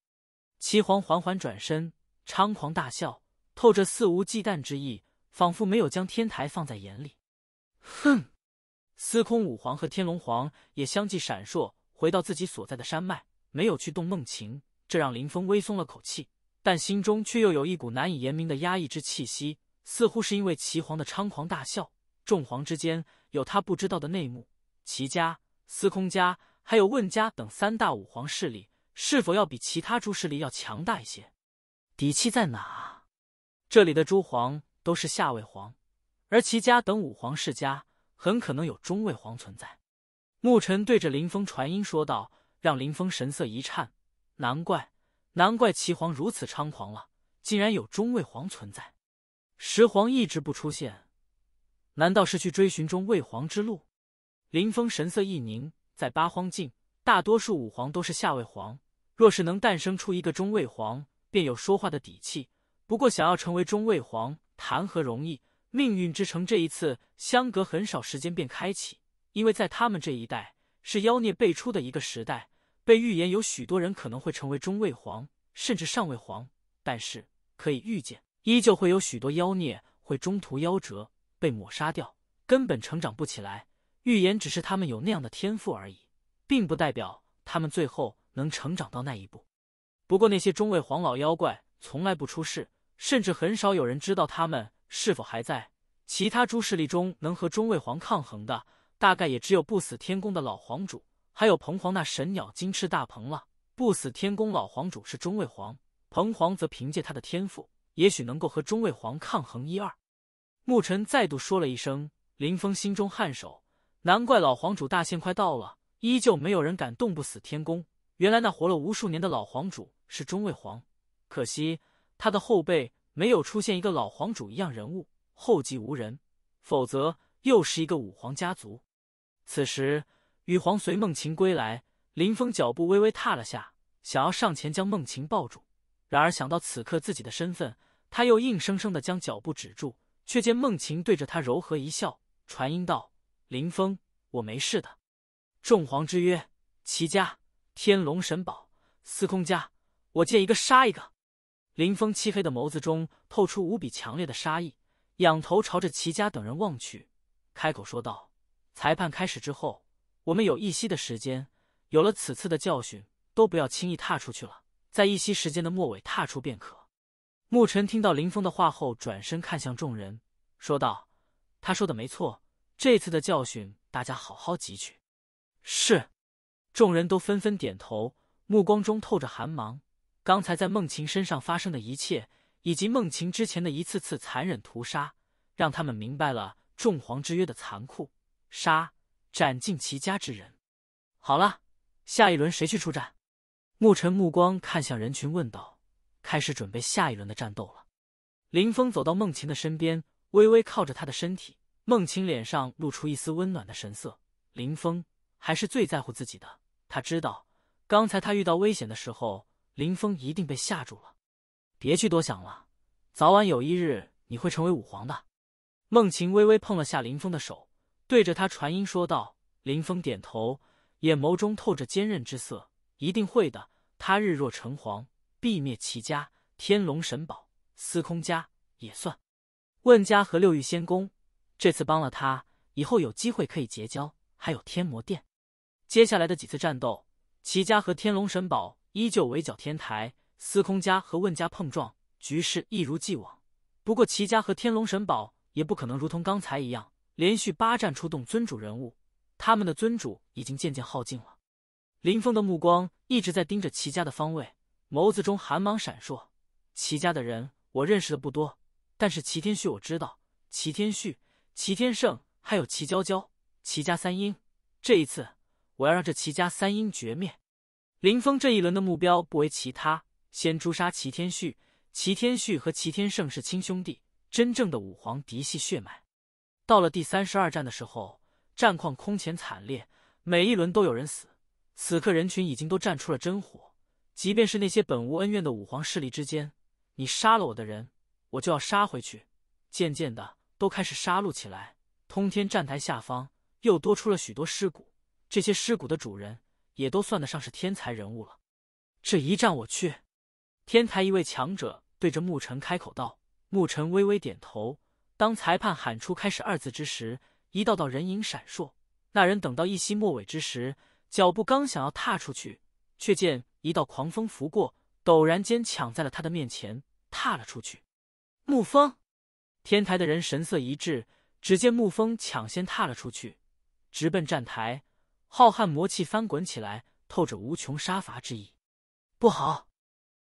齐皇缓缓转身，猖狂大笑，透着肆无忌惮之意，仿佛没有将天台放在眼里。哼！司空五皇和天龙皇也相继闪烁，回到自己所在的山脉，没有去动梦情，这让林峰微松了口气，但心中却又有一股难以言明的压抑之气息，似乎是因为齐皇的猖狂大笑。众皇之间有他不知道的内幕，齐家、司空家还有问家等三大五皇势力。是否要比其他诸势力要强大一些？底气在哪？这里的诸皇都是下位皇，而齐家等五皇世家很可能有中位皇存在。牧尘对着林峰传音说道，让林峰神色一颤。难怪，难怪齐皇如此猖狂了，竟然有中位皇存在。十皇一直不出现，难道是去追寻中位皇之路？林峰神色一凝，在八荒境，大多数武皇都是下位皇。若是能诞生出一个中位皇，便有说话的底气。不过，想要成为中位皇，谈何容易？命运之城这一次相隔很少时间便开启，因为在他们这一代是妖孽辈出的一个时代，被预言有许多人可能会成为中位皇，甚至上位皇。但是可以预见，依旧会有许多妖孽会中途夭折，被抹杀掉，根本成长不起来。预言只是他们有那样的天赋而已，并不代表他们最后能成长到那一步。不过那些中位皇老妖怪从来不出世，甚至很少有人知道他们是否还在。其他诸势力中能和中位皇抗衡的，大概也只有不死天宫的老皇主，还有彭皇那神鸟金翅大鹏了。不死天宫老皇主是中位皇，彭皇则凭借他的天赋，也许能够和中位皇抗衡一二。牧尘再度说了一声，林峰心中颔首。难怪老皇主大限快到了，依旧没有人敢动不死天宫。原来那活了无数年的老皇主是中位皇，可惜他的后辈没有出现一个老皇主一样人物，后继无人。否则又是一个武皇家族。此时羽皇随梦晴归来，林峰脚步微微踏了下，想要上前将梦晴抱住，然而想到此刻自己的身份，他又硬生生的将脚步止住。却见梦晴对着他柔和一笑，传音道。林峰，我没事的。众皇之约，齐家、天龙神宝、司空家，我见一个杀一个。林峰漆黑的眸子中透出无比强烈的杀意，仰头朝着齐家等人望去，开口说道：“裁判开始之后，我们有一息的时间。有了此次的教训，都不要轻易踏出去了，在一息时间的末尾踏出便可。”牧尘听到林峰的话后，转身看向众人，说道：“他说的没错。”这次的教训，大家好好汲取。是，众人都纷纷点头，目光中透着寒芒。刚才在梦晴身上发生的一切，以及梦晴之前的一次次残忍屠杀，让他们明白了众皇之约的残酷。杀，斩尽齐家之人。好了，下一轮谁去出战？沐尘目光看向人群，问道：“开始准备下一轮的战斗了。”林峰走到梦晴的身边，微微靠着她的身体。孟晴脸上露出一丝温暖的神色。林峰还是最在乎自己的，他知道刚才他遇到危险的时候，林峰一定被吓住了。别去多想了，早晚有一日你会成为武皇的。孟晴微微碰了下林峰的手，对着他传音说道。林峰点头，眼眸中透着坚韧之色。一定会的，他日若成皇，必灭齐家、天龙神宝、司空家也算。问家和六欲仙宫。这次帮了他，以后有机会可以结交。还有天魔殿，接下来的几次战斗，齐家和天龙神宝依旧围剿天台，司空家和问家碰撞，局势一如既往。不过齐家和天龙神宝也不可能如同刚才一样连续八战出动尊主人物，他们的尊主已经渐渐耗尽了。林峰的目光一直在盯着齐家的方位，眸子中寒芒闪烁。齐家的人我认识的不多，但是齐天旭我知道，齐天旭。齐天圣还有齐娇娇，齐家三英，这一次我要让这齐家三英绝灭。林峰这一轮的目标不为其他，先诛杀齐天旭。齐天旭和齐天圣是亲兄弟，真正的武皇嫡系血脉。到了第三十二战的时候，战况空前惨烈，每一轮都有人死。此刻人群已经都战出了真火，即便是那些本无恩怨的武皇势力之间，你杀了我的人，我就要杀回去。渐渐的。都开始杀戮起来，通天站台下方又多出了许多尸骨，这些尸骨的主人也都算得上是天才人物了。这一战我去。天台一位强者对着牧尘开口道：“牧尘微微点头。”当裁判喊出“开始”二字之时，一道道人影闪烁。那人等到一息末尾之时，脚步刚想要踏出去，却见一道狂风拂过，陡然间抢在了他的面前，踏了出去。沐风。天台的人神色一滞，只见沐风抢先踏了出去，直奔站台。浩瀚魔气翻滚起来，透着无穷杀伐之意。不好！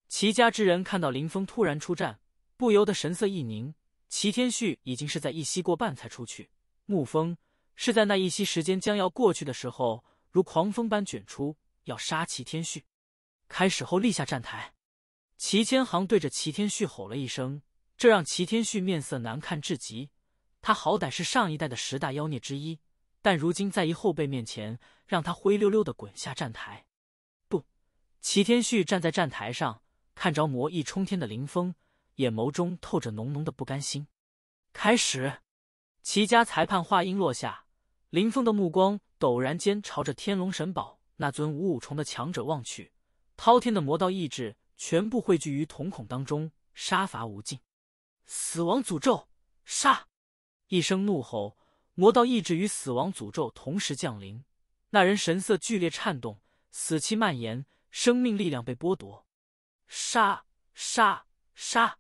齐家之人看到林峰突然出战，不由得神色一凝。齐天旭已经是在一夕过半才出去，沐风是在那一夕时间将要过去的时候，如狂风般卷出要杀齐天旭。开始后立下站台，齐千行对着齐天旭吼了一声，这让齐天旭面色难看至极。他好歹是上一代的十大妖孽之一，但如今在一后辈面前，让他灰溜溜的滚下站台。不，齐天旭站在站台上，看着魔意冲天的林峰，眼眸中透着浓浓的不甘心。开始，齐家裁判话音落下，林峰的目光陡然间朝着天龙神堡那尊五五重的强者望去，滔天的魔道意志全部汇聚于瞳孔当中，杀伐无尽。死亡诅咒，杀！一声怒吼，魔道意志与死亡诅咒同时降临。那人神色剧烈颤动，死气蔓延，生命力量被剥夺。杀！杀！杀！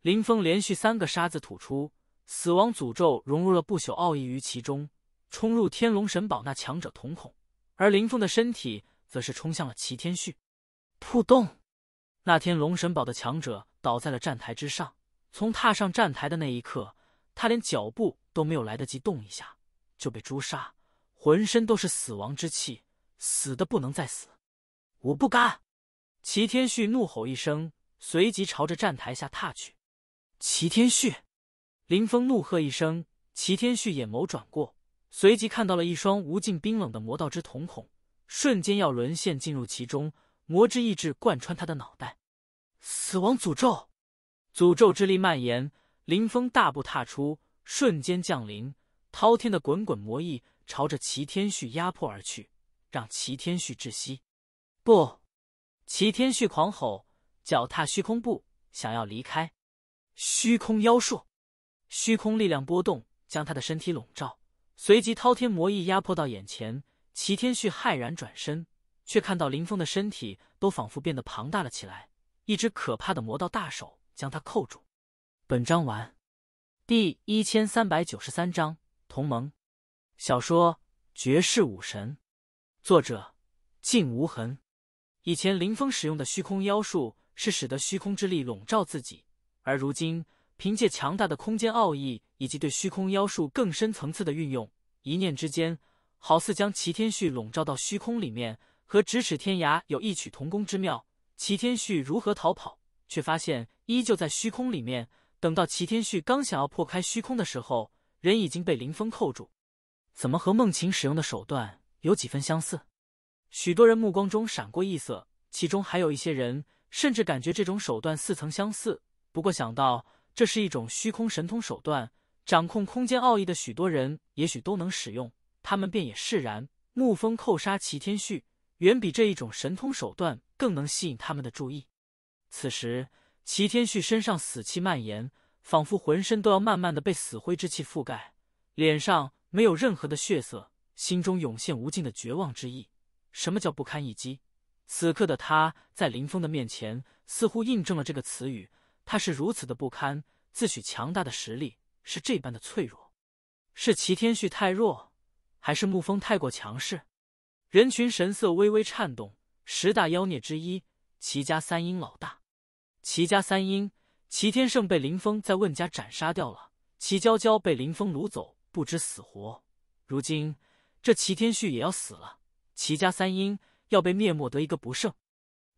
林峰连续三个“杀”字吐出，死亡诅咒融入了不朽奥义于其中，冲入天龙神堡那强者瞳孔，而林峰的身体则是冲向了齐天旭。扑咚！那天龙神堡的强者倒在了站台之上。从踏上站台的那一刻。他连脚步都没有来得及动一下，就被诛杀，浑身都是死亡之气，死的不能再死。我不敢！齐天旭怒吼一声，随即朝着站台下踏去。齐天旭，林峰怒喝一声，齐天旭眼眸转过，随即看到了一双无尽冰冷的魔道之瞳孔，瞬间要沦陷进入其中，魔之意志贯穿他的脑袋。死亡诅咒，诅咒之力蔓延。林峰大步踏出，瞬间降临，滔天的滚滚魔意朝着齐天旭压迫而去，让齐天旭窒息。不！齐天旭狂吼，脚踏虚空步，想要离开。虚空妖术，虚空力量波动，将他的身体笼罩，随即滔天魔意压迫到眼前。齐天旭骇然转身，却看到林峰的身体都仿佛变得庞大了起来，一只可怕的魔道大手将他扣住。本章完，第一千三百九十三章同盟。小说《绝世武神》，作者静无痕。以前林峰使用的虚空妖术是使得虚空之力笼罩自己，而如今凭借强大的空间奥义以及对虚空妖术更深层次的运用，一念之间，好似将齐天旭笼罩到虚空里面，和咫尺天涯有异曲同工之妙。齐天旭如何逃跑，却发现依旧在虚空里面。等到齐天旭刚想要破开虚空的时候，人已经被林峰扣住。怎么和梦晴使用的手段有几分相似？许多人目光中闪过异色，其中还有一些人甚至感觉这种手段似曾相似。不过想到这是一种虚空神通手段，掌控空间奥义的许多人也许都能使用，他们便也释然。沐风扣杀齐天旭，远比这一种神通手段更能吸引他们的注意。此时。齐天旭身上死气蔓延，仿佛浑身都要慢慢的被死灰之气覆盖，脸上没有任何的血色，心中涌现无尽的绝望之意。什么叫不堪一击？此刻的他在林峰的面前，似乎印证了这个词语。他是如此的不堪，自诩强大的实力是这般的脆弱。是齐天旭太弱，还是沐风太过强势？人群神色微微颤动。十大妖孽之一，齐家三英老大。齐家三英，齐天圣被林峰在问家斩杀掉了，齐娇娇被林峰掳走，不知死活。如今这齐天旭也要死了，齐家三英要被灭没得一个不剩。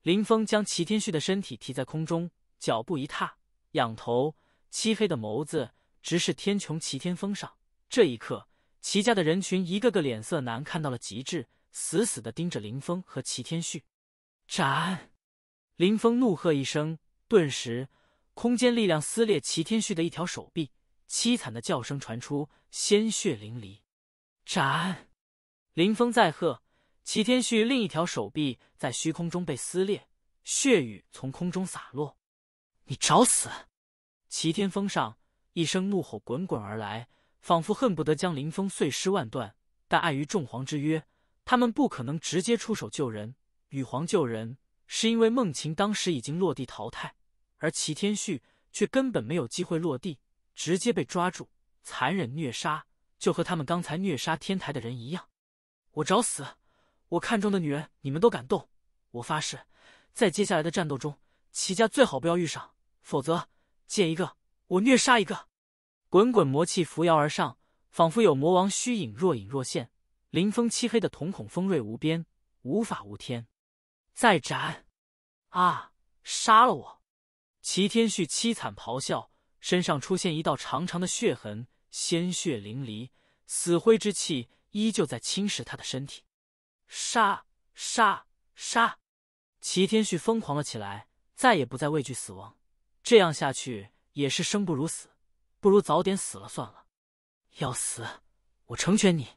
林峰将齐天旭的身体提在空中，脚步一踏，仰头，漆黑的眸子直视天穹齐天峰上。这一刻，齐家的人群一个个脸色难看到了极致，死死的盯着林峰和齐天旭。斩！林峰怒喝一声。顿时，空间力量撕裂齐天旭的一条手臂，凄惨的叫声传出，鲜血淋漓。斩！林峰再喝，齐天旭另一条手臂在虚空中被撕裂，血雨从空中洒落。你找死！齐天峰上一声怒吼滚滚而来，仿佛恨不得将林峰碎尸万段。但碍于众皇之约，他们不可能直接出手救人。羽皇救人，是因为梦晴当时已经落地淘汰。而齐天旭却根本没有机会落地，直接被抓住，残忍虐杀，就和他们刚才虐杀天台的人一样。我找死！我看中的女人，你们都敢动？我发誓，在接下来的战斗中，齐家最好不要遇上，否则见一个我虐杀一个。滚滚魔气扶摇而上，仿佛有魔王虚影若隐若现。林峰漆黑的瞳孔锋锐无边，无法无天。再斩！啊！杀了我！齐天旭凄惨咆哮，身上出现一道长长的血痕，鲜血淋漓，死灰之气依旧在侵蚀他的身体。杀！杀！杀！齐天旭疯狂了起来，再也不再畏惧死亡。这样下去也是生不如死，不如早点死了算了。要死，我成全你！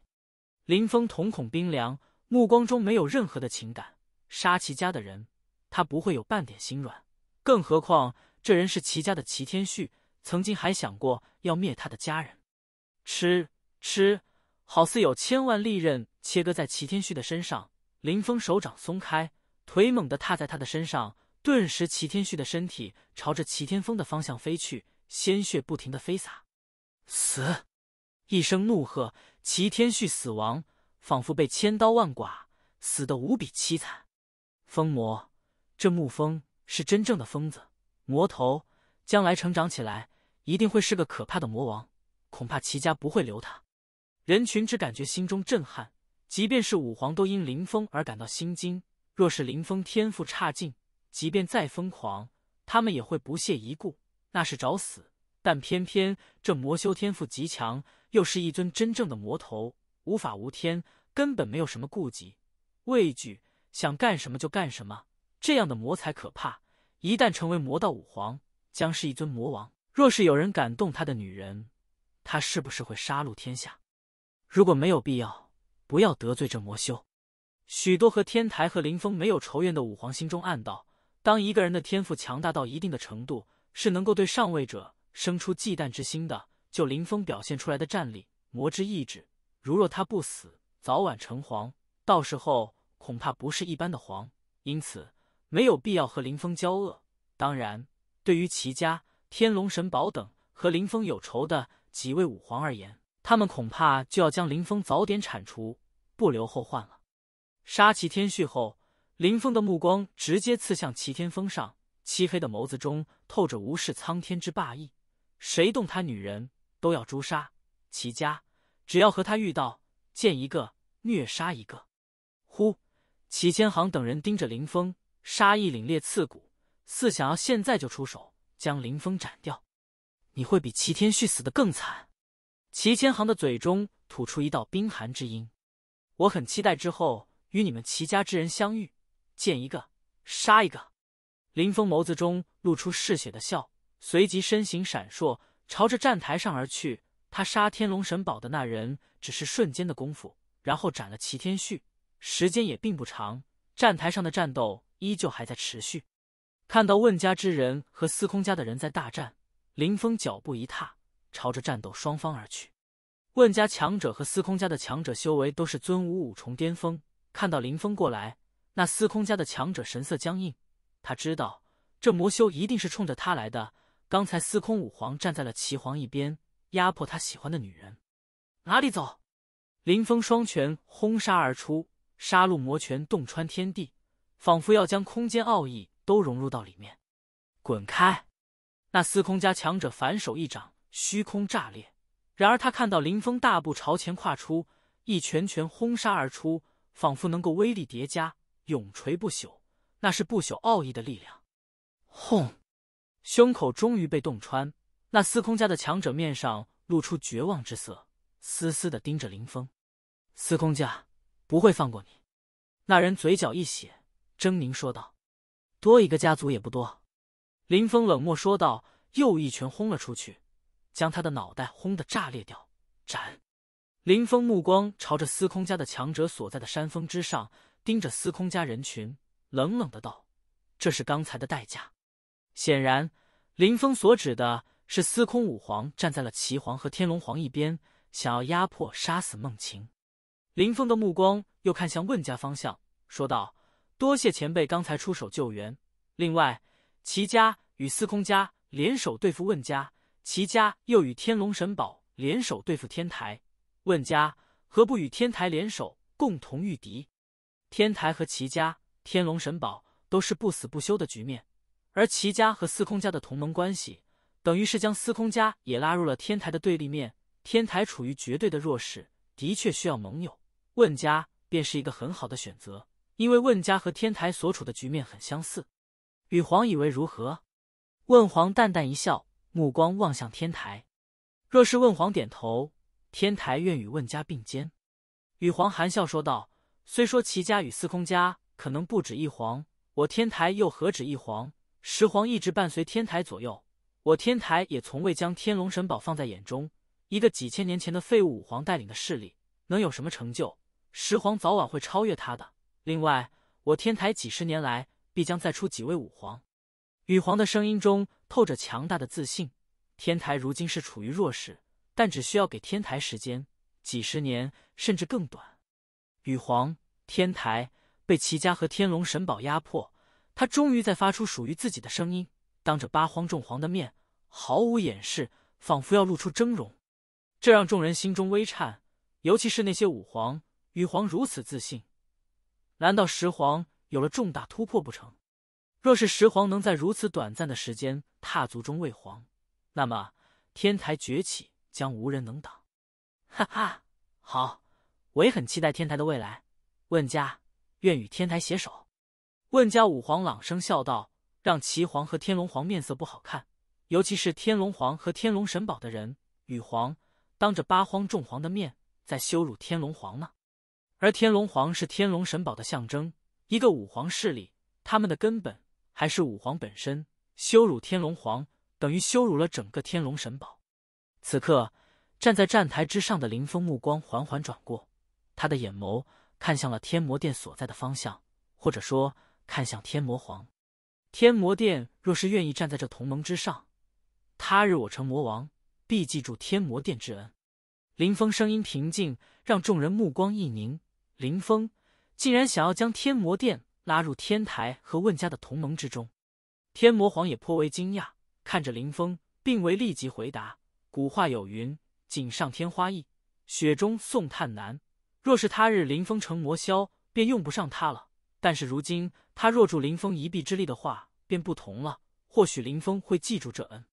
林峰瞳孔冰凉，目光中没有任何的情感。杀齐家的人，他不会有半点心软。更何况这人是齐家的齐天旭，曾经还想过要灭他的家人。吃吃，好似有千万利刃切割在齐天旭的身上。林峰手掌松开，腿猛地踏在他的身上，顿时齐天旭的身体朝着齐天峰的方向飞去，鲜血不停的飞洒。死！一声怒喝，齐天旭死亡，仿佛被千刀万剐，死得无比凄惨。疯魔，这沐风是真正的疯子，魔头，将来成长起来一定会是个可怕的魔王，恐怕齐家不会留他。人群只感觉心中震撼。即便是武皇都因林峰而感到心惊。若是林峰天赋差劲，即便再疯狂，他们也会不屑一顾，那是找死。但偏偏这魔修天赋极强，又是一尊真正的魔头，无法无天，根本没有什么顾忌、畏惧，想干什么就干什么。这样的魔才可怕。一旦成为魔道武皇，将是一尊魔王。若是有人敢动他的女人，他是不是会杀戮天下？如果没有必要。不要得罪这魔修。许多和天台和林峰没有仇怨的武皇心中暗道：当一个人的天赋强大到一定的程度，是能够对上位者生出忌惮之心的。就林峰表现出来的战力、魔之意志，如若他不死，早晚成皇，到时候恐怕不是一般的皇。因此，没有必要和林峰交恶。当然，对于齐家、天龙神宝等和林峰有仇的几位武皇而言，他们恐怕就要将林峰早点铲除。不留后患了。杀齐天旭后，林峰的目光直接刺向齐天峰上，漆黑的眸子中透着无视苍天之霸意。谁动他女人，都要诛杀。齐家只要和他遇到，见一个虐杀一个。呼！齐千行等人盯着林峰，杀意凛冽刺骨，似想要现在就出手将林峰斩掉。你会比齐天旭死得更惨。齐千行的嘴中吐出一道冰寒之音。我很期待之后与你们齐家之人相遇，见一个杀一个。林峰眸子中露出嗜血的笑，随即身形闪烁，朝着站台上而去。他杀天龙神宝的那人只是瞬间的功夫，然后斩了齐天旭，时间也并不长。站台上的战斗依旧还在持续。看到问家之人和司空家的人在大战，林峰脚步一踏，朝着战斗双方而去。问家强者和司空家的强者修为都是尊武五重巅峰，看到林峰过来，那司空家的强者神色僵硬。他知道这魔修一定是冲着他来的。刚才司空武皇站在了齐皇一边，压迫他喜欢的女人。哪里走？林峰双拳轰杀而出，杀戮魔拳洞穿天地，仿佛要将空间奥义都融入到里面。滚开！那司空家强者反手一掌，虚空炸裂。然而他看到林峰大步朝前跨出，一拳拳轰杀而出，仿佛能够威力叠加，永垂不朽。那是不朽奥义的力量。轰！胸口终于被洞穿。那司空家的强者面上露出绝望之色，死死的盯着林峰。司空家不会放过你。那人嘴角一血，狰狞说道：“多一个家族也不多。”林峰冷漠说道，又一拳轰了出去。将他的脑袋轰得炸裂掉！斩！林峰目光朝着司空家的强者所在的山峰之上，盯着司空家人群，冷冷的道：“这是刚才的代价。”显然，林峰所指的是司空五皇站在了齐皇和天龙皇一边，想要压迫、杀死孟晴。林峰的目光又看向问家方向，说道：“多谢前辈刚才出手救援。另外，齐家与司空家联手对付问家。”齐家又与天龙神宝联手对付天台，问家何不与天台联手，共同御敌？天台和齐家、天龙神宝都是不死不休的局面，而齐家和司空家的同盟关系，等于是将司空家也拉入了天台的对立面。天台处于绝对的弱势，的确需要盟友。问家便是一个很好的选择，因为问家和天台所处的局面很相似。羽皇以为如何？问皇淡淡一笑，目光望向天台。若是问皇点头，天台愿与问家并肩。羽皇含笑说道：“虽说齐家与司空家可能不止一皇，我天台又何止一皇？十皇一直伴随天台左右，我天台也从未将天龙神宝放在眼中。一个几千年前的废物武皇带领的势力，能有什么成就？十皇早晚会超越他的。另外，我天台几十年来必将再出几位武皇。”羽皇的声音中透着强大的自信。天台如今是处于弱势，但只需要给天台时间。几十年甚至更短，羽皇天台被齐家和天龙神宝压迫，他终于在发出属于自己的声音，当着八荒众皇的面，毫无掩饰，仿佛要露出峥嵘。这让众人心中微颤，尤其是那些武皇。羽皇如此自信，难道石皇有了重大突破不成？若是石皇能在如此短暂的时间踏足中位皇，那么天台崛起将无人能挡。哈哈，好，我也很期待天台的未来。问家愿与天台携手。问家武皇朗声笑道，让齐皇和天龙皇面色不好看，尤其是天龙皇和天龙神宝的人。羽皇当着八荒众皇的面在羞辱天龙皇呢。而天龙皇是天龙神宝的象征，一个武皇势力，他们的根本还是武皇本身。羞辱天龙皇，等于羞辱了整个天龙神宝。此刻。站在站台之上的林峰目光缓缓转过，他的眼眸看向了天魔殿所在的方向，或者说看向天魔皇。天魔殿若是愿意站在这同盟之上，他日我成魔王，必记住天魔殿之恩。林峰声音平静，让众人目光一凝。林峰竟然想要将天魔殿拉入天台和问家的同盟之中，天魔皇也颇为惊讶，看着林峰，并未立即回答。古话有云。锦上添花易，雪中送炭难。若是他日林峰成魔枭，便用不上他了。但是如今他若助林峰一臂之力的话，便不同了。或许林峰会记住这恩。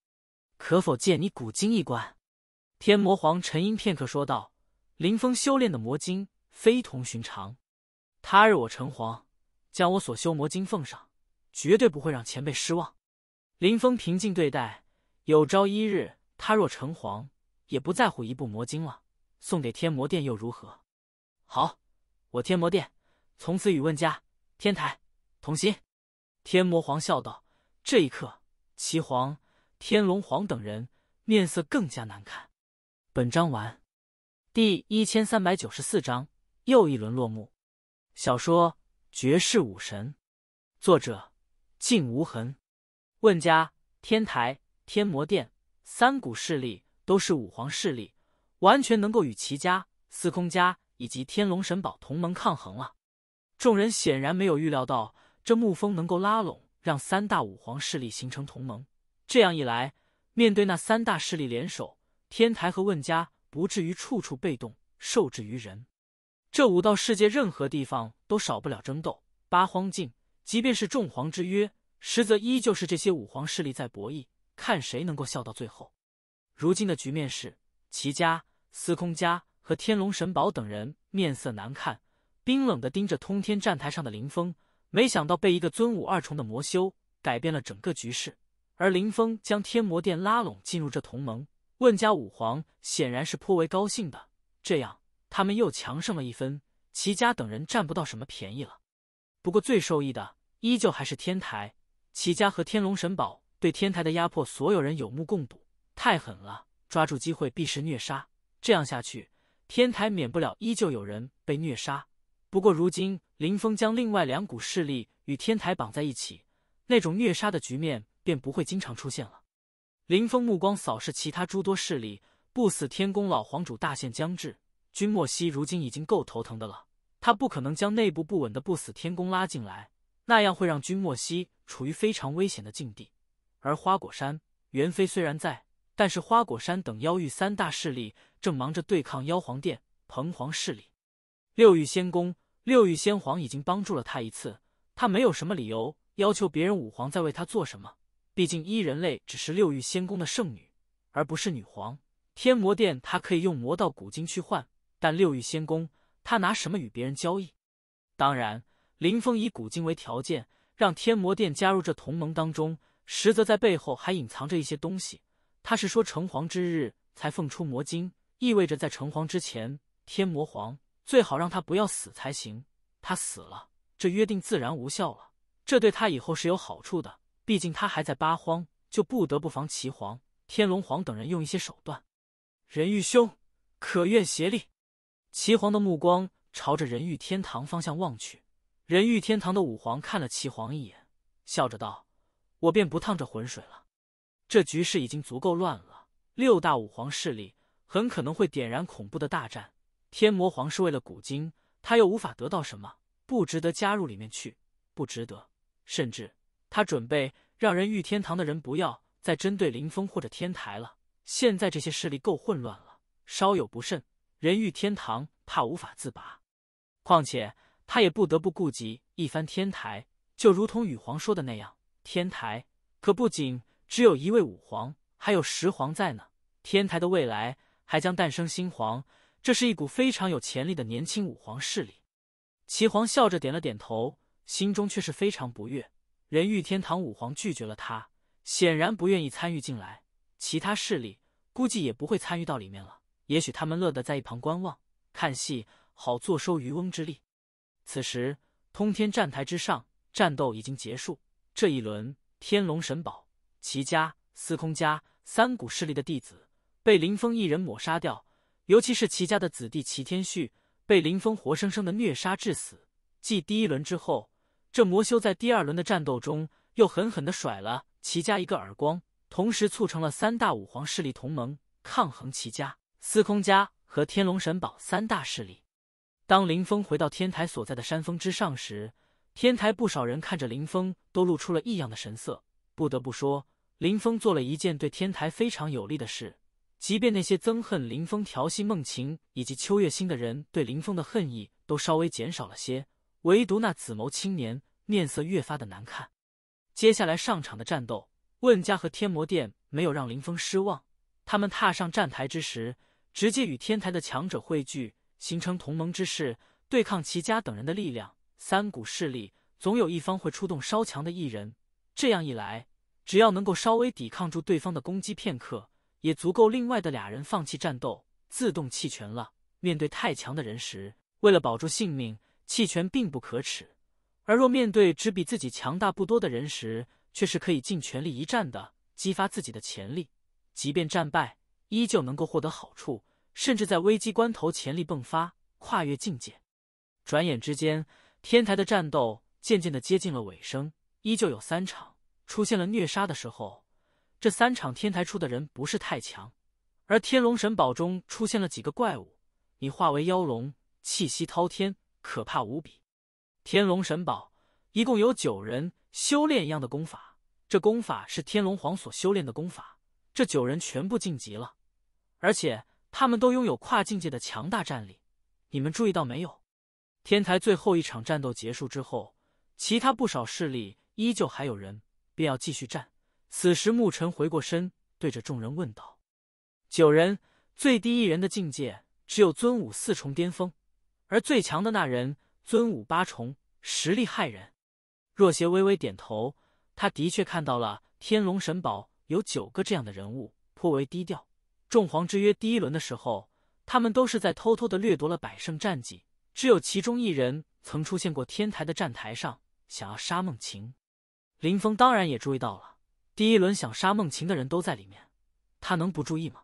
可否借你古经一观？天魔皇沉吟片刻，说道：“林峰修炼的魔经非同寻常。他日我成皇，将我所修魔经奉上，绝对不会让前辈失望。”林峰平静对待。有朝一日，他若成皇。也不在乎一部魔经了，送给天魔殿又如何？好，我天魔殿从此与问家、天台同心。天魔皇笑道。这一刻，齐皇、天龙皇等人面色更加难看。本章完，第一千三百九十四章又一轮落幕。小说《绝世武神》，作者静无痕。问家、天台、天魔殿三股势力。都是武皇势力，完全能够与齐家、司空家以及天龙神宝同盟抗衡了。众人显然没有预料到这沐风能够拉拢，让三大武皇势力形成同盟。这样一来，面对那三大势力联手，天台和问家不至于处处被动，受制于人。这武道世界任何地方都少不了争斗。八荒境，即便是众皇之约，实则依旧是这些武皇势力在博弈，看谁能够笑到最后。如今的局面是，齐家、司空家和天龙神宝等人面色难看，冰冷的盯着通天站台上的林峰。没想到被一个尊武二重的魔修改变了整个局势，而林峰将天魔殿拉拢进入这同盟，问家武皇显然是颇为高兴的。这样，他们又强盛了一分，齐家等人占不到什么便宜了。不过最受益的依旧还是天台、齐家和天龙神宝对天台的压迫，所有人有目共睹。太狠了！抓住机会必是虐杀。这样下去，天台免不了依旧有人被虐杀。不过如今林峰将另外两股势力与天台绑在一起，那种虐杀的局面便不会经常出现了。林峰目光扫视其他诸多势力，不死天宫老皇主大限将至，君莫西如今已经够头疼的了，他不可能将内部不稳的不死天宫拉进来，那样会让君莫西处于非常危险的境地。而花果山元妃虽然在。但是花果山等妖域三大势力正忙着对抗妖皇殿、鹏皇势力。六域仙宫、六域仙皇已经帮助了他一次，他没有什么理由要求别人五皇再为他做什么。毕竟一人类只是六欲仙宫的圣女，而不是女皇。天魔殿他可以用魔道古今去换，但六欲仙宫他拿什么与别人交易？当然，林峰以古金为条件，让天魔殿加入这同盟当中，实则在背后还隐藏着一些东西。他是说成皇之日才奉出魔晶，意味着在成皇之前，天魔皇最好让他不要死才行。他死了，这约定自然无效了。这对他以后是有好处的，毕竟他还在八荒，就不得不防齐皇、天龙皇等人用一些手段。人欲兄，可愿协力？齐皇的目光朝着人欲天堂方向望去。人欲天堂的武皇看了齐皇一眼，笑着道：“我便不趟这浑水了。这局势已经足够乱了，六大武皇势力很可能会点燃恐怖的大战。天魔皇是为了古今，他又无法得到什么，不值得加入里面去，不值得。甚至他准备让人欲天堂的人不要再针对林峰或者天台了。现在这些势力够混乱了，稍有不慎，人欲天堂怕无法自拔。况且。”他也不得不顾及一番天台，就如同羽皇说的那样，天台可不仅只有一位武皇，还有十皇在呢。天台的未来还将诞生新皇，这是一股非常有潜力的年轻武皇势力。齐皇笑着点了点头，心中却是非常不悦。人欲天堂武皇拒绝了他，显然不愿意参与进来。其他势力估计也不会参与到里面了，也许他们乐得在一旁观望看戏，好坐收渔翁之利。此时，通天站台之上，战斗已经结束。这一轮，天龙神宝、齐家、司空家三股势力的弟子被林峰一人抹杀掉，尤其是齐家的子弟齐天旭，被林峰活生生的虐杀致死。继第一轮之后，这魔修在第二轮的战斗中又狠狠的甩了齐家一个耳光，同时促成了三大武皇势力同盟，抗衡齐家、司空家和天龙神宝三大势力。当林峰回到天台所在的山峰之上时，天台不少人看着林峰都露出了异样的神色。不得不说，林峰做了一件对天台非常有利的事。即便那些憎恨林峰调戏梦晴以及秋月心的人对林峰的恨意都稍微减少了些，唯独那紫眸青年面色越发的难看。接下来上场的战斗，问家和天魔殿没有让林峰失望。他们踏上战台之时，直接与天台的强者汇聚。形成同盟之势，对抗齐家等人的力量。三股势力总有一方会出动稍强的一人，这样一来，只要能够稍微抵抗住对方的攻击片刻，也足够另外的俩人放弃战斗，自动弃权了。面对太强的人时，为了保住性命，弃权并不可耻；而若面对只比自己强大不多的人时，却是可以尽全力一战的，激发自己的潜力。即便战败，依旧能够获得好处。甚至在危机关头潜力迸发，跨越境界。转眼之间，天台的战斗渐渐的接近了尾声。依旧有三场出现了虐杀的时候，这三场天台出的人不是太强，而天龙神宝中出现了几个怪物，你化为妖龙，气息滔天，可怕无比。天龙神宝一共有九人修炼一样的功法，这功法是天龙皇所修炼的功法。这九人全部晋级了，而且。他们都拥有跨境界的强大战力，你们注意到没有？天台最后一场战斗结束之后，其他不少势力依旧还有人，便要继续战。此时，牧尘回过身，对着众人问道：“九人，最低一人的境界只有尊武四重巅峰，而最强的那人尊武八重，实力骇人。”若邪微微点头，他的确看到了天龙神宝有九个这样的人物，颇为低调。众皇之约第一轮的时候，他们都是在偷偷的掠夺了百胜战绩，只有其中一人曾出现过天台的站台上，想要杀梦晴。林峰当然也注意到了，第一轮想杀梦晴的人都在里面，他能不注意吗？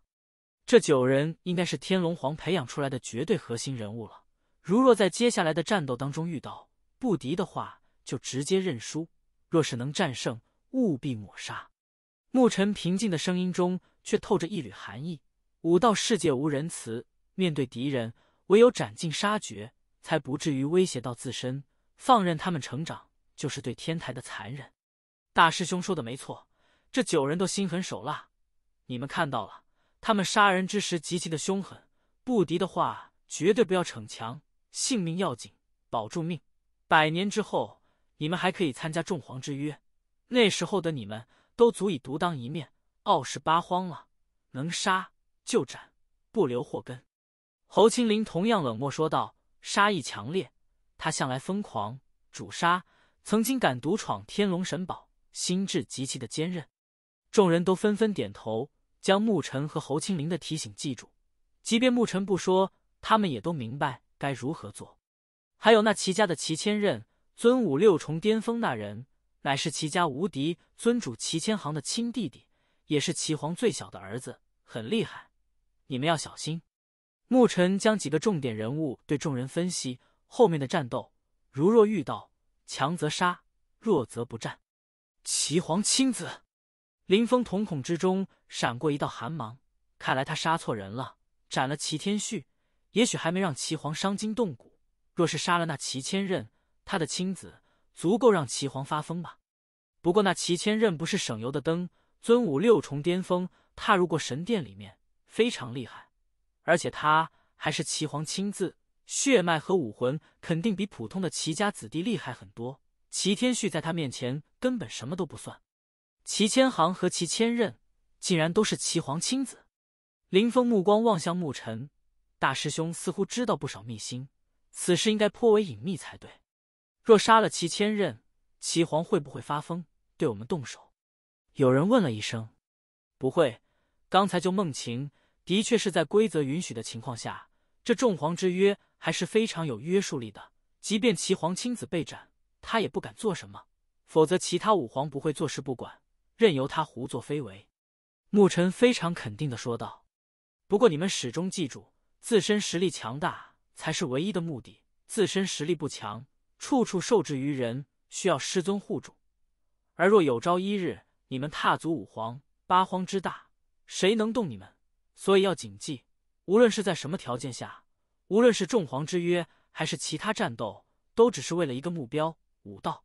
这九人应该是天龙皇培养出来的绝对核心人物了。如若在接下来的战斗当中遇到不敌的话，就直接认输；若是能战胜，务必抹杀。牧尘平静的声音中却透着一缕寒意。武道世界无仁慈，面对敌人，唯有斩尽杀绝，才不至于威胁到自身。放任他们成长，就是对天台的残忍。大师兄说的没错，这九人都心狠手辣。你们看到了，他们杀人之时极其的凶狠。不敌的话，绝对不要逞强，性命要紧，保住命。百年之后，你们还可以参加众皇之约，那时候的你们。都足以独当一面，傲视八荒了。能杀就斩，不留祸根。侯青林同样冷漠说道：“杀意强烈，他向来疯狂，主杀，曾经敢独闯天龙神堡，心智极其的坚韧。”众人都纷纷点头，将牧尘和侯青林的提醒记住。即便牧尘不说，他们也都明白该如何做。还有那齐家的齐千仞，尊武六重巅峰那人，乃是齐家无敌尊主齐千行的亲弟弟，也是齐皇最小的儿子，很厉害。你们要小心。牧尘将几个重点人物对众人分析后面的战斗，如若遇到强则杀，弱则不战。齐皇亲子。林峰瞳孔之中闪过一道寒芒，看来他杀错人了。斩了齐天旭，也许还没让齐皇伤筋动骨；若是杀了那齐千仞，他的亲子，足够让齐皇发疯吧。不过那齐千仞不是省油的灯，尊武六重巅峰，踏入过神殿里面，非常厉害。而且他还是齐皇亲自，血脉和武魂肯定比普通的齐家子弟厉害很多。齐天旭在他面前根本什么都不算。齐千行和齐千仞竟然都是齐皇亲子。林峰目光望向牧尘，大师兄似乎知道不少秘辛，此事应该颇为隐秘才对。若杀了齐千仞，齐皇会不会发疯，对我们动手？有人问了一声：“不会。”刚才就梦晴的确是在规则允许的情况下，这众皇之约还是非常有约束力的。即便齐皇亲子被斩，他也不敢做什么，否则其他五皇不会坐视不管。任由他胡作非为，牧尘非常肯定的说道。不过你们始终记住，自身实力强大才是唯一的目的。自身实力不强，处处受制于人，需要师尊护主。而若有朝一日你们踏足五皇八荒之大，谁能动你们？所以要谨记，无论是在什么条件下，无论是众皇之约还是其他战斗，都只是为了一个目标——武道。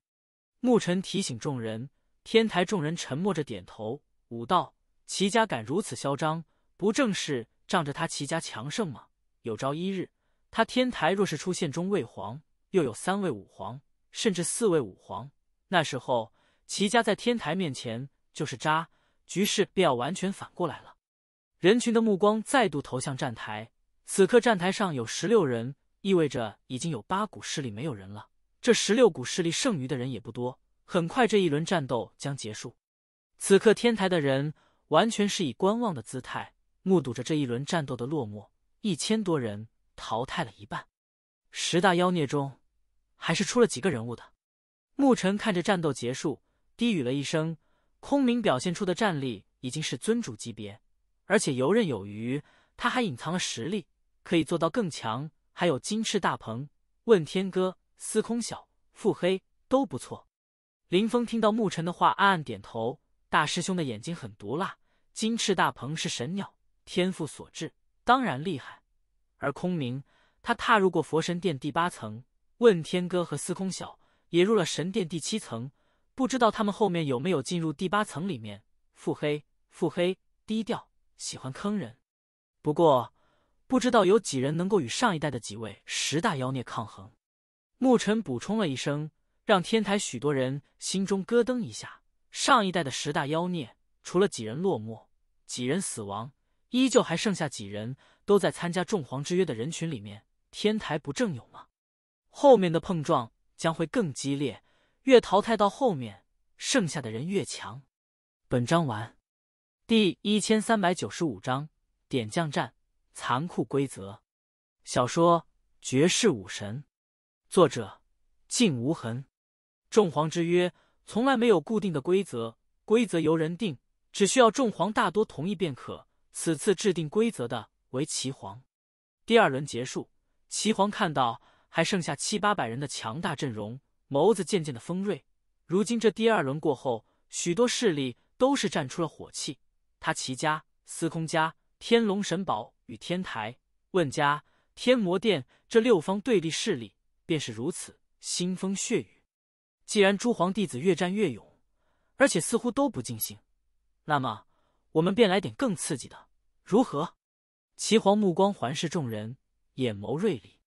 牧尘提醒众人。天台众人沉默着点头。武道，齐家敢如此嚣张，不正是仗着他齐家强盛吗？有朝一日，他天台若是出现中位皇，又有三位武皇，甚至四位武皇，那时候齐家在天台面前就是渣，局势便要完全反过来了。人群的目光再度投向站台，此刻站台上有十六人，意味着已经有八股势力没有人了。这十六股势力剩余的人也不多。很快，这一轮战斗将结束。此刻，天台的人完全是以观望的姿态，目睹着这一轮战斗的落幕。一千多人淘汰了一半，十大妖孽中还是出了几个人物的。牧尘看着战斗结束，低语了一声：“空明表现出的战力已经是尊主级别，而且游刃有余。他还隐藏了实力，可以做到更强。还有金翅大鹏、问天歌、司空晓、腹黑都不错。”林峰听到牧尘的话，暗暗点头。大师兄的眼睛很毒辣。金翅大鹏是神鸟，天赋所致，当然厉害。而空明，他踏入过佛神殿第八层，问天歌和司空晓也入了神殿第七层，不知道他们后面有没有进入第八层里面。腹黑，腹黑，低调，喜欢坑人。不过，不知道有几人能够与上一代的几位十大妖孽抗衡。牧尘补充了一声。让天台许多人心中咯噔一下。上一代的十大妖孽，除了几人落寞、几人死亡，依旧还剩下几人都在参加众皇之约的人群里面。天台不正有吗？后面的碰撞将会更激烈，越淘汰到后面，剩下的人越强。本章完。第一千三百九十五章点将战，残酷规则。小说《绝世武神》，作者：静无痕。众皇之约从来没有固定的规则，规则由人定，只需要众皇大多同意便可。此次制定规则的为齐皇。第二轮结束，齐皇看到还剩下七八百人的强大阵容，眸子渐渐的锋锐。如今这第二轮过后，许多势力都是站出了火气。他齐家、司空家、天龙神堡与天台、问家、天魔殿这六方对立势力便是如此腥风血雨。既然诸皇弟子越战越勇，而且似乎都不尽兴，那么我们便来点更刺激的，如何？齐皇目光环视众人，眼眸锐利。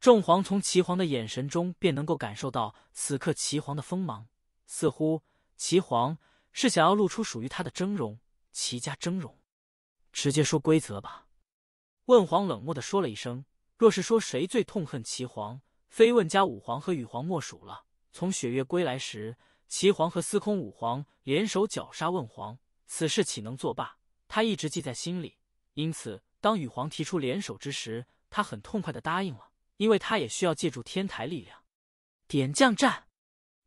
众皇从齐皇的眼神中便能够感受到此刻齐皇的锋芒，似乎齐皇是想要露出属于他的峥嵘，齐家峥嵘。直接说规则吧。问皇冷漠的说了一声：“若是说谁最痛恨齐皇，非问家武皇和羽皇莫属了。从雪月归来时，齐皇和司空武皇联手绞杀问皇，此事岂能作罢？他一直记在心里。因此，当羽皇提出联手之时，他很痛快的答应了，因为他也需要借助天台力量。点将战。”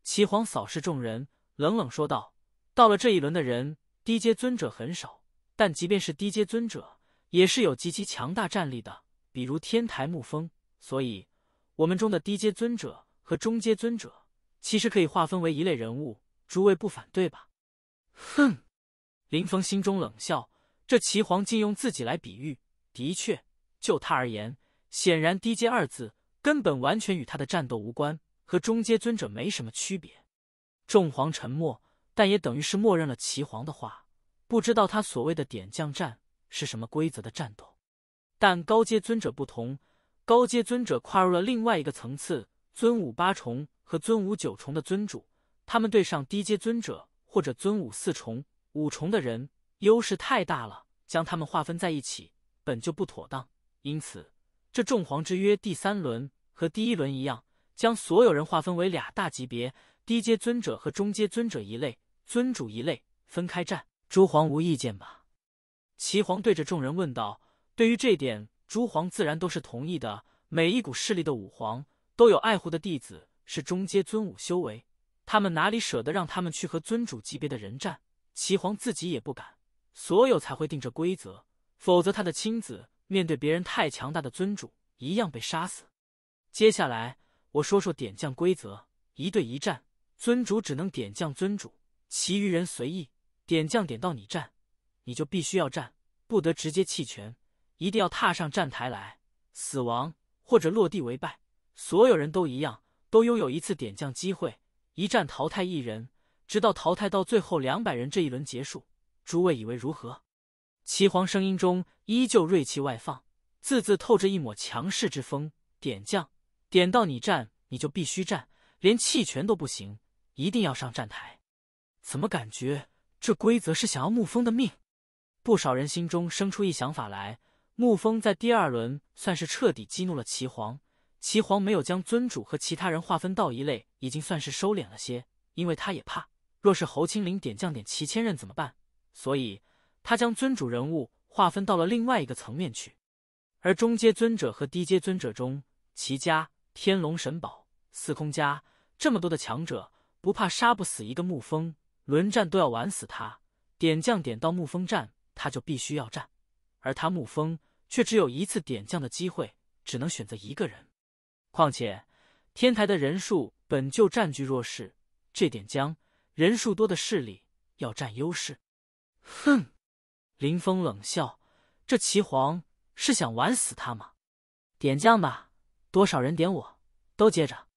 齐皇扫视众人，冷冷说道：“到了这一轮的人，低阶尊者很少，但即便是低阶尊者，也是有极其强大战力的，比如天台沐风。所以，我们中的低阶尊者和中阶尊者，其实可以划分为一类人物。诸位不反对吧？”哼！林峰心中冷笑，这齐皇竟用自己来比喻，的确，就他而言，显然低阶二字根本完全与他的战斗无关。和中阶尊者没什么区别。众皇沉默，但也等于是默认了齐皇的话，不知道他所谓的点将战是什么规则的战斗。但高阶尊者不同，高阶尊者跨入了另外一个层次。尊武八重和尊武九重的尊主，他们对上低阶尊者或者尊武四重、五重的人，优势太大了，将他们划分在一起本就不妥当。因此，这众皇之约第三轮和第一轮一样。将所有人划分为俩大级别，低阶尊者和中阶尊者一类，尊主一类，分开战。诸皇无意见吧？齐皇对着众人问道。对于这点，诸皇自然都是同意的。每一股势力的武皇都有爱护的弟子，是中阶尊武修为，他们哪里舍得让他们去和尊主级别的人战？齐皇自己也不敢，所有才会定这规则，否则他的亲子面对别人太强大的尊主，一样被杀死。接下来。我说说点将规则：一对一战，尊主只能点将尊主，其余人随意点将。点到你战，你就必须要战，不得直接弃权，一定要踏上战台来，死亡或者落地为败。所有人都一样，都拥有一次点将机会，一战淘汰一人，直到淘汰到最后两百人这一轮结束。诸位以为如何？齐皇声音中依旧锐气外放，字字透着一抹强势之风。点将。点到你战，你就必须战，连弃权都不行，一定要上战台。怎么感觉这规则是想要沐风的命？不少人心中生出一想法来：沐风在第二轮算是彻底激怒了齐皇，齐皇没有将尊主和其他人划分到一类，已经算是收敛了些，因为他也怕，若是侯青林点将点齐千仞怎么办？所以他将尊主人物划分到了另外一个层面去。而中阶尊者和低阶尊者中，齐家。天龙神宝、司空家这么多的强者，不怕杀不死一个沐风，轮战都要玩死他。点将点到沐风战，他就必须要战，而他沐风却只有一次点将的机会，只能选择一个人。况且天台的人数本就占据弱势，这点将人数多的势力要占优势。哼！林峰冷笑：“这齐皇是想玩死他吗？点将吧。”多少人点我，都接着。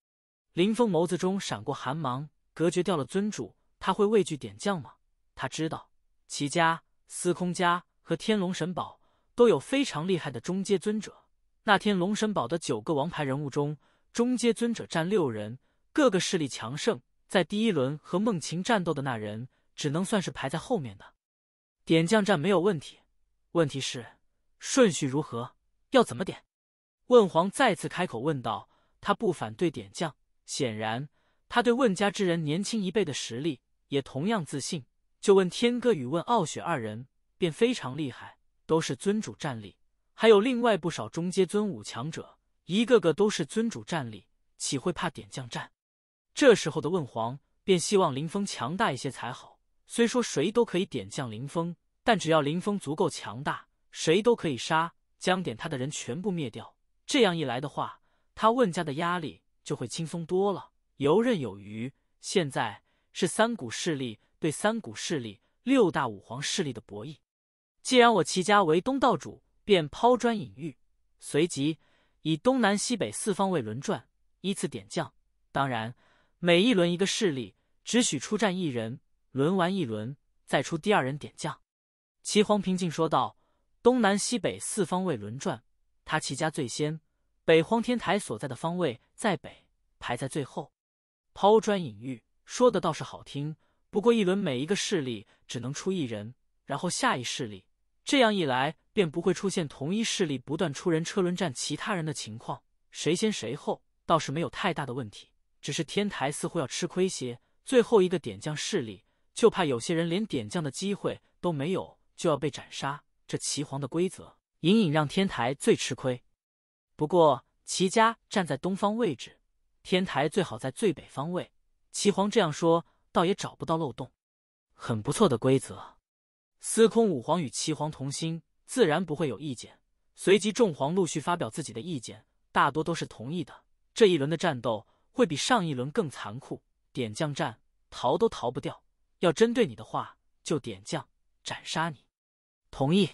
林峰眸子中闪过寒芒，隔绝掉了尊主。他会畏惧点将吗？他知道齐家、司空家和天龙神堡都有非常厉害的中阶尊者。那天龙神堡的九个王牌人物中，中阶尊者占六人，各个势力强盛。在第一轮和梦晴战斗的那人，只能算是排在后面的。点将战没有问题，问题是顺序如何，要怎么点？问皇再次开口问道：“他不反对点将，显然他对问家之人年轻一辈的实力也同样自信。就问天歌与问傲雪二人，便非常厉害，都是尊主战力，还有另外不少中阶尊武强者，一个个都是尊主战力，岂会怕点将战？这时候的问皇便希望林峰强大一些才好。虽说谁都可以点将林峰，但只要林峰足够强大，谁都可以杀，将点他的人全部灭掉。”这样一来的话，他问家的压力就会轻松多了，游刃有余。现在是三股势力对三股势力，六大武皇势力的博弈。既然我齐家为东道主，便抛砖引玉，随即以东南西北四方位轮转，依次点将。当然，每一轮一个势力只许出战一人，轮完一轮再出第二人点将。齐皇平静说道：“东南西北四方位轮转。”他齐家最先，北荒天台所在的方位在北，排在最后。抛砖引玉，说的倒是好听，不过一轮每一个势力只能出一人，然后下一势力，这样一来便不会出现同一势力不断出人车轮战其他人的情况。谁先谁后倒是没有太大的问题，只是天台似乎要吃亏些。最后一个点将势力，就怕有些人连点将的机会都没有，就要被斩杀。这齐皇的规则，隐隐让天台最吃亏。不过齐家站在东方位置，天台最好在最北方位。齐皇这样说。倒也找不到漏洞，很不错的规则。司空武皇与齐皇同心，自然不会有意见。随即众皇陆续发表自己的意见，大多都是同意的。这一轮的战斗会比上一轮更残酷，点将战逃都逃不掉。要针对你的话，就点将斩杀你。同意。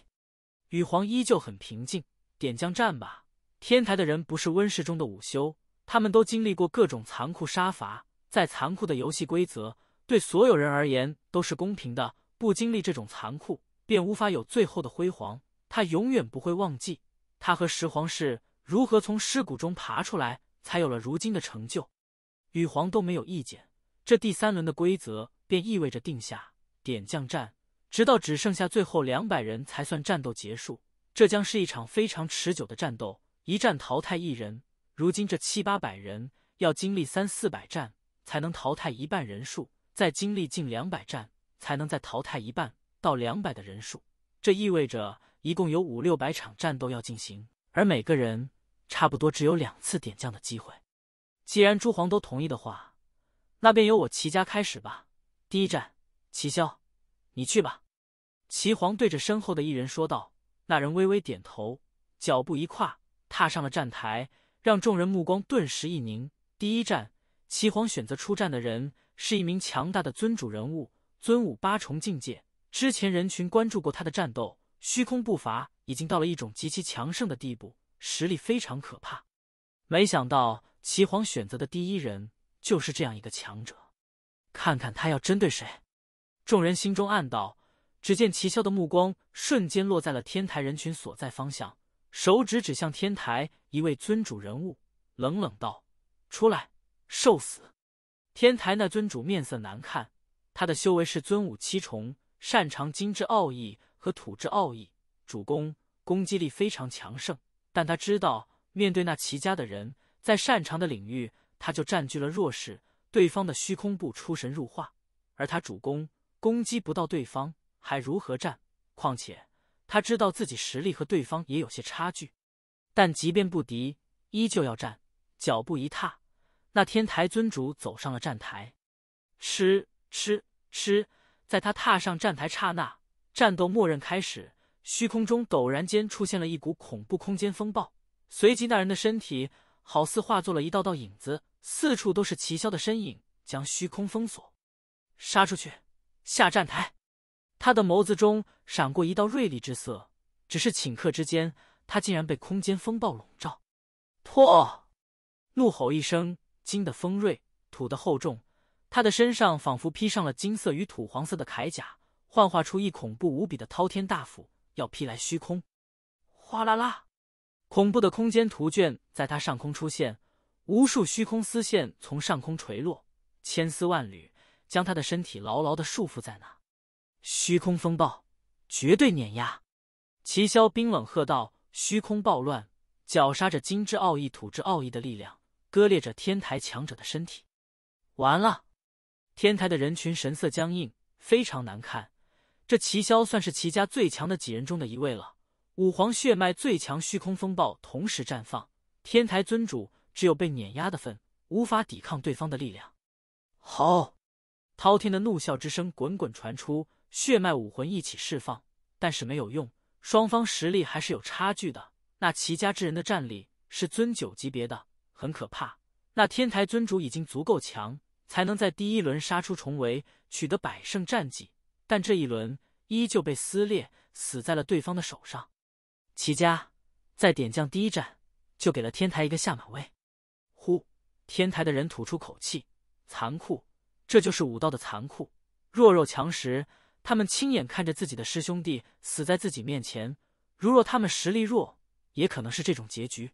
羽皇依旧很平静。点将战吧。天台的人不是温室中的午休，他们都经历过各种残酷杀伐，再残酷的游戏规则。对所有人而言都是公平的，不经历这种残酷，便无法有最后的辉煌。他永远不会忘记，他和石皇是如何从尸骨中爬出来，才有了如今的成就。羽皇都没有意见，这第三轮的规则便意味着定下点将战，直到只剩下最后两百人才算战斗结束。这将是一场非常持久的战斗，一战淘汰一人。如今这七八百人要经历三四百战，才能淘汰一半人数。再经历近两百战，才能再淘汰一半到两百的人数。这意味着一共有五六百场战斗要进行，而每个人差不多只有两次点将的机会。既然诸皇都同意的话，那便由我齐家开始吧。第一战，齐萧，你去吧。齐皇对着身后的一人说道。那人微微点头，脚步一跨，踏上了战台，让众人目光顿时一凝。第一战，齐皇选择出战的人。是一名强大的尊主人物，尊武八重境界。之前人群关注过他的战斗，虚空步伐已经到了一种极其强盛的地步，实力非常可怕。没想到齐皇选择的第一人就是这样一个强者，看看他要针对谁。众人心中暗道。只见齐萧的目光瞬间落在了天台人群所在方向，手指指向天台一位尊主人物，冷冷道：“出来，受死！”天台那尊主面色难看，他的修为是尊武七重，擅长金之奥义和土之奥义，主攻攻击力非常强盛。但他知道，面对那齐家的人，在擅长的领域，他就占据了弱势。对方的虚空步出神入化，而他主攻攻击不到对方，还如何战？况且他知道自己实力和对方也有些差距，但即便不敌，依旧要战。脚步一踏。那天台尊主走上了站台，吃吃吃，在他踏上站台刹那，战斗默认开始。虚空中陡然间出现了一股恐怖空间风暴，随即那人的身体好似化作了一道道影子，四处都是齐萧的身影，将虚空封锁。杀出去，下站台！他的眸子中闪过一道锐利之色，只是顷刻之间，他竟然被空间风暴笼罩。破！怒吼一声。金的锋锐，土的厚重，他的身上仿佛披上了金色与土黄色的铠甲，幻化出一恐怖无比的滔天大斧，要劈来虚空。哗啦啦，恐怖的空间图卷在他上空出现，无数虚空丝线从上空垂落，千丝万缕将他的身体牢牢的束缚在那。虚空风暴，绝对碾压！齐萧冰冷喝道：“虚空暴乱，绞杀着金之奥义、土之奥义的力量。”割裂着天台强者的身体，完了！天台的人群神色僵硬，非常难看。这齐萧算是齐家最强的几人中的一位了。五皇血脉最强，虚空风暴同时绽放，天台尊主只有被碾压的份，无法抵抗对方的力量。吼！滔天的怒啸之声滚滚传出，血脉武魂一起释放，但是没有用，双方实力还是有差距的。那齐家之人的战力是尊九级别的。很可怕，那天台尊主已经足够强，才能在第一轮杀出重围，取得百胜战绩。但这一轮依旧被撕裂，死在了对方的手上。齐家在点将第一战就给了天台一个下马威。呼，天台的人吐出口气，残酷，这就是武道的残酷。弱肉强食，他们亲眼看着自己的师兄弟死在自己面前。如若他们实力弱，也可能是这种结局。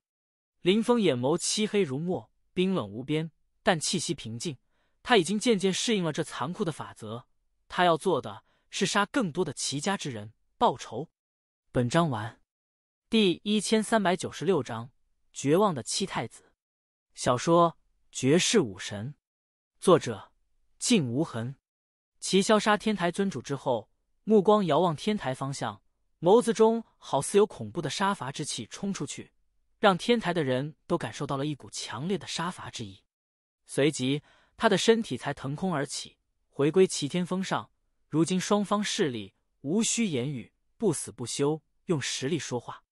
林峰眼眸漆黑如墨，冰冷无边，但气息平静。他已经渐渐适应了这残酷的法则。他要做的是杀更多的齐家之人报仇。本章完。第一千三百九十六章：绝望的七太子。小说《绝世武神》，作者：静无痕。齐萧杀天台尊主之后，目光遥望天台方向，眸子中好似有恐怖的杀伐之气冲出去，让天台的人都感受到了一股强烈的杀伐之意。随即，他的身体才腾空而起，回归齐天峰上。如今双方势力无需言语，不死不休，用实力说话。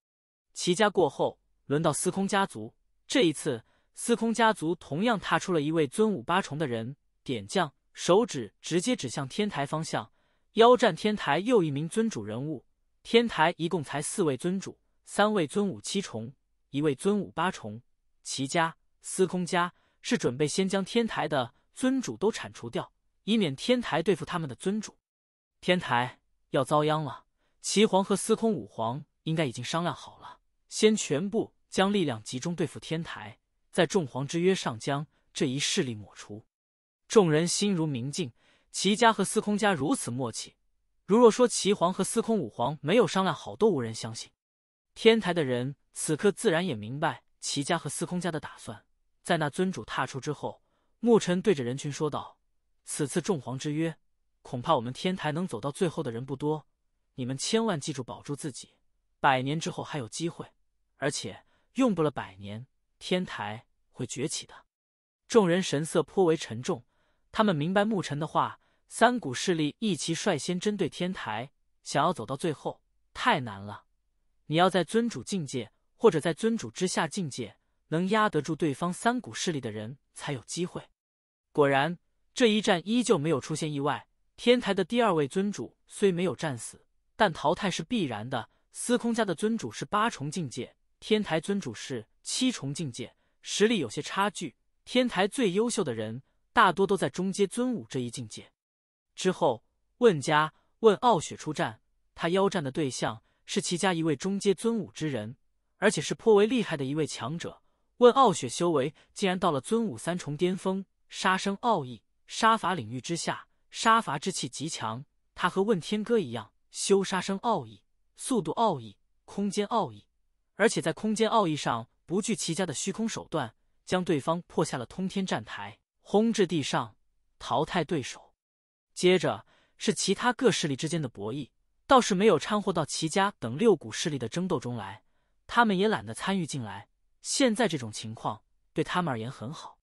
齐家过后，轮到司空家族。这一次，司空家族同样踏出了一位尊武八重的人，点将。手指直接指向天台方向，腰战天台又一名尊主人物。天台一共才四位尊主，三位尊武七重，一位尊武八重。齐家、司空家是准备先将天台的尊主都铲除掉，以免天台对付他们的尊主。天台要遭殃了。齐皇和司空武皇应该已经商量好了，先全部将力量集中对付天台，在众皇之约上将这一势力抹除。众人心如明镜，齐家和司空家如此默契，如若说齐皇和司空武皇没有商量好，都无人相信。天台的人此刻自然也明白齐家和司空家的打算。在那尊主踏出之后，牧尘对着人群说道：“此次众皇之约，恐怕我们天台能走到最后的人不多。你们千万记住，保住自己。百年之后还有机会，而且用不了百年，天台会崛起的。”众人神色颇为沉重。他们明白牧尘的话，三股势力一齐率先针对天台，想要走到最后太难了。你要在尊主境界或者在尊主之下境界，能压得住对方三股势力的人才有机会。果然，这一战依旧没有出现意外。天台的第二位尊主虽没有战死，但淘汰是必然的。司空家的尊主是八重境界，天台尊主是七重境界，实力有些差距。天台最优秀的人。大多都在中阶尊武这一境界。之后，问家问傲雪出战，他邀战的对象是齐家一位中阶尊武之人，而且是颇为厉害的一位强者。问傲雪修为竟然到了尊武三重巅峰，杀生奥义、杀法领域之下，杀伐之气极强。他和问天歌一样，修杀生奥义、速度奥义、空间奥义，而且在空间奥义上不惧齐家的虚空手段，将对方破下了通天战台。轰至地上，淘汰对手。接着是其他各势力之间的博弈，倒是没有掺和到齐家等六股势力的争斗中来。他们也懒得参与进来。现在这种情况对他们而言很好。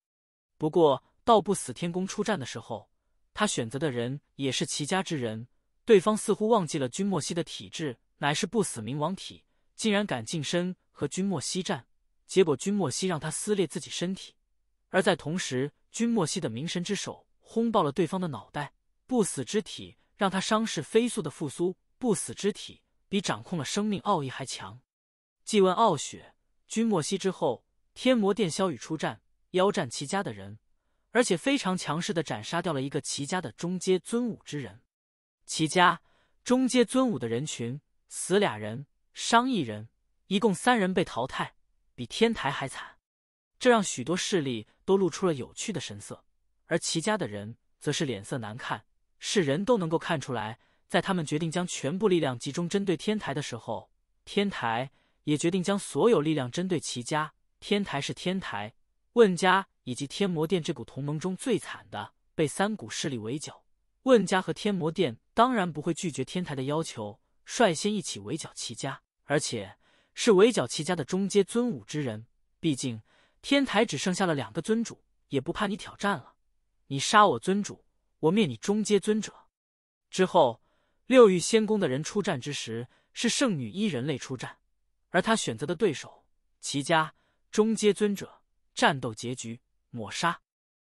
不过到不死天宫出战的时候，他选择的人也是齐家之人。对方似乎忘记了君莫西的体质乃是不死冥王体，竟然敢近身和君莫西战。结果君莫西让他撕裂自己身体，而在同时。君莫西的冥神之手轰爆了对方的脑袋，不死之体让他伤势飞速的复苏。不死之体比掌控了生命奥义还强。继问傲雪、君莫西之后，天魔殿萧雨出战，邀战齐家的人，而且非常强势的斩杀掉了一个齐家的中阶尊武之人。齐家中阶尊武的人群死俩人，伤一人，一共三人被淘汰，比天台还惨。这让许多势力都露出了有趣的神色，而齐家的人则是脸色难看。是人都能够看出来，在他们决定将全部力量集中针对天台的时候，天台也决定将所有力量针对齐家。天台是天台、问家以及天魔殿这股同盟中最惨的，被三股势力围剿。问家和天魔殿当然不会拒绝天台的要求，率先一起围剿齐家，而且是围剿齐家的中阶尊武之人。毕竟。天台只剩下了两个尊主，也不怕你挑战了。你杀我尊主，我灭你中阶尊者。之后，六域仙宫的人出战之时，是圣女一人类出战，而他选择的对手齐家中阶尊者。战斗结局抹杀。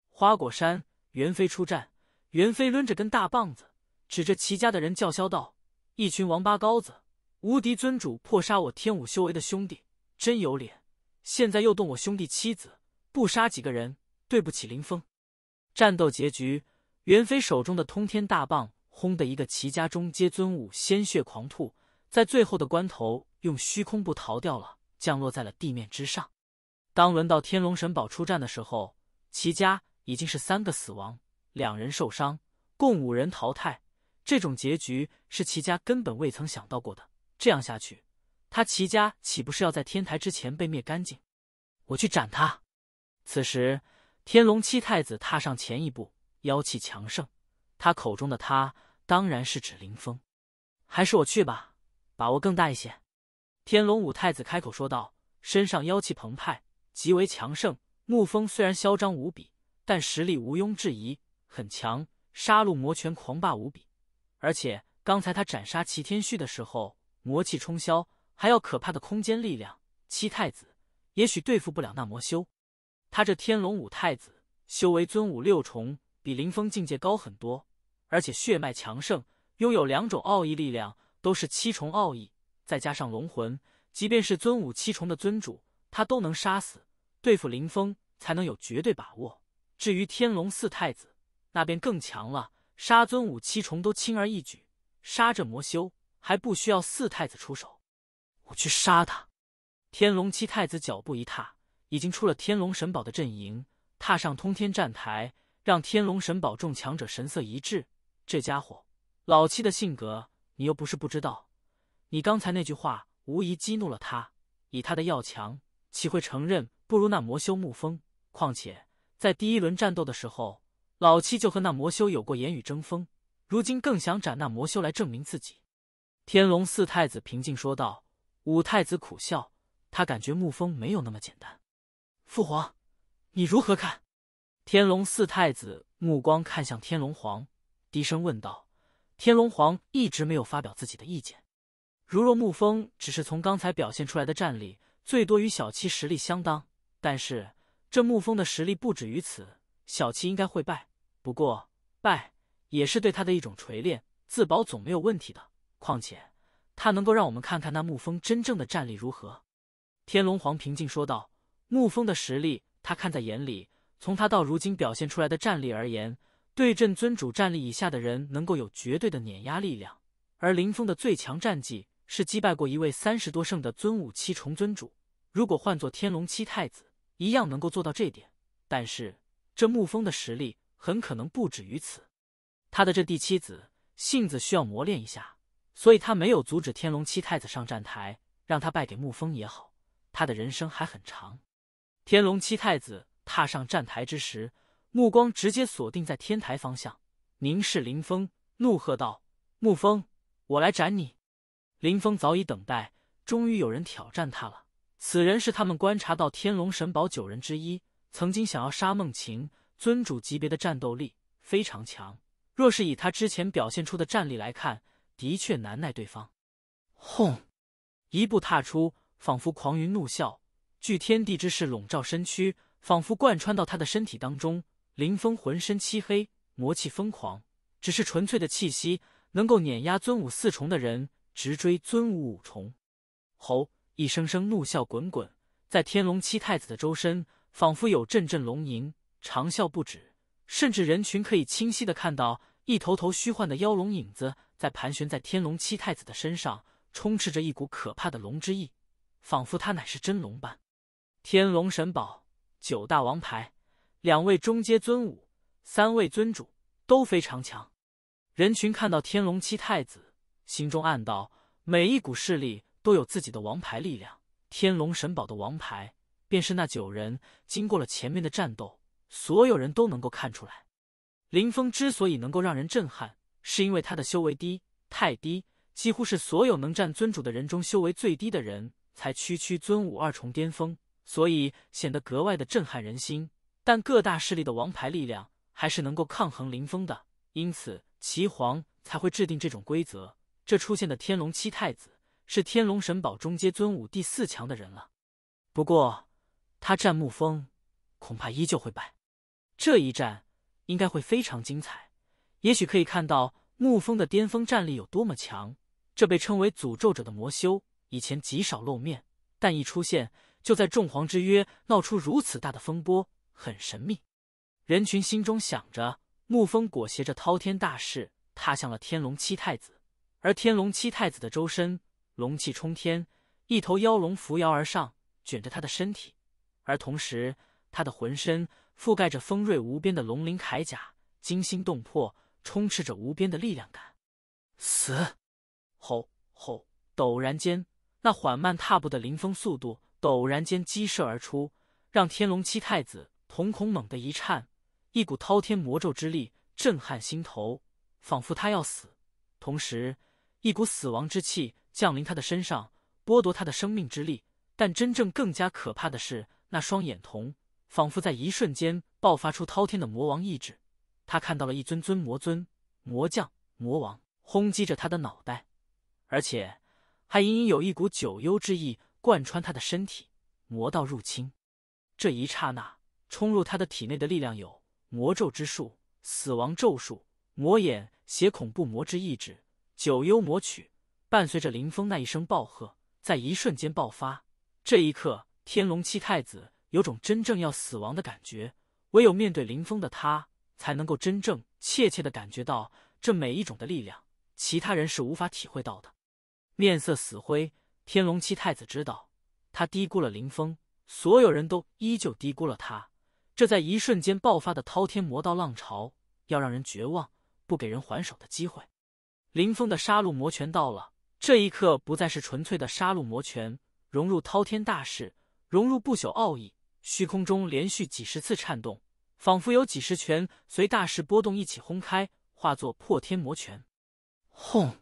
花果山袁飞出战，袁飞抡着根大棒子，指着齐家的人叫嚣道：“一群王八羔子，无敌尊主破杀我天武修为的兄弟，真有脸！”现在又动我兄弟妻子，不杀几个人，对不起林峰。战斗结局，袁飞手中的通天大棒轰的一个齐家中阶尊武鲜血狂吐，在最后的关头用虚空步逃掉了，降落在了地面之上。当轮到天龙神宝出战的时候，齐家已经是三个死亡，两人受伤，共五人淘汰。这种结局是齐家根本未曾想到过的。这样下去，他齐家岂不是要在天台之前被灭干净？我去斩他！此时，天龙七太子踏上前一步，妖气强盛。他口中的他，当然是指林峰。还是我去吧，把握更大一些。天龙五太子开口说道，身上妖气澎湃，极为强盛。沐风虽然嚣张无比，但实力毋庸置疑，很强。杀戮魔拳狂霸无比，而且刚才他斩杀齐天旭的时候，魔气冲霄，还要可怕的空间力量。七太子也许对付不了那魔修。他这天龙五太子修为尊武六重，比林峰境界高很多，而且血脉强盛，拥有两种奥义力量，都是七重奥义，再加上龙魂，即便是尊武七重的尊主，他都能杀死。对付林峰才能有绝对把握。至于天龙四太子，那便更强了，杀尊武七重都轻而易举，杀这魔修还不需要四太子出手。我去杀他！天龙七太子脚步一踏，已经出了天龙神堡的阵营，踏上通天战台，让天龙神堡众强者神色一滞。这家伙老七的性格，你又不是不知道。你刚才那句话无疑激怒了他，以他的要强，岂会承认？不如那魔修沐风，况且在第一轮战斗的时候，老七就和那魔修有过言语争锋，如今更想斩那魔修来证明自己。天龙四太子平静说道。五太子苦笑，他感觉沐风没有那么简单。父皇，你如何看？天龙四太子目光看向天龙皇，低声问道。天龙皇一直没有发表自己的意见。如若沐风只是从刚才表现出来的战力，最多与小七实力相当。但是这沐风的实力不止于此，小七应该会败。不过败也是对他的一种锤炼，自保总没有问题的。况且他能够让我们看看那沐风真正的战力如何。天龙皇平静说道：“沐风的实力他看在眼里，从他到如今表现出来的战力而言，对阵尊主战力以下的人能够有绝对的碾压力量。而林峰的最强战绩是击败过一位三十多胜的尊武七重尊主。如果换做天龙七太子。”一样能够做到这点，但是这沐风的实力很可能不止于此。他的这第七子性子需要磨练一下，所以他没有阻止天龙七太子上战台，让他败给沐风也好。他的人生还很长。天龙七太子踏上战台之时，目光直接锁定在天台方向，凝视林峰，怒喝道：“沐风，我来斩你！”林峰早已等待，终于有人挑战他了。此人是他们观察到天龙神宝九人之一，曾经想要杀梦晴尊主级别的战斗力非常强。若是以他之前表现出的战力来看，的确难耐对方。轰！一步踏出，仿佛狂云怒啸，聚天地之势笼罩身躯，仿佛贯穿到他的身体当中。林峰浑身漆黑，魔气疯狂，只是纯粹的气息能够碾压尊武四重的人，直追尊武五重。吼！一声声怒啸滚滚，在天龙七太子的周身，仿佛有阵阵龙吟，长啸不止。甚至人群可以清晰的看到一头头虚幻的妖龙影子在盘旋在天龙七太子的身上，充斥着一股可怕的龙之意，仿佛他乃是真龙般。天龙神宝九大王牌，两位中阶尊武，三位尊主都非常强。人群看到天龙七太子，心中暗道：每一股势力。都有自己的王牌力量，天龙神宝的王牌便是那九人。经过了前面的战斗，所有人都能够看出来，林峰之所以能够让人震撼，是因为他的修为低，太低，几乎是所有能战尊主的人中修为最低的人，才区区尊武二重巅峰，所以显得格外的震撼人心。但各大势力的王牌力量还是能够抗衡林峰的，因此齐皇才会制定这种规则。这出现的天龙七太子。是天龙神宝中阶尊武第四强的人了，不过他战沐风，恐怕依旧会败。这一战应该会非常精彩，也许可以看到沐风的巅峰战力有多么强。这被称为诅咒者的魔修，以前极少露面，但一出现就在众皇之约闹出如此大的风波，很神秘。人群心中想着，沐风裹挟着滔天大势，踏向了天龙七太子，而天龙七太子的周身。龙气冲天，一头妖龙扶摇而上，卷着他的身体，而同时，他的浑身覆盖着锋锐无边的龙鳞铠甲，惊心动魄，充斥着无边的力量感。死！吼吼！陡然间，那缓慢踏步的林峰速度陡然间激射而出，让天龙七太子瞳孔猛地一颤，一股滔天魔咒之力震撼心头，仿佛他要死。同时，一股死亡之气降临他的身上，剥夺他的生命之力。但真正更加可怕的是，那双眼瞳仿佛在一瞬间爆发出滔天的魔王意志。他看到了一尊尊魔尊、魔将、魔王轰击着他的脑袋，而且还隐隐有一股九幽之意贯穿他的身体。魔道入侵，这一刹那冲入他的体内的力量有魔咒之术、死亡咒术、魔眼、邪恐怖魔之意志、九幽魔曲，伴随着林峰那一声暴喝，在一瞬间爆发。这一刻，天龙七太子有种真正要死亡的感觉。唯有面对林峰的他，才能够真正切切的感觉到这每一种的力量，其他人是无法体会到的。面色死灰，天龙七太子知道他低估了林峰，所有人都依旧低估了他。这在一瞬间爆发的滔天魔道浪潮，要让人绝望，不给人还手的机会。林峰的杀戮魔拳到了，这一刻不再是纯粹的杀戮魔拳。融入滔天大势，融入不朽奥义。虚空中连续几十次颤动，仿佛有几十拳随大势波动一起轰开，化作破天魔拳。轰！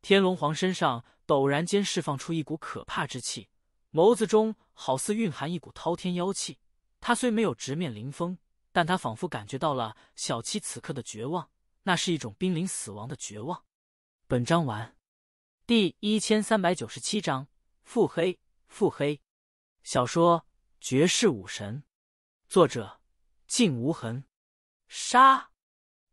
天龙皇身上陡然间释放出一股可怕之气，眸子中好似蕴含一股滔天妖气。他虽没有直面林峰，但他仿佛感觉到了小七此刻的绝望，那是一种濒临死亡的绝望。本章完，第一千三百九十七章。腹黑，腹黑。小说《绝世武神》，作者：静无痕。杀！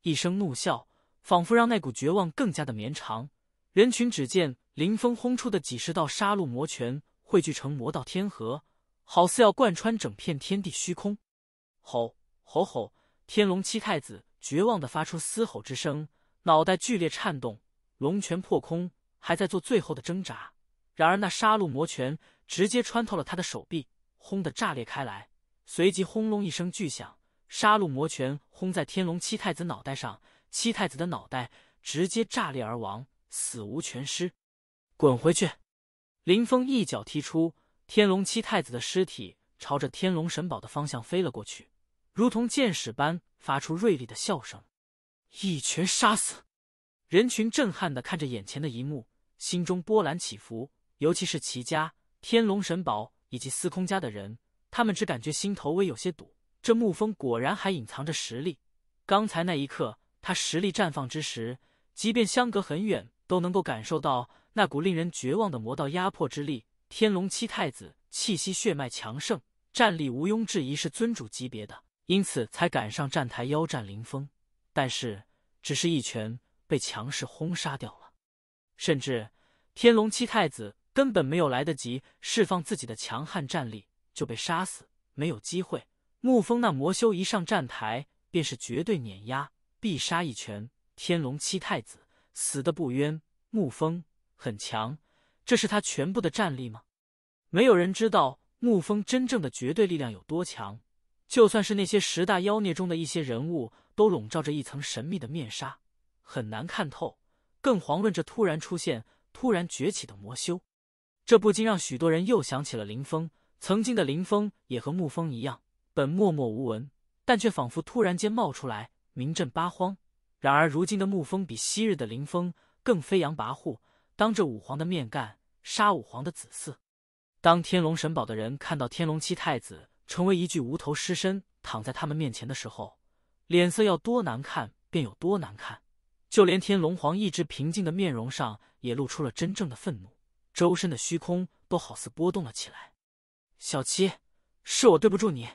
一声怒啸，仿佛让那股绝望更加的绵长。人群只见林峰轰出的几十道杀戮魔拳汇聚成魔道天河，好似要贯穿整片天地虚空。吼吼吼！天龙七太子绝望的发出嘶吼之声，脑袋剧烈颤动，龙拳破空，还在做最后的挣扎。然而，那杀戮魔拳直接穿透了他的手臂，轰的炸裂开来。随即，轰隆一声巨响，杀戮魔拳轰在天龙七太子脑袋上，七太子的脑袋直接炸裂而亡，死无全尸。滚回去！林峰一脚踢出，天龙七太子的尸体朝着天龙神宝的方向飞了过去，如同箭矢般发出锐利的笑声。一拳杀死！人群震撼的看着眼前的一幕，心中波澜起伏。尤其是齐家、天龙神宝以及司空家的人，他们只感觉心头微有些堵。这沐风果然还隐藏着实力。刚才那一刻，他实力绽放之时，即便相隔很远，都能够感受到那股令人绝望的魔道压迫之力。天龙七太子气息血脉强盛，战力毋庸置疑是尊主级别的，因此才赶上战台腰战林峰。但是，只是一拳被强势轰杀掉了，甚至天龙七太子。根本没有来得及释放自己的强悍战力，就被杀死，没有机会。沐风那魔修一上战台，便是绝对碾压，必杀一拳。天龙七太子死的不冤。沐风很强，这是他全部的战力吗？没有人知道沐风真正的绝对力量有多强。就算是那些十大妖孽中的一些人物，都笼罩着一层神秘的面纱，很难看透。更遑论这突然出现、突然崛起的魔修。这不禁让许多人又想起了林峰。曾经的林峰也和沐风一样，本默默无闻，但却仿佛突然间冒出来，名震八荒。然而如今的沐风比昔日的林峰更飞扬跋扈，当着武皇的面干杀武皇的子嗣。当天龙神堡的人看到天龙七太子成为一具无头尸身躺在他们面前的时候，脸色要多难看便有多难看。就连天龙皇一直平静的面容上也露出了真正的愤怒。周身的虚空都好似波动了起来。小七，是我对不住你。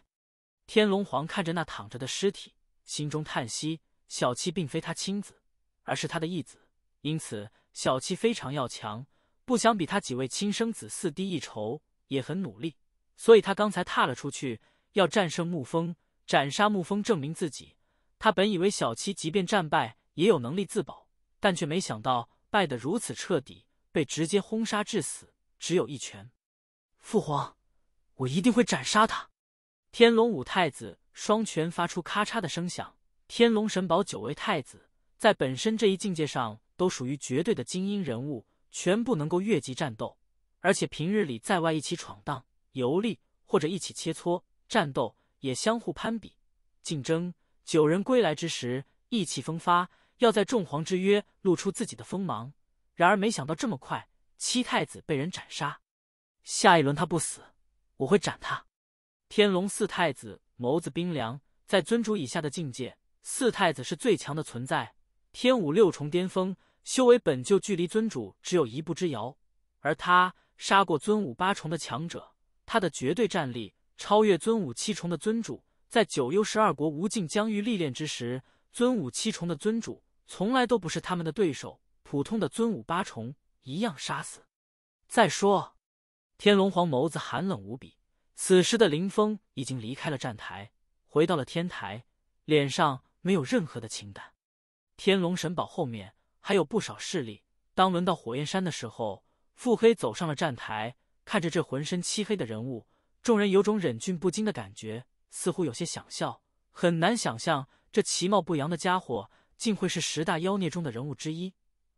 天龙皇看着那躺着的尸体，心中叹息。小七并非他亲子，而是他的义子，因此小七非常要强，不想比他几位亲生子嗣低一筹，也很努力。所以他刚才踏了出去，要战胜沐风，斩杀沐风，证明自己。他本以为小七即便战败，也有能力自保，但却没想到败得如此彻底。被直接轰杀致死，只有一拳。父皇，我一定会斩杀他！天龙五太子双拳发出咔嚓的声响。天龙神宝九位太子在本身这一境界上都属于绝对的精英人物，全部能够越级战斗，而且平日里在外一起闯荡、游历，或者一起切磋战斗，也相互攀比竞争。九人归来之时，意气风发，要在众皇之约露出自己的锋芒。然而没想到这么快，七太子被人斩杀。下一轮他不死，我会斩他。天龙四太子眸子冰凉，在尊主以下的境界，四太子是最强的存在。天武六重巅峰，修为本就距离尊主只有一步之遥。而他杀过尊武八重的强者，他的绝对战力超越尊武七重的尊主。在九幽十二国无尽疆域历练之时，尊武七重的尊主从来都不是他们的对手。普通的尊武八重一样杀死。再说，天龙皇眸子寒冷无比。此时的林峰已经离开了站台，回到了天台，脸上没有任何的情感。天龙神堡后面还有不少势力。当轮到火焰山的时候，腹黑走上了站台，看着这浑身漆黑的人物，众人有种忍俊不禁的感觉，似乎有些想笑。很难想象，这其貌不扬的家伙竟会是十大妖孽中的人物之一。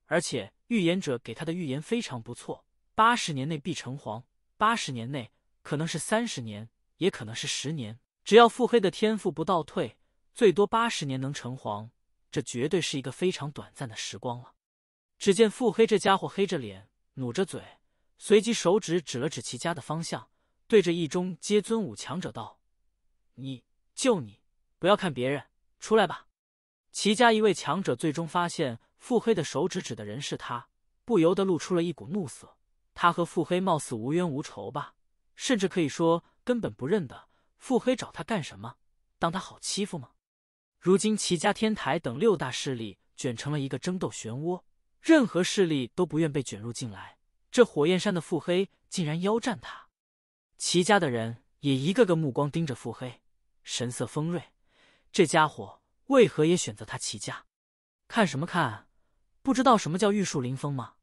而且预言者给他的预言非常不错，八十年内必成皇。八十年内可能是三十年，也可能是十年。只要腹黑的天赋不倒退，最多八十年能成皇。这绝对是一个非常短暂的时光了。只见腹黑这家伙黑着脸，努着嘴，随即手指指了指齐家的方向，对着一中阶尊武强者道：“你就你，不要看别人，出来吧。”齐家一位强者最终发现。腹黑的手指指的人是他，不由得露出了一股怒色。他和腹黑貌似无冤无仇吧，甚至可以说根本不认得。腹黑找他干什么？当他好欺负吗？如今齐家、天台等六大势力卷成了一个争斗漩涡，任何势力都不愿被卷入进来。这火焰山的腹黑竟然腰战他，齐家的人也一个个目光盯着腹黑，神色锋锐。这家伙为何也选择他齐家？看什么看？不知道什么叫玉树临风吗？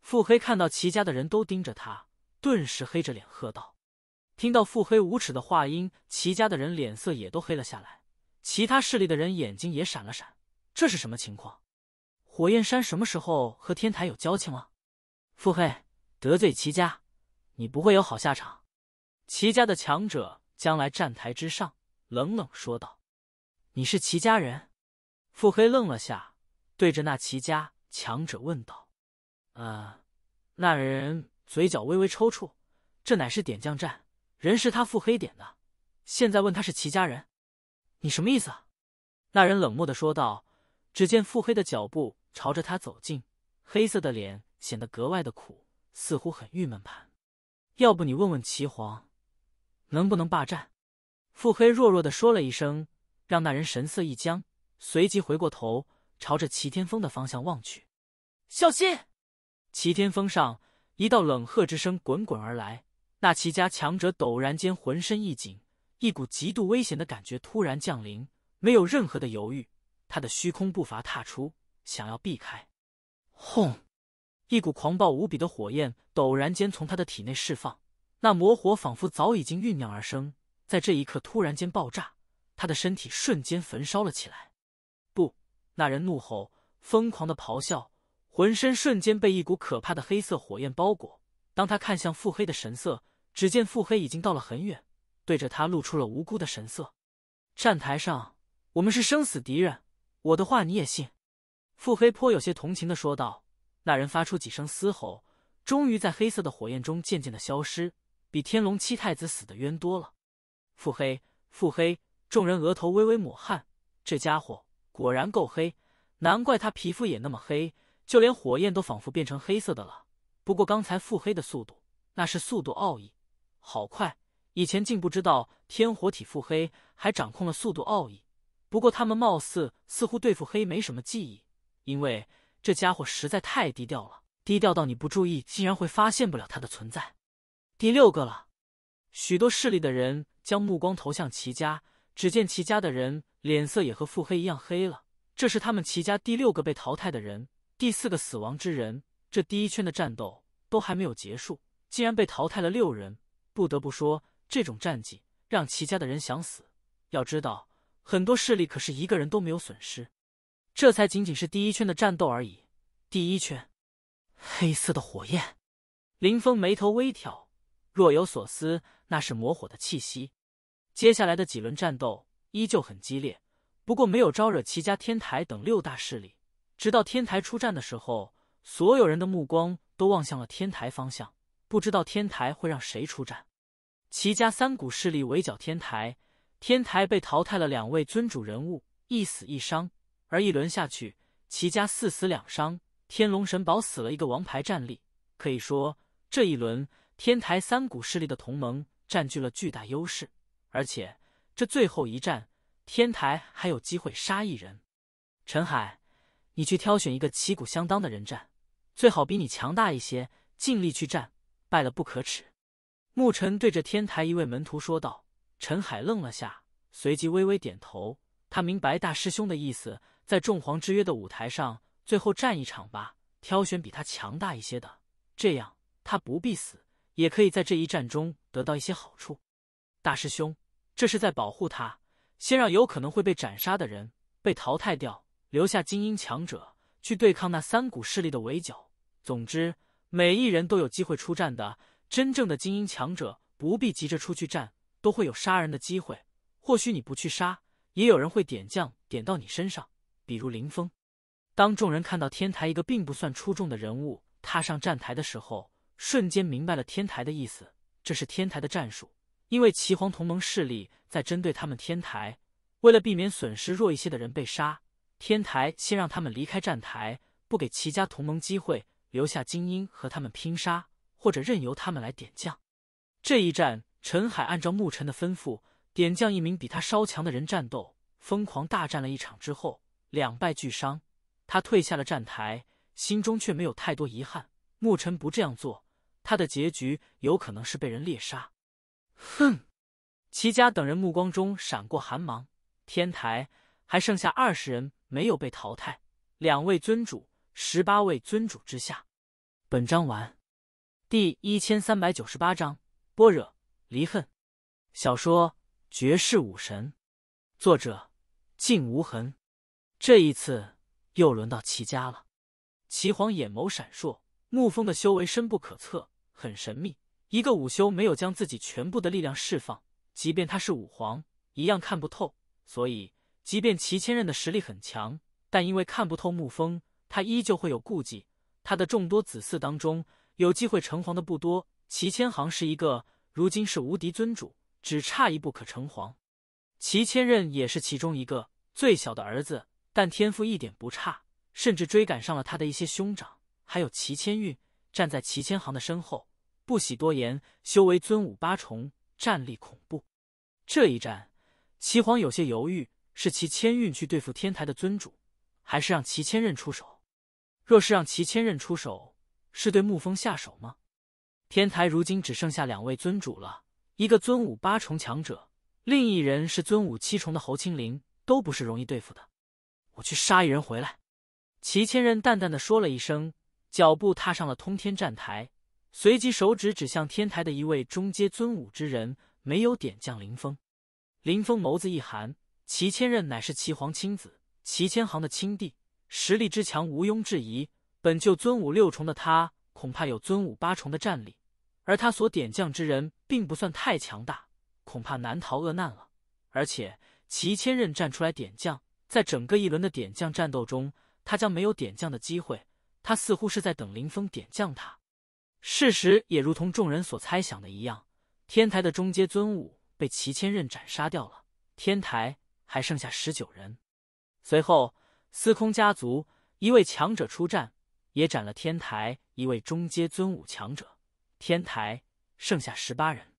腹黑看到齐家的人都盯着他，顿时黑着脸喝道：“听到腹黑无耻的话音，齐家的人脸色也都黑了下来，其他势力的人眼睛也闪了闪。这是什么情况？火焰山什么时候和天台有交情了？腹黑得罪齐家，你不会有好下场。”齐家的强者将来站台之上，冷冷说道：“你是齐家人？”腹黑愣了下，对着那齐家。强者问道：“呃，那人嘴角微微抽搐，这乃是点将战，人是他腹黑点的。现在问他是齐家人，你什么意思？”那人冷漠的说道。只见腹黑的脚步朝着他走近，黑色的脸显得格外的苦，似乎很郁闷盘。要不你问问齐皇，能不能霸占？腹黑弱弱的说了一声，让那人神色一僵，随即回过头，朝着齐天峰的方向望去。小心！齐天峰上一道冷喝之声滚滚而来，那齐家强者陡然间浑身一紧，一股极度危险的感觉突然降临，没有任何的犹豫，他的虚空步伐踏出，想要避开。轰！一股狂暴无比的火焰陡然间从他的体内释放，那魔火仿佛早已经酝酿而生，在这一刻突然间爆炸，他的身体瞬间焚烧了起来。不！那人怒吼，疯狂的咆哮。浑身瞬间被一股可怕的黑色火焰包裹。当他看向腹黑的神色，只见腹黑已经到了很远，对着他露出了无辜的神色。站台上，我们是生死敌人，我的话你也信？腹黑颇有些同情的说道。那人发出几声嘶吼，终于在黑色的火焰中渐渐的消失，比天龙七太子死的冤多了。腹黑，腹黑！众人额头微微抹汗，这家伙果然够黑，难怪他皮肤也那么黑。就连火焰都仿佛变成黑色的了。不过刚才腹黑的速度，那是速度奥义，好快！以前竟不知道天火体腹黑还掌控了速度奥义。不过他们貌似似乎对付黑没什么记忆，因为这家伙实在太低调了，低调到你不注意，竟然会发现不了他的存在。第六个了，许多势力的人将目光投向齐家，只见齐家的人脸色也和腹黑一样黑了。这是他们齐家第六个被淘汰的人。第四个死亡之人，这第一圈的战斗都还没有结束，竟然被淘汰了六人。不得不说，这种战绩让齐家的人想死。要知道，很多势力可是一个人都没有损失，这才仅仅是第一圈的战斗而已。第一圈，黑色的火焰。林峰眉头微挑，若有所思，那是魔火的气息。接下来的几轮战斗依旧很激烈，不过没有招惹齐家、天台等六大势力。直到天台出战的时候，所有人的目光都望向了天台方向，不知道天台会让谁出战。齐家三股势力围剿天台，天台被淘汰了两位尊主人物，一死一伤。而一轮下去，齐家四死两伤，天龙神堡死了一个王牌战力。可以说，这一轮天台三股势力的同盟占据了巨大优势。而且这最后一战，天台还有机会杀一人。陈海，你去挑选一个旗鼓相当的人战，最好比你强大一些，尽力去战，败了不可耻。牧尘对着天台一位门徒说道。陈海愣了下，随即微微点头。他明白大师兄的意思，在众皇之约的舞台上，最后战一场吧，挑选比他强大一些的，这样他不必死，也可以在这一战中得到一些好处。大师兄。这是在保护他，先让有可能会被斩杀的人被淘汰掉，留下精英强者去对抗那三股势力的围剿。总之，每一人都有机会出战的。真正的精英强者不必急着出去战，都会有杀人的机会。或许你不去杀，也有人会点将点到你身上，比如林峰。当众人看到天台一个并不算出众的人物踏上站台的时候，瞬间明白了天台的意思。这是天台的战术。因为齐皇同盟势力在针对他们天台，为了避免损失弱一些的人被杀，天台先让他们离开站台，不给齐家同盟机会，留下精英和他们拼杀，或者任由他们来点将。这一战，陈海按照牧尘的吩咐，点将一名比他稍强的人战斗，疯狂大战了一场之后，两败俱伤，他退下了站台，心中却没有太多遗憾。牧尘不这样做，他的结局有可能是被人猎杀。哼！齐家等人目光中闪过寒芒。天台还剩下二十人没有被淘汰，两位尊主，十八位尊主之下。本章完。第一千三百九十八章：般若离恨。小说《绝世武神》，作者：静无痕。这一次又轮到齐家了。齐皇眼眸闪烁，沐风的修为深不可测，很神秘。一个武修没有将自己全部的力量释放，即便他是武皇，一样看不透。所以，即便齐千仞的实力很强，但因为看不透沐风，他依旧会有顾忌。他的众多子嗣当中，有机会成皇的不多，齐千行是一个。如今是无敌尊主，只差一步可成皇。齐千仞也是其中一个最小的儿子，但天赋一点不差，甚至追赶上了他的一些兄长。还有齐千运站在齐千行的身后。不喜多言，修为尊武八重，战力恐怖。这一战，齐皇有些犹豫：是齐千运去对付天台的尊主，还是让齐千仞出手？若是让齐千仞出手，是对沐风下手吗？天台如今只剩下两位尊主了，一个尊武八重强者，另一人是尊武七重的侯青灵，都不是容易对付的。我去杀一人回来。齐千仞淡淡的说了一声，脚步踏上了通天战台。随即，手指指向天台的一位中阶尊武之人，没有点将林峰。林峰眸子一寒，齐千仞乃是齐皇亲子，齐千行的亲弟，实力之强毋庸置疑。本就尊武六重的他，恐怕有尊武八重的战力，而他所点将之人并不算太强大，恐怕难逃厄难了。而且，齐千仞站出来点将，在整个一轮的点将战斗中，他将没有点将的机会。他似乎是在等林峰点将他。事实也如同众人所猜想的一样，天台的中阶尊武被齐千仞斩杀掉了，天台还剩下十九人。随后，司空家族一位强者出战，也斩了天台一位中阶尊武强者，天台剩下十八人。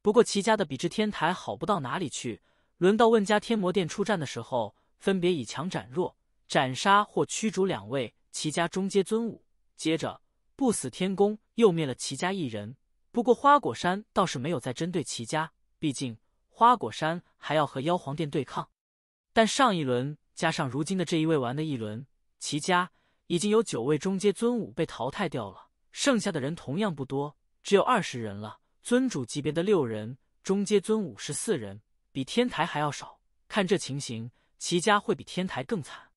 不过，齐家的比之天台好不到哪里去。轮到问家天魔殿出战的时候，分别以强斩弱，斩杀或驱逐两位齐家中阶尊武，接着。不死天宫又灭了齐家一人，不过花果山倒是没有再针对齐家，毕竟花果山还要和妖皇殿对抗。但上一轮加上如今的这一位玩的一轮，齐家已经有九位中阶尊武被淘汰掉了，剩下的人同样不多，只有二十人了。尊主级别的六人，中阶尊武十四人，比天台还要少。看这情形，齐家会比天台更惨。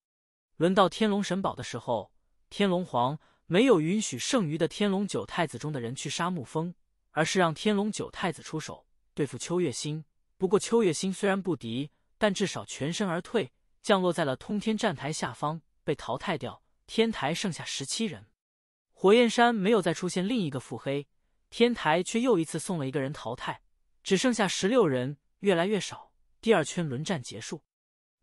轮到天龙神堡的时候。天龙皇没有允许剩余的天龙九太子中的人去杀沐风，而是让天龙九太子出手对付秋月星。不过秋月星虽然不敌，但至少全身而退，降落在了通天站台下方，被淘汰掉。天台剩下十七人，火焰山没有再出现另一个腹黑，天台却又一次送了一个人淘汰，只剩下十六人，越来越少。第二圈轮战结束，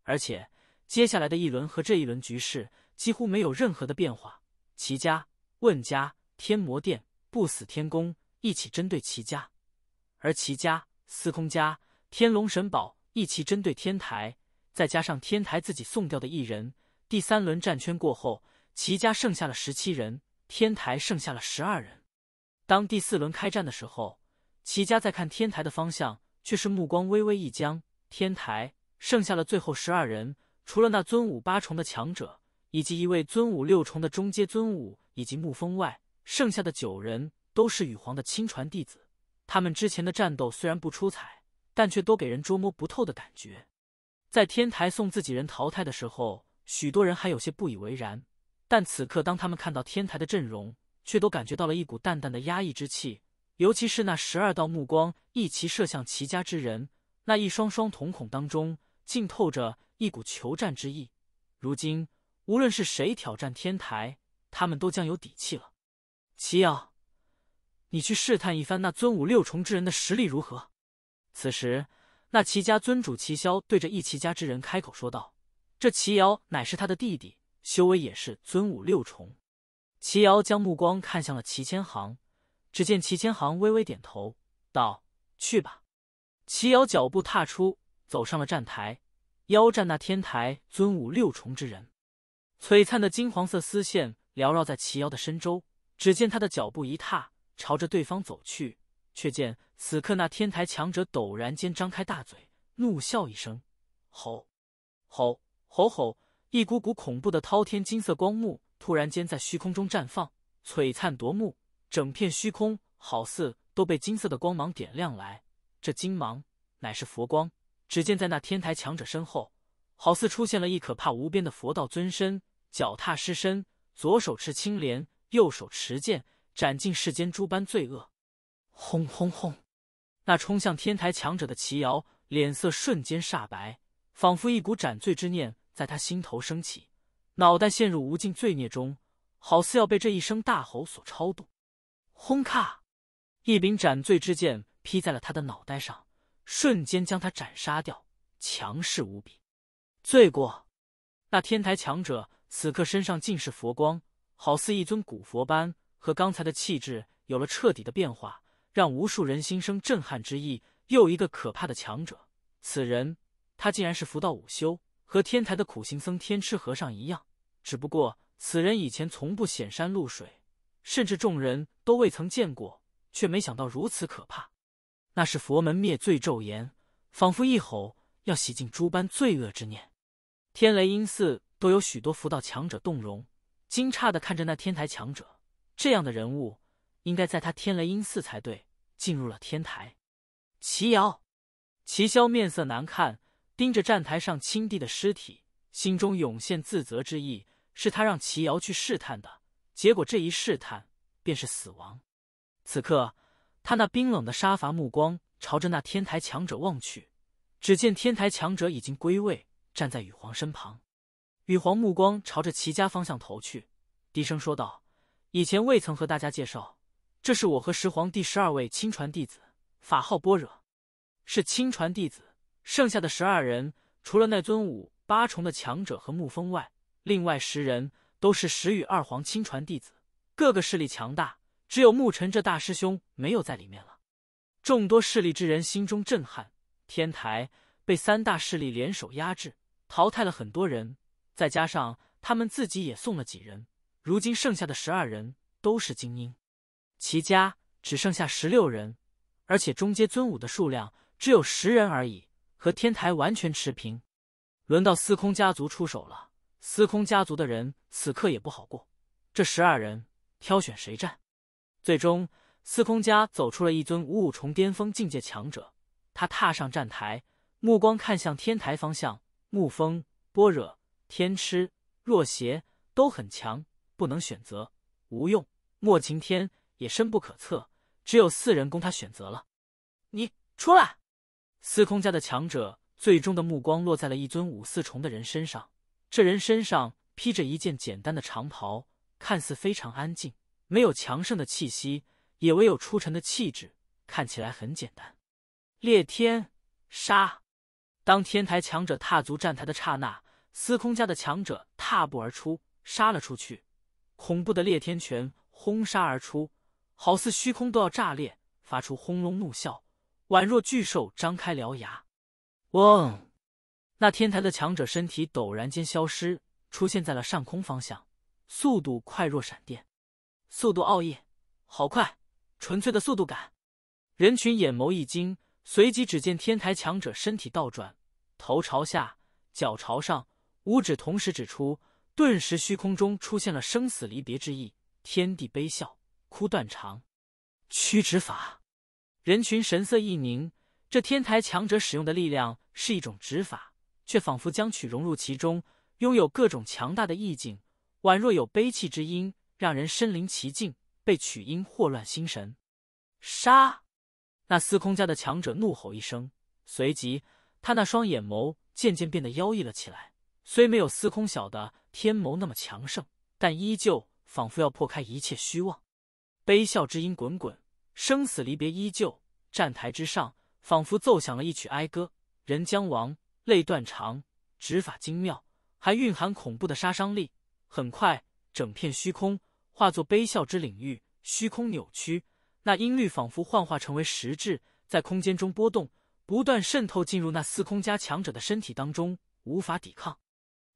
而且接下来的一轮和这一轮局势几乎没有任何的变化。齐家、问家、天魔殿、不死天宫一起针对齐家，而齐家、司空家、天龙神宝一起针对天台，再加上天台自己送掉的一人。第三轮战圈过后。齐家剩下了十七人，天台剩下了十二人。当第四轮开战的时候，齐家在看天台的方向，却是目光微微一僵。天台剩下了最后十二人，除了那尊武八重的强者，以及一位尊武六重的中阶尊武，以及沐风外，剩下的九人都是羽皇的亲传弟子。他们之前的战斗虽然不出彩，但却都给人捉摸不透的感觉。在天台送自己人淘汰的时候，许多人还有些不以为然。但此刻，当他们看到天台的阵容，却都感觉到了一股淡淡的压抑之气。尤其是那十二道目光一齐射向齐家之人，那一双双瞳孔当中竟透着一股求战之意。如今，无论是谁挑战天台，他们都将有底气了。齐瑶，你去试探一番那尊武六重之人的实力如何？此时，那齐家尊主齐萧对着一齐家之人开口说道：“这齐瑶乃是他的弟弟。”修为也是尊武六重，齐瑶将目光看向了齐千行，只见齐千行微微点头，道：“去吧。”齐瑶脚步踏出，走上了站台，腰站那天台尊武六重之人，璀璨的金黄色丝线缭绕在齐瑶的身周。只见他的脚步一踏，朝着对方走去，却见此刻那天台强者陡然间张开大嘴，怒笑一声：“吼，吼，吼吼！”一股股恐怖的滔天金色光幕突然间在虚空中绽放，璀璨夺目，整片虚空好似都被金色的光芒点亮来。这金芒乃是佛光。只见在那天台强者身后，好似出现了一可怕无边的佛道尊身，脚踏尸身，左手持青莲，右手持剑，斩尽世间诸般罪恶。轰轰轰！那冲向天台强者的齐瑶脸色瞬间煞白，仿佛一股斩罪之念。在他心头升起，脑袋陷入无尽罪孽中，好似要被这一声大吼所超度。轰咔！一柄斩罪之剑劈在了他的脑袋上，瞬间将他斩杀掉，强势无比。罪过！那天台强者此刻身上尽是佛光，好似一尊古佛般，和刚才的气质有了彻底的变化，让无数人心生震撼之意。又一个可怕的强者，此人他竟然是佛道五修。和天台的苦行僧天痴和尚一样，只不过此人以前从不显山露水，甚至众人都未曾见过，却没想到如此可怕。那是佛门灭罪咒言，仿佛一吼要洗净诸般罪恶之念。天雷阴寺都有许多佛道强者动容，惊诧的看着那天台强者，这样的人物应该在他天雷音寺才对。进入了天台，齐瑶、齐萧面色难看。盯着站台上青帝的尸体，心中涌现自责之意。是他让齐瑶去试探的，结果这一试探便是死亡。此刻，他那冰冷的杀伐目光朝着那天台强者望去，只见天台强者已经归位，站在羽皇身旁。羽皇目光朝着齐家方向投去，低声说道：“以前未曾和大家介绍，这是我和十皇第十二位亲传弟子，法号般若，是亲传弟子。”剩下的十二人，除了那尊武八重的强者和沐风外，另外十人都是十羽二皇亲传弟子，个个势力强大，只有沐尘这大师兄没有在里面了。众多势力之人心中震撼，天台被三大势力联手压制，淘汰了很多人，再加上他们自己也送了几人，如今剩下的十二人都是精英。齐家只剩下十六人，而且中阶尊武的数量只有十人而已。和天台完全持平，轮到司空家族出手了。司空家族的人此刻也不好过，这十二人挑选谁战？最终，司空家走出了一尊五五重巅峰境界强者。他踏上站台，目光看向天台方向。沐风、般若、天痴、若邪都很强，不能选择，无用。莫晴天也深不可测，只有四人供他选择了。你出来！司空家的强者最终的目光落在了一尊五四重的人身上。这人身上披着一件简单的长袍，看似非常安静，没有强盛的气息，也唯有出尘的气质，看起来很简单。猎天杀！当天台强者踏足站台的刹那，司空家的强者踏步而出，杀了出去。恐怖的猎天拳轰杀而出，好似虚空都要炸裂，发出轰隆怒啸。宛若巨兽张开獠牙，嗡！那天台的强者身体陡然间消失，出现在了上空方向，速度快若闪电，速度奥义，好快，纯粹的速度感。人群眼眸一惊，随即只见天台强者身体倒转，头朝下，脚朝上，五指同时指出，顿时虚空中出现了生死离别之意，天地悲笑，哭断肠，屈指法。人群神色一凝，这天台强者使用的力量是一种指法，却仿佛将曲融入其中，拥有各种强大的意境，宛若有悲泣之音，让人身临其境，被曲音惑乱心神。杀！那司空家的强者怒吼一声，随即他那双眼眸渐渐变得妖异了起来。虽没有司空晓的天眸那么强盛，但依旧仿佛要破开一切虚妄。悲笑之音滚滚。生死离别依旧，站台之上仿佛奏响了一曲哀歌。人将亡，泪断肠，指法精妙，还蕴含恐怖的杀伤力。很快，整片虚空化作悲笑之领域，虚空扭曲，那音律仿佛幻化成为实质，在空间中波动，不断渗透进入那司空家强者的身体当中，无法抵抗。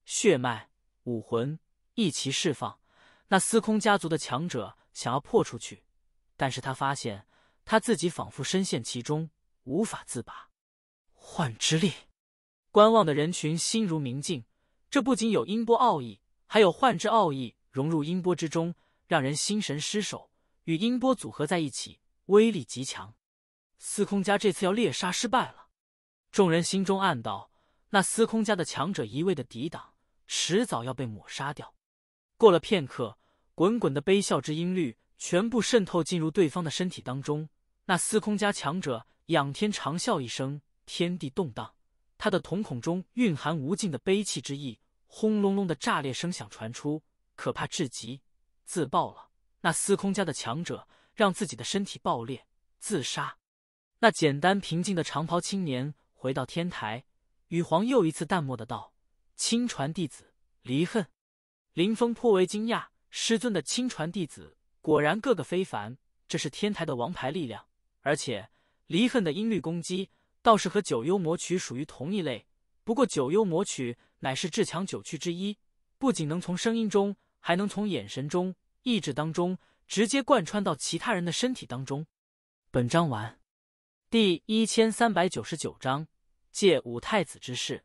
血脉、武魂一齐释放，那司空家族的强者想要破出去。但是他发现他自己仿佛深陷其中，无法自拔。幻之力，观望的人群心如明镜。这不仅有音波奥义，还有幻之奥义融入音波之中，让人心神失守。与音波组合在一起，威力极强。司空家这次要猎杀失败了，众人心中暗道：那司空家的强者一味的抵挡，迟早要被抹杀掉。过了片刻，滚滚的悲笑之音律。全部渗透进入对方的身体当中。那司空家强者仰天长啸一声，天地动荡，他的瞳孔中蕴含无尽的悲泣之意，轰隆隆的炸裂声响传出，可怕至极。自爆了！那司空家的强者让自己的身体爆裂，自杀。那简单平静的长袍青年回到天台，羽皇又一次淡漠的道：“亲传弟子离恨。”林峰颇为惊讶，师尊的亲传弟子。果然个个非凡，这是天台的王牌力量。而且离恨的音律攻击倒是和九幽魔曲属于同一类。不过九幽魔曲乃是至强九曲之一，不仅能从声音中，还能从眼神中、意志当中直接贯穿到其他人的身体当中。本章完。第一千三百九十九章借五太子之事。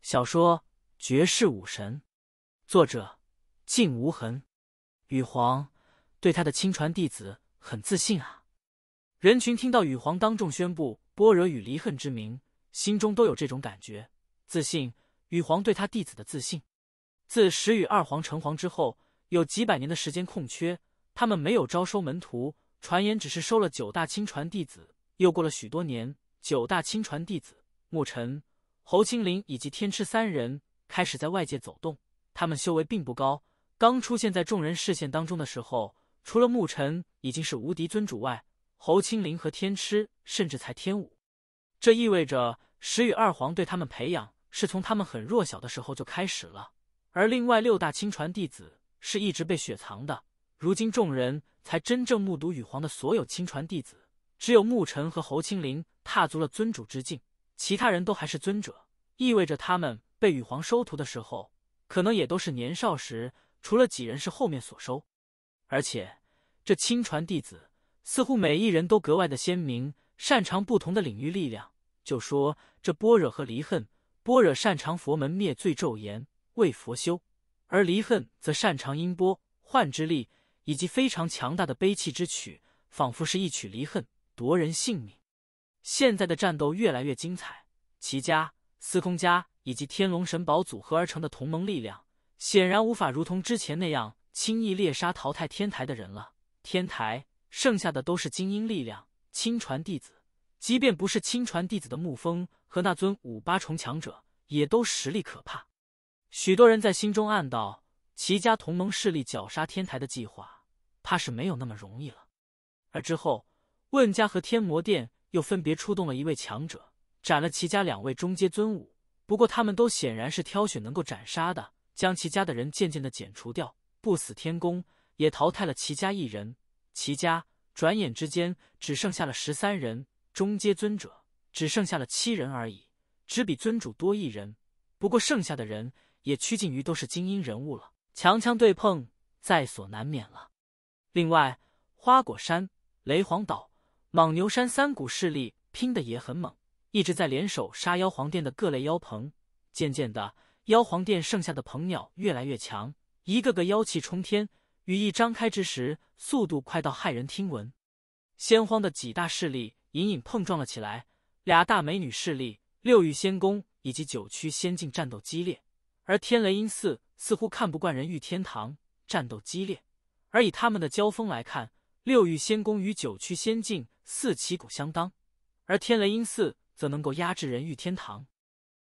小说《绝世武神》，作者静无痕，羽皇。对他的亲传弟子很自信啊！人群听到羽皇当众宣布般若与离恨之名，心中都有这种感觉：自信。羽皇对他弟子的自信。自始与二皇成皇之后，有几百年的时间空缺，他们没有招收门徒，传言只是收了九大亲传弟子。又过了许多年，九大亲传弟子沐尘、侯青林以及天痴三人开始在外界走动。他们修为并不高，刚出现在众人视线当中的时候。除了牧尘已经是无敌尊主外，侯青灵和天痴甚至才天武，这意味着石宇二皇对他们培养是从他们很弱小的时候就开始了。而另外六大亲传弟子是一直被雪藏的，如今众人才真正目睹羽皇的所有亲传弟子，只有牧尘和侯青灵踏足了尊主之境，其他人都还是尊者，意味着他们被羽皇收徒的时候，可能也都是年少时，除了几人是后面所收。而且，这亲传弟子似乎每一人都格外的鲜明，擅长不同的领域力量。就说这般若和离恨，般若擅长佛门灭罪咒言，为佛修；而离恨则擅长音波幻之力，以及非常强大的悲泣之曲，仿佛是一曲离恨夺人性命。现在的战斗越来越精彩，齐家、司空家以及天龙神宝组合而成的同盟力量，显然无法如同之前那样。轻易猎杀淘汰天台的人了。天台剩下的都是精英力量、亲传弟子，即便不是亲传弟子的沐风和那尊五八重强者，也都实力可怕。许多人在心中暗道：齐家同盟势力绞杀天台的计划，怕是没有那么容易了。而之后，问家和天魔殿又分别出动了一位强者，斩了齐家两位中阶尊武。不过，他们都显然是挑选能够斩杀的，将齐家的人渐渐的剪除掉。不死天宫也淘汰了齐家一人。齐家转眼之间只剩下了十三人，中阶尊者只剩下了七人而已，只比尊主多一人。不过，剩下的人也趋近于都是精英人物了，强强对碰在所难免了。另外，花果山、雷皇岛、莽牛山三股势力拼的也很猛。一直在联手杀妖皇殿的各类妖鹏，渐渐的，妖皇殿剩下的鹏鸟越来越强，一个个妖气冲天，羽翼张开之时，速度快到骇人听闻。仙荒的几大势力隐隐碰撞了起来，俩大美女势力六域仙宫以及九曲仙境战斗激烈，而天雷音寺似乎看不惯人玉天堂战斗激烈，而以他们的交锋来看，六域仙宫与九曲仙境似旗鼓相当，而天雷音寺。则能够压制人玉天堂，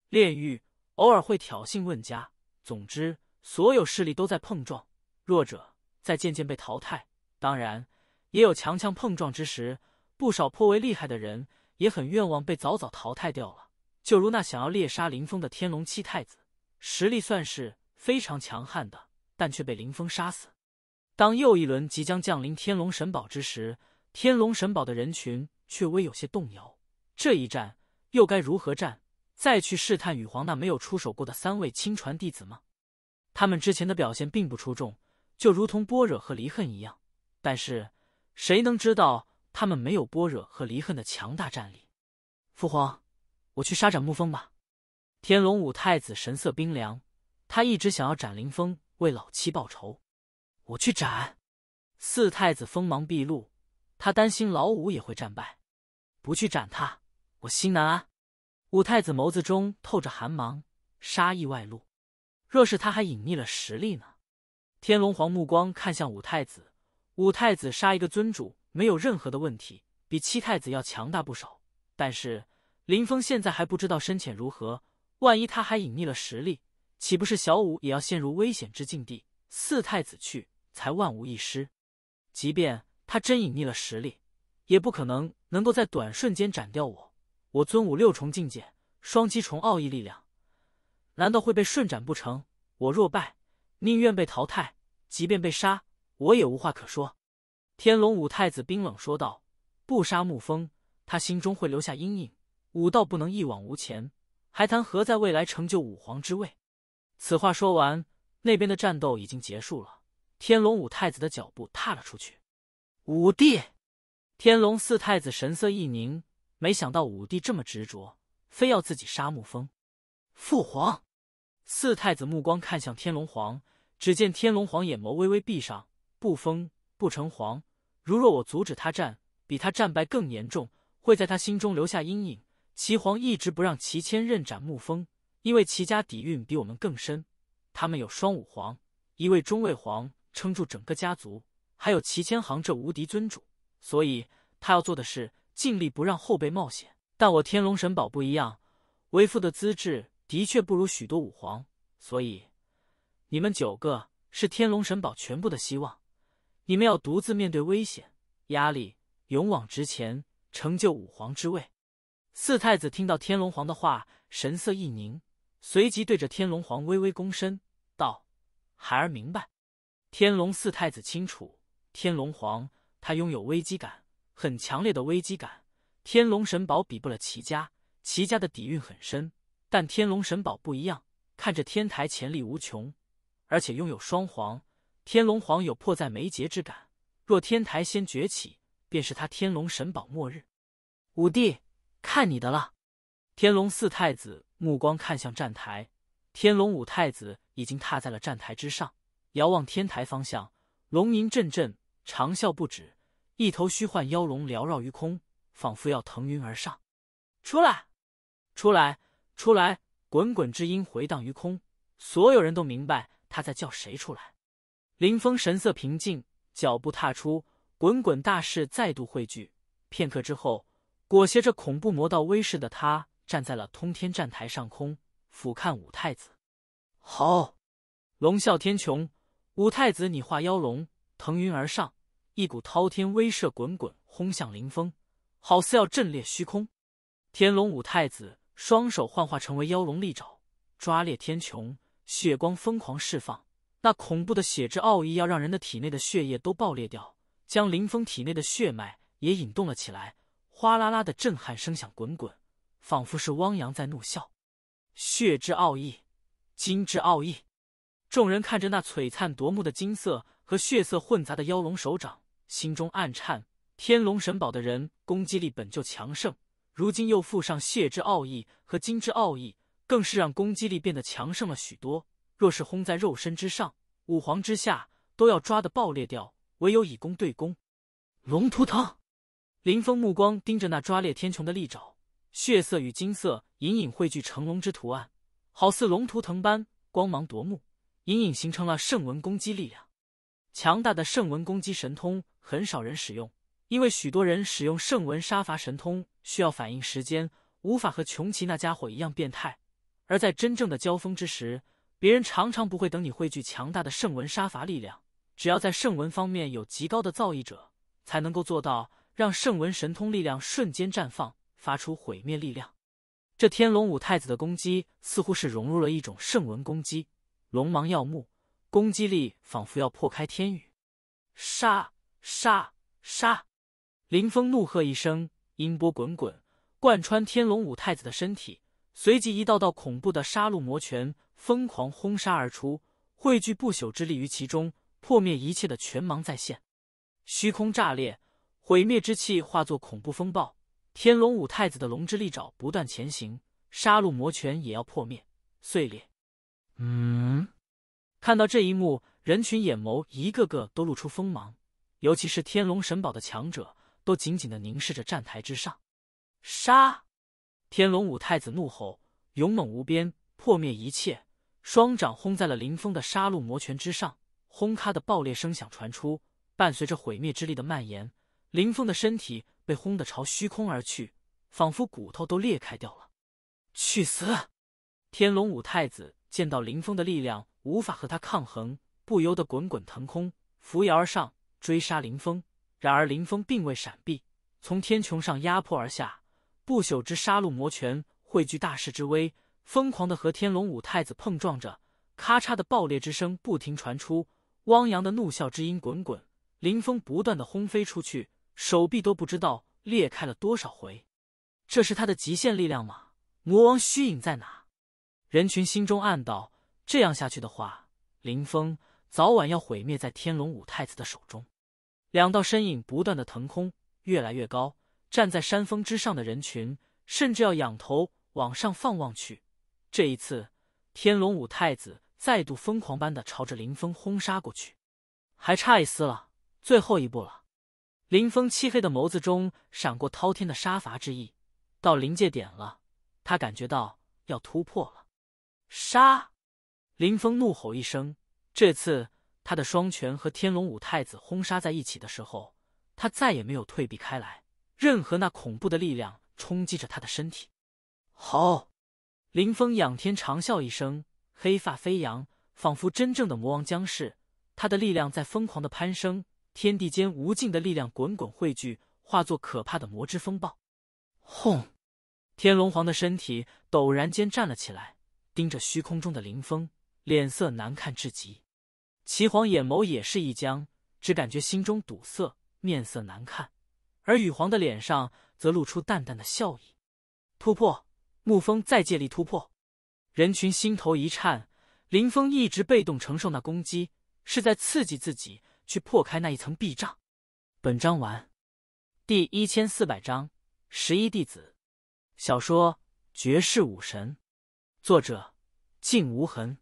炼狱偶尔会挑衅问家。总之，所有势力都在碰撞，弱者在渐渐被淘汰。当然，也有强强碰撞之时，不少颇为厉害的人也很愿望被早早淘汰掉了。就如那想要猎杀林峰的天龙七太子，实力算是非常强悍的，但却被林峰杀死。当又一轮即将降临天龙神堡之时，天龙神堡的人群却微有些动摇。这一战。又该如何战？再去试探羽皇那没有出手过的三位亲传弟子吗？他们之前的表现并不出众，就如同般若和离恨一样。但是谁能知道他们没有般若和离恨的强大战力？父皇，我去杀斩沐风吧。天龙五太子神色冰凉，他一直想要斩林峰，为老七报仇。我去斩。四太子锋芒毕露，他担心老五也会战败，不去斩他。我心难安，五太子眸子中透着寒芒，杀意外露。若是他还隐匿了实力呢？天龙皇目光看向五太子，五太子杀一个尊主没有任何的问题，比七太子要强大不少。但是林峰现在还不知道深浅如何，万一他还隐匿了实力，岂不是小五也要陷入危险之境地？四太子去，才万无一失。即便他真隐匿了实力，也不可能能够在短瞬间斩掉我。我尊武六重境界，双七重奥义力量，难道会被瞬斩不成？我若败，宁愿被淘汰，即便被杀，我也无话可说。天龙五太子冰冷说道：“不杀沐风，他心中会留下阴影。武道不能一往无前，还谈何在未来成就武皇之位？”此话说完，那边的战斗已经结束了。天龙五太子的脚步踏了出去。五弟，天龙四太子神色一凝。没想到武帝这么执着，非要自己杀沐风。父皇，四太子目光看向天龙皇，只见天龙皇眼眸微微闭上。不封不成皇，如若我阻止他战，比他战败更严重，会在他心中留下阴影。齐皇一直不让齐谦任斩沐风，因为齐家底蕴比我们更深。他们有双武皇，一位中位皇撑住整个家族，还有齐谦行这无敌尊主，所以他要做的是。尽力不让后辈冒险，但我天龙神宝不一样，为父的资质的确不如许多武皇，所以你们九个是天龙神宝全部的希望，你们要独自面对危险、压力，勇往直前，成就武皇之位。四太子听到天龙皇的话，神色一凝，随即对着天龙皇微微躬身道：“孩儿明白。”天龙四太子清楚，天龙皇他拥有危机感。很强烈的危机感，天龙神宝比不了齐家，齐家的底蕴很深，但天龙神宝不一样，看着天台潜力无穷，而且拥有双皇，天龙皇有迫在眉睫之感。若天台先崛起，便是他天龙神宝末日。五弟，看你的了。天龙四太子目光看向站台，天龙五太子已经踏在了站台之上，遥望天台方向，龙吟阵阵，长啸不止。一头虚幻妖龙缭绕于空，仿佛要腾云而上。出来，出来，出来！滚滚之音回荡于空，所有人都明白他在叫谁出来。林峰神色平静，脚步踏出，滚滚大势再度汇聚。片刻之后，裹挟着恐怖魔道威势的他，站在了通天站台上空，俯瞰五太子。好，龙啸天穹，五太子你化妖龙腾云而上，一股滔天威慑滚滚轰向林峰，好似要震裂虚空。天龙五太子双手幻化成为妖龙利爪，抓裂天穹，血光疯狂释放。那恐怖的血之奥义，要让人的体内的血液都爆裂掉，将林峰体内的血脉也引动了起来。哗啦啦的震撼声响滚滚，仿佛是汪洋在怒啸。血之奥义，金之奥义。众人看着那璀璨夺目的金色和血色混杂的妖龙手掌，心中暗颤。天龙神宝的人攻击力本就强盛，如今又附上血之奥义和金之奥义，更是让攻击力变得强盛了许多。若是轰在肉身之上，五皇之下都要抓的爆裂掉。唯有以攻对攻，龙图腾。林峰目光盯着那抓裂天穹的利爪，血色与金色隐隐汇聚成龙之图案，好似龙图腾般光芒夺目，隐隐形成了圣文攻击力量。强大的圣文攻击神通很少人使用，因为许多人使用圣文杀伐神通需要反应时间，无法和穷奇那家伙一样变态。而在真正的交锋之时，别人常常不会等你汇聚强大的圣文杀伐力量，只要在圣文方面有极高的造诣者，才能够做到让圣文神通力量瞬间绽放，发出毁灭力量。这天龙五太子的攻击似乎是融入了一种圣文攻击，龙芒耀目，攻击力仿佛要破开天宇。杀杀杀！林峰怒喝一声，音波滚滚，贯穿天龙五太子的身体，随即一道道恐怖的杀戮魔拳。疯狂轰杀而出，汇聚不朽之力于其中，破灭一切的拳芒再现。虚空炸裂，毁灭之气化作恐怖风暴。天龙五太子的龙之利爪不断前行，杀戮魔拳也要破灭碎裂。嗯，看到这一幕，人群眼眸一个个都露出锋芒，尤其是天龙神堡的强者，都紧紧的凝视着站台之上。杀！天龙五太子怒吼，勇猛无边，破灭一切。双掌轰在了林峰的杀戮魔拳之上，轰咔的爆裂声响传出，伴随着毁灭之力的蔓延，林峰的身体被轰得朝虚空而去，仿佛骨头都裂开掉了。去死！天龙五太子见到林峰的力量无法和他抗衡，不由得滚滚腾空，扶摇而上追杀林峰。然而林峰并未闪避，从天穹上压迫而下，不朽之杀戮魔拳汇聚大势之威。疯狂的和天龙五太子碰撞着，咔嚓的爆裂之声不停传出，汪洋的怒啸之音滚滚，林峰不断的轰飞出去，手臂都不知道裂开了多少回。这是他的极限力量吗？魔王虚影在哪？人群心中暗道：这样下去的话，林峰早晚要毁灭在天龙五太子的手中。两道身影不断的腾空，越来越高，站在山峰之上的人群甚至要仰头往上放望去。这一次，天龙五太子再度疯狂般的朝着林峰轰杀过去，还差一丝了，最后一步了。林峰漆黑的眸子中闪过滔天的杀伐之意，到临界点了，他感觉到要突破了。杀！林峰怒吼一声，这次他的双拳和天龙五太子轰杀在一起的时候，他再也没有退避开来，任何那恐怖的力量冲击着他的身体。好。林峰仰天长啸一声，黑发飞扬，仿佛真正的魔王将士。他的力量在疯狂的攀升，天地间无尽的力量滚滚汇聚，化作可怕的魔之风暴。轰！天龙皇的身体陡然间站了起来，盯着虚空中的林峰，脸色难看至极。齐皇眼眸也是一僵，只感觉心中堵塞，面色难看。而羽皇的脸上则露出淡淡的笑意。突破！沐风再借力突破，人群心头一颤。林峰一直被动承受那攻击，是在刺激自己去破开那一层壁障。本章完，第一千四百章十一弟子。小说《绝世武神》，作者静无痕。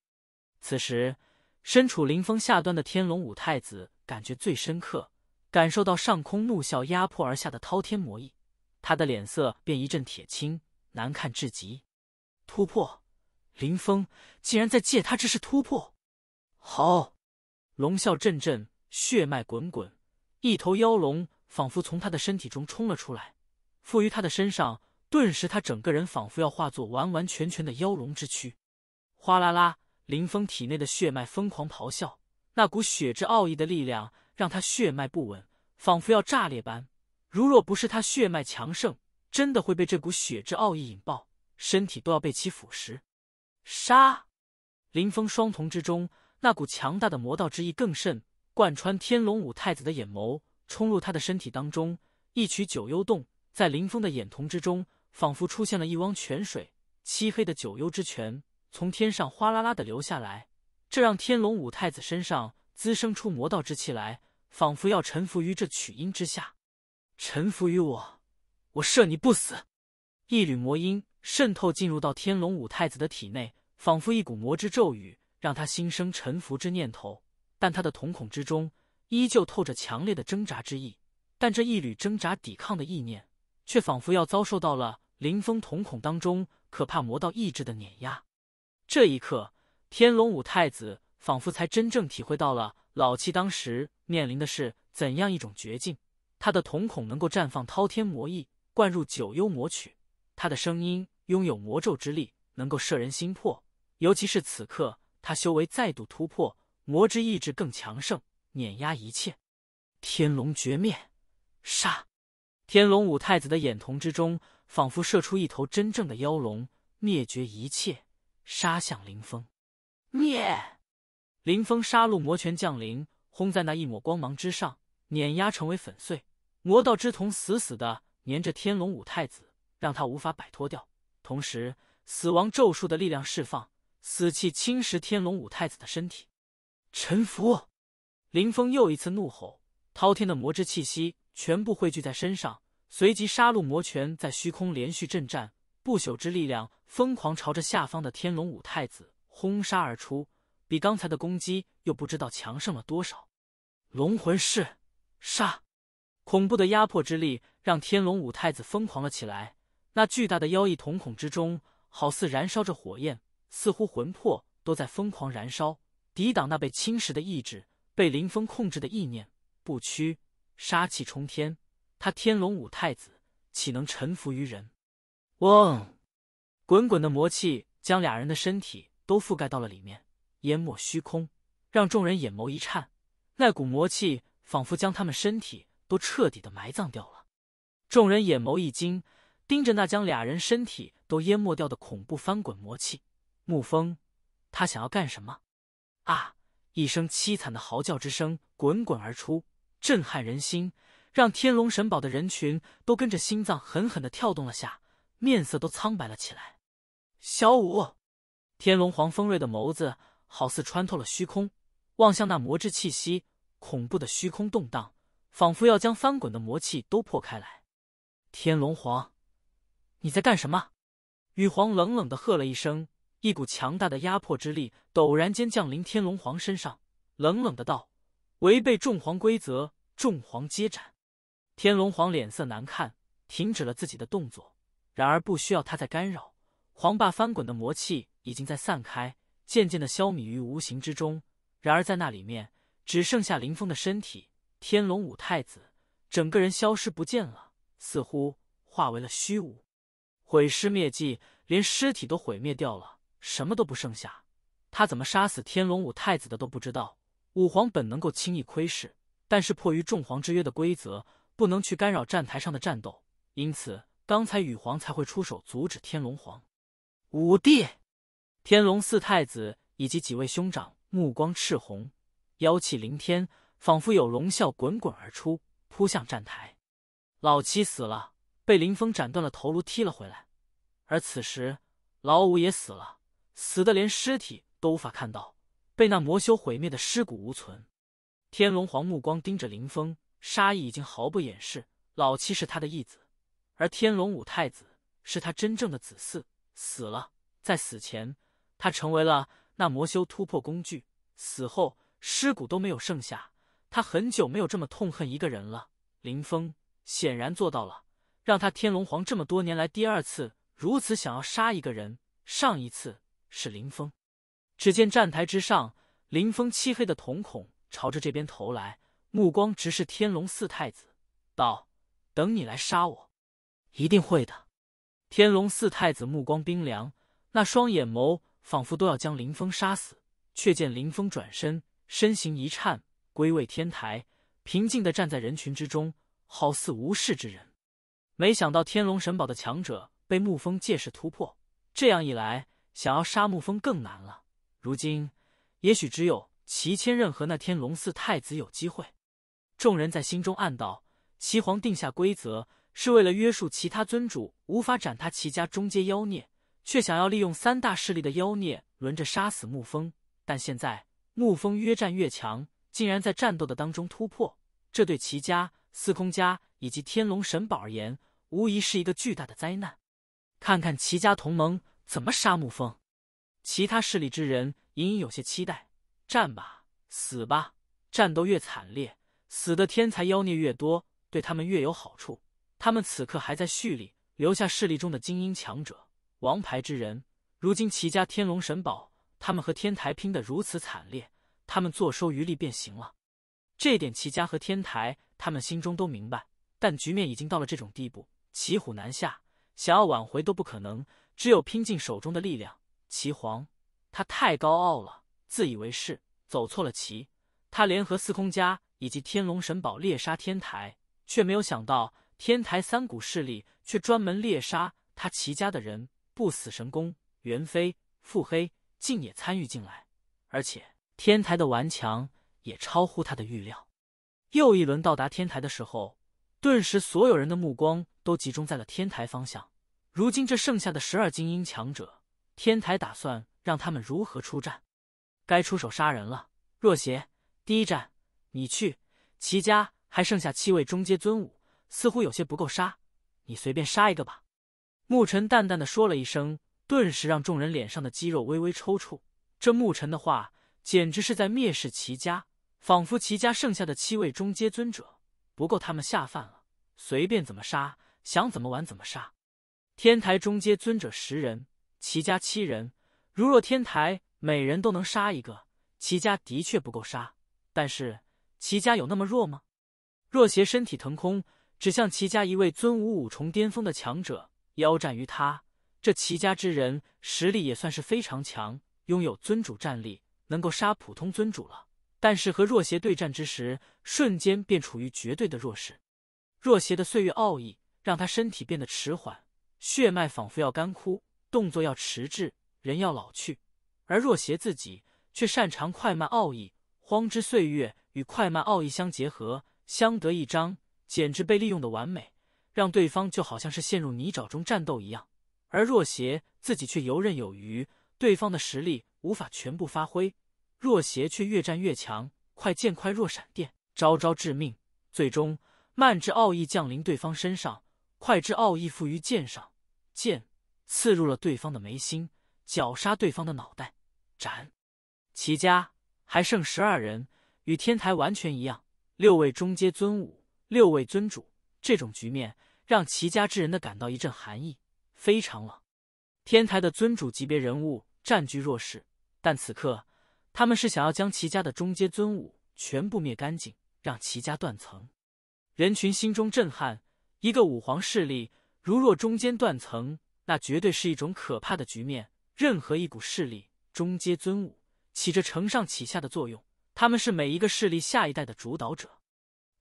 此时，身处林峰下端的天龙五太子感觉最深刻，感受到上空怒啸压迫而下的滔天魔意，他的脸色便一阵铁青。难看至极，突破！林峰竟然在借他之势突破！好，龙啸阵阵，血脉滚滚，一头妖龙仿佛从他的身体中冲了出来，附于他的身上。顿时，他整个人仿佛要化作完完全全的妖龙之躯。哗啦啦，林峰体内的血脉疯狂咆哮，那股血之奥义的力量让他血脉不稳，仿佛要炸裂般。如若不是他血脉强盛，真的会被这股血之奥义引爆，身体都要被其腐蚀。杀！林峰双瞳之中那股强大的魔道之意更甚，贯穿天龙五太子的眼眸，冲入他的身体当中。一曲九幽洞在林峰的眼瞳之中。仿佛出现了一汪泉水，漆黑的九幽之泉从天上哗啦啦的流下来，这让天龙五太子身上滋生出魔道之气来，仿佛要臣服于这曲音之下。臣服于我，我赦你不死。一缕魔音渗透进入到天龙五太子的体内，仿佛一股魔之咒语，让他心生臣服之念头。但他的瞳孔之中依旧透着强烈的挣扎之意，但这一缕挣扎抵抗的意念，却仿佛要遭受到了。林峰瞳孔当中可怕魔道意志的碾压，这一刻，天龙五太子仿佛才真正体会到了老七当时面临的是怎样一种绝境。他的瞳孔能够绽放滔天魔意，灌入九幽魔曲；他的声音拥有魔咒之力，能够摄人心魄。尤其是此刻，他修为再度突破，魔之意志更强盛，碾压一切。天龙绝灭，杀！天龙五太子的眼瞳之中。仿佛射出一头真正的妖龙，灭绝一切，杀向林峰。灭！林峰杀戮魔拳降临，轰在那一抹光芒之上，碾压成为粉碎。魔道之瞳死死的粘着天龙五太子，让他无法摆脱掉。同时，死亡咒术的力量释放，死气侵蚀天龙五太子的身体。臣服！林峰又一次怒吼，滔天的魔之气息全部汇聚在身上。随即，杀戮魔拳在虚空连续震战，不朽之力量疯狂朝着下方的天龙五太子轰杀而出，比刚才的攻击又不知道强盛了多少。龙魂式杀！恐怖的压迫之力让天龙五太子疯狂了起来，那巨大的妖异瞳孔之中，好似燃烧着火焰，似乎魂魄都在疯狂燃烧，抵挡那被侵蚀的意志，被林峰控制的意念，不屈，杀气冲天。他天龙五太子岂能臣服于人？嗡！滚滚的魔气将俩人的身体都覆盖到了里面，淹没虚空，让众人眼眸一颤。那股魔气仿佛将他们身体都彻底的埋葬掉了。众人眼眸一惊，盯着那将俩人身体都淹没掉的恐怖翻滚魔气。沐风，他想要干什么？啊！一声凄惨的嚎叫之声滚滚而出，震撼人心。让天龙神堡的人群都跟着心脏狠狠的跳动了下，面色都苍白了起来。小五，天龙皇锋锐的眸子好似穿透了虚空，望向那魔之气息，恐怖的虚空动荡，仿佛要将翻滚的魔气都破开来。天龙皇，你在干什么？羽皇冷冷的喝了一声，一股强大的压迫之力陡然间降临天龙皇身上，冷冷的道：“违背众皇规则，众皇皆斩。”天龙皇脸色难看，停止了自己的动作。然而不需要他再干扰，黄霸翻滚的魔气已经在散开，渐渐的消弭于无形之中。然而在那里面，只剩下林峰的身体。天龙五太子整个人消失不见了，似乎化为了虚无。毁尸灭迹，连尸体都毁灭掉了，什么都不剩下。他怎么杀死天龙五太子的都不知道。武皇本能够轻易窥视，但是迫于众皇之约的规则。不能去干扰战台上的战斗，因此刚才羽皇才会出手阻止天龙皇。五弟，天龙四太子以及几位兄长目光赤红，妖气凌天，仿佛有龙啸滚滚而出，扑向站台。老七死了，被林峰斩断了头颅，踢了回来。而此时老五也死了，死的连尸体都无法看到，被那魔修毁灭的尸骨无存。天龙皇目光盯着林峰。杀意已经毫不掩饰，老七是他的义子，而天龙五太子是他真正的子嗣，死了，在死前，他成为了那魔修突破工具，死后尸骨都没有剩下。他很久没有这么痛恨一个人了。林峰显然做到了，让他天龙皇这么多年来第二次如此想要杀一个人。上一次是林峰。只见站台之上，林峰漆黑的瞳孔朝着这边投来，目光直视天龙四太子，道：“等你来杀我，一定会的。”天龙四太子目光冰凉，那双眼眸仿佛都要将林峰杀死。却见林峰转身，身形一颤，归位天台，平静的站在人群之中，好似无事之人。没想到天龙神堡的强者被沐风借势突破，这样一来，想要杀沐风更难了。如今，也许只有齐千仞和那天龙四太子有机会。众人在心中暗道：齐皇定下规则。是为了约束其他尊主无法斩他齐家中阶妖孽，却想要利用三大势力的妖孽轮着杀死沐风。但现在沐风越战越强，竟然在战斗的当中突破，这对齐家、司空家以及天龙神堡而言，无疑是一个巨大的灾难。看看齐家同盟怎么杀沐风。其他势力之人隐隐有些期待：战吧，死吧！战斗越惨烈，死的天才妖孽越多，对他们越有好处。他们此刻还在蓄力，留下势力中的精英强者、王牌之人。如今齐家天龙神堡，他们和天台拼得如此惨烈，他们坐收渔利便行了。这点齐家和天台他们心中都明白。但局面已经到了这种地步，骑虎难下，想要挽回都不可能，只有拼尽手中的力量。齐皇他太高傲了，自以为是，走错了棋。他联合司空家以及天龙神堡猎杀天台，却没有想到。天台三股势力却专门猎杀他齐家的人，不死神功、元飞、腹黑竟也参与进来，而且天台的顽强也超乎他的预料。又一轮到达天台的时候，顿时所有人的目光都集中在了天台方向。如今这剩下的十二精英强者，天台打算让他们如何出战？该出手杀人了。若邪，第一战你去。齐家还剩下七位中阶尊武。似乎有些不够杀，你随便杀一个吧。”牧尘淡淡的说了一声，顿时让众人脸上的肌肉微微抽搐。这牧尘的话，简直是在蔑视齐家，仿佛齐家剩下的七位中阶尊者不够他们下饭了，随便怎么杀，想怎么玩怎么杀。天台中阶尊者十人，齐家七人。如若天台每人都能杀一个，齐家的确不够杀。但是齐家有那么弱吗？若邪身体腾空。只向齐家一位尊武五重巅峰的强者邀战于他，这齐家之人实力也算是非常强，拥有尊主战力，能够杀普通尊主了。但是和若邪对战之时，瞬间便处于绝对的弱势。若邪的岁月奥义让他身体变得迟缓，血脉仿佛要干枯，动作要迟滞，人要老去。而若邪自己却擅长快慢奥义，荒之岁月与快慢奥义相结合，相得益彰。简直被利用的完美，让对方就好像是陷入泥沼中战斗一样，而若邪自己却游刃有余，对方的实力无法全部发挥，若邪却越战越强，快剑快若闪电，招招致命。最终，慢之奥义降临对方身上，快之奥义附于剑上，剑刺入了对方的眉心，绞杀对方的脑袋。斩！齐家还剩十二人，与天台完全一样，六位中阶尊武。六位尊主，这种局面让齐家之人的感到一阵寒意，非常冷。天台的尊主级别人物占据弱势，但此刻他们是想要将齐家的中阶尊武全部灭干净，让齐家断层。人群心中震撼，一个武皇势力如若中间断层，那绝对是一种可怕的局面。任何一股势力中阶尊武起着承上启下的作用，他们是每一个势力下一代的主导者。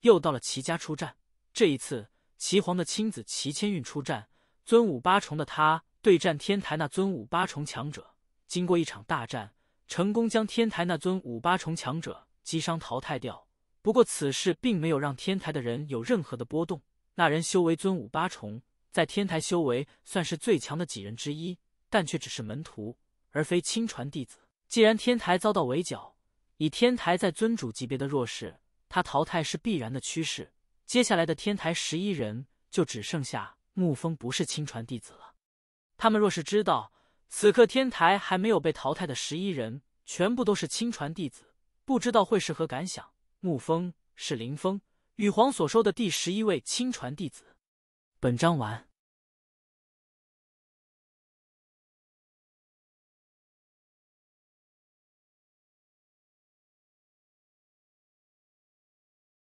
又到了齐家出战，这一次齐皇的亲子齐千运出战，尊武八重的他对战天台那尊武八重强者，经过一场大战，成功将天台那尊武八重强者击伤淘汰掉。不过此事并没有让天台的人有任何的波动。那人修为尊武八重，在天台修为算是最强的几人之一，但却只是门徒，而非亲传弟子。既然天台遭到围剿，以天台在尊主级别的弱势。他淘汰是必然的趋势，接下来的天台十一人就只剩下沐风不是亲传弟子了。他们若是知道此刻天台还没有被淘汰的十一人全部都是亲传弟子，不知道会是何感想。沐风是林峰羽皇所收的第十一位亲传弟子。本章完。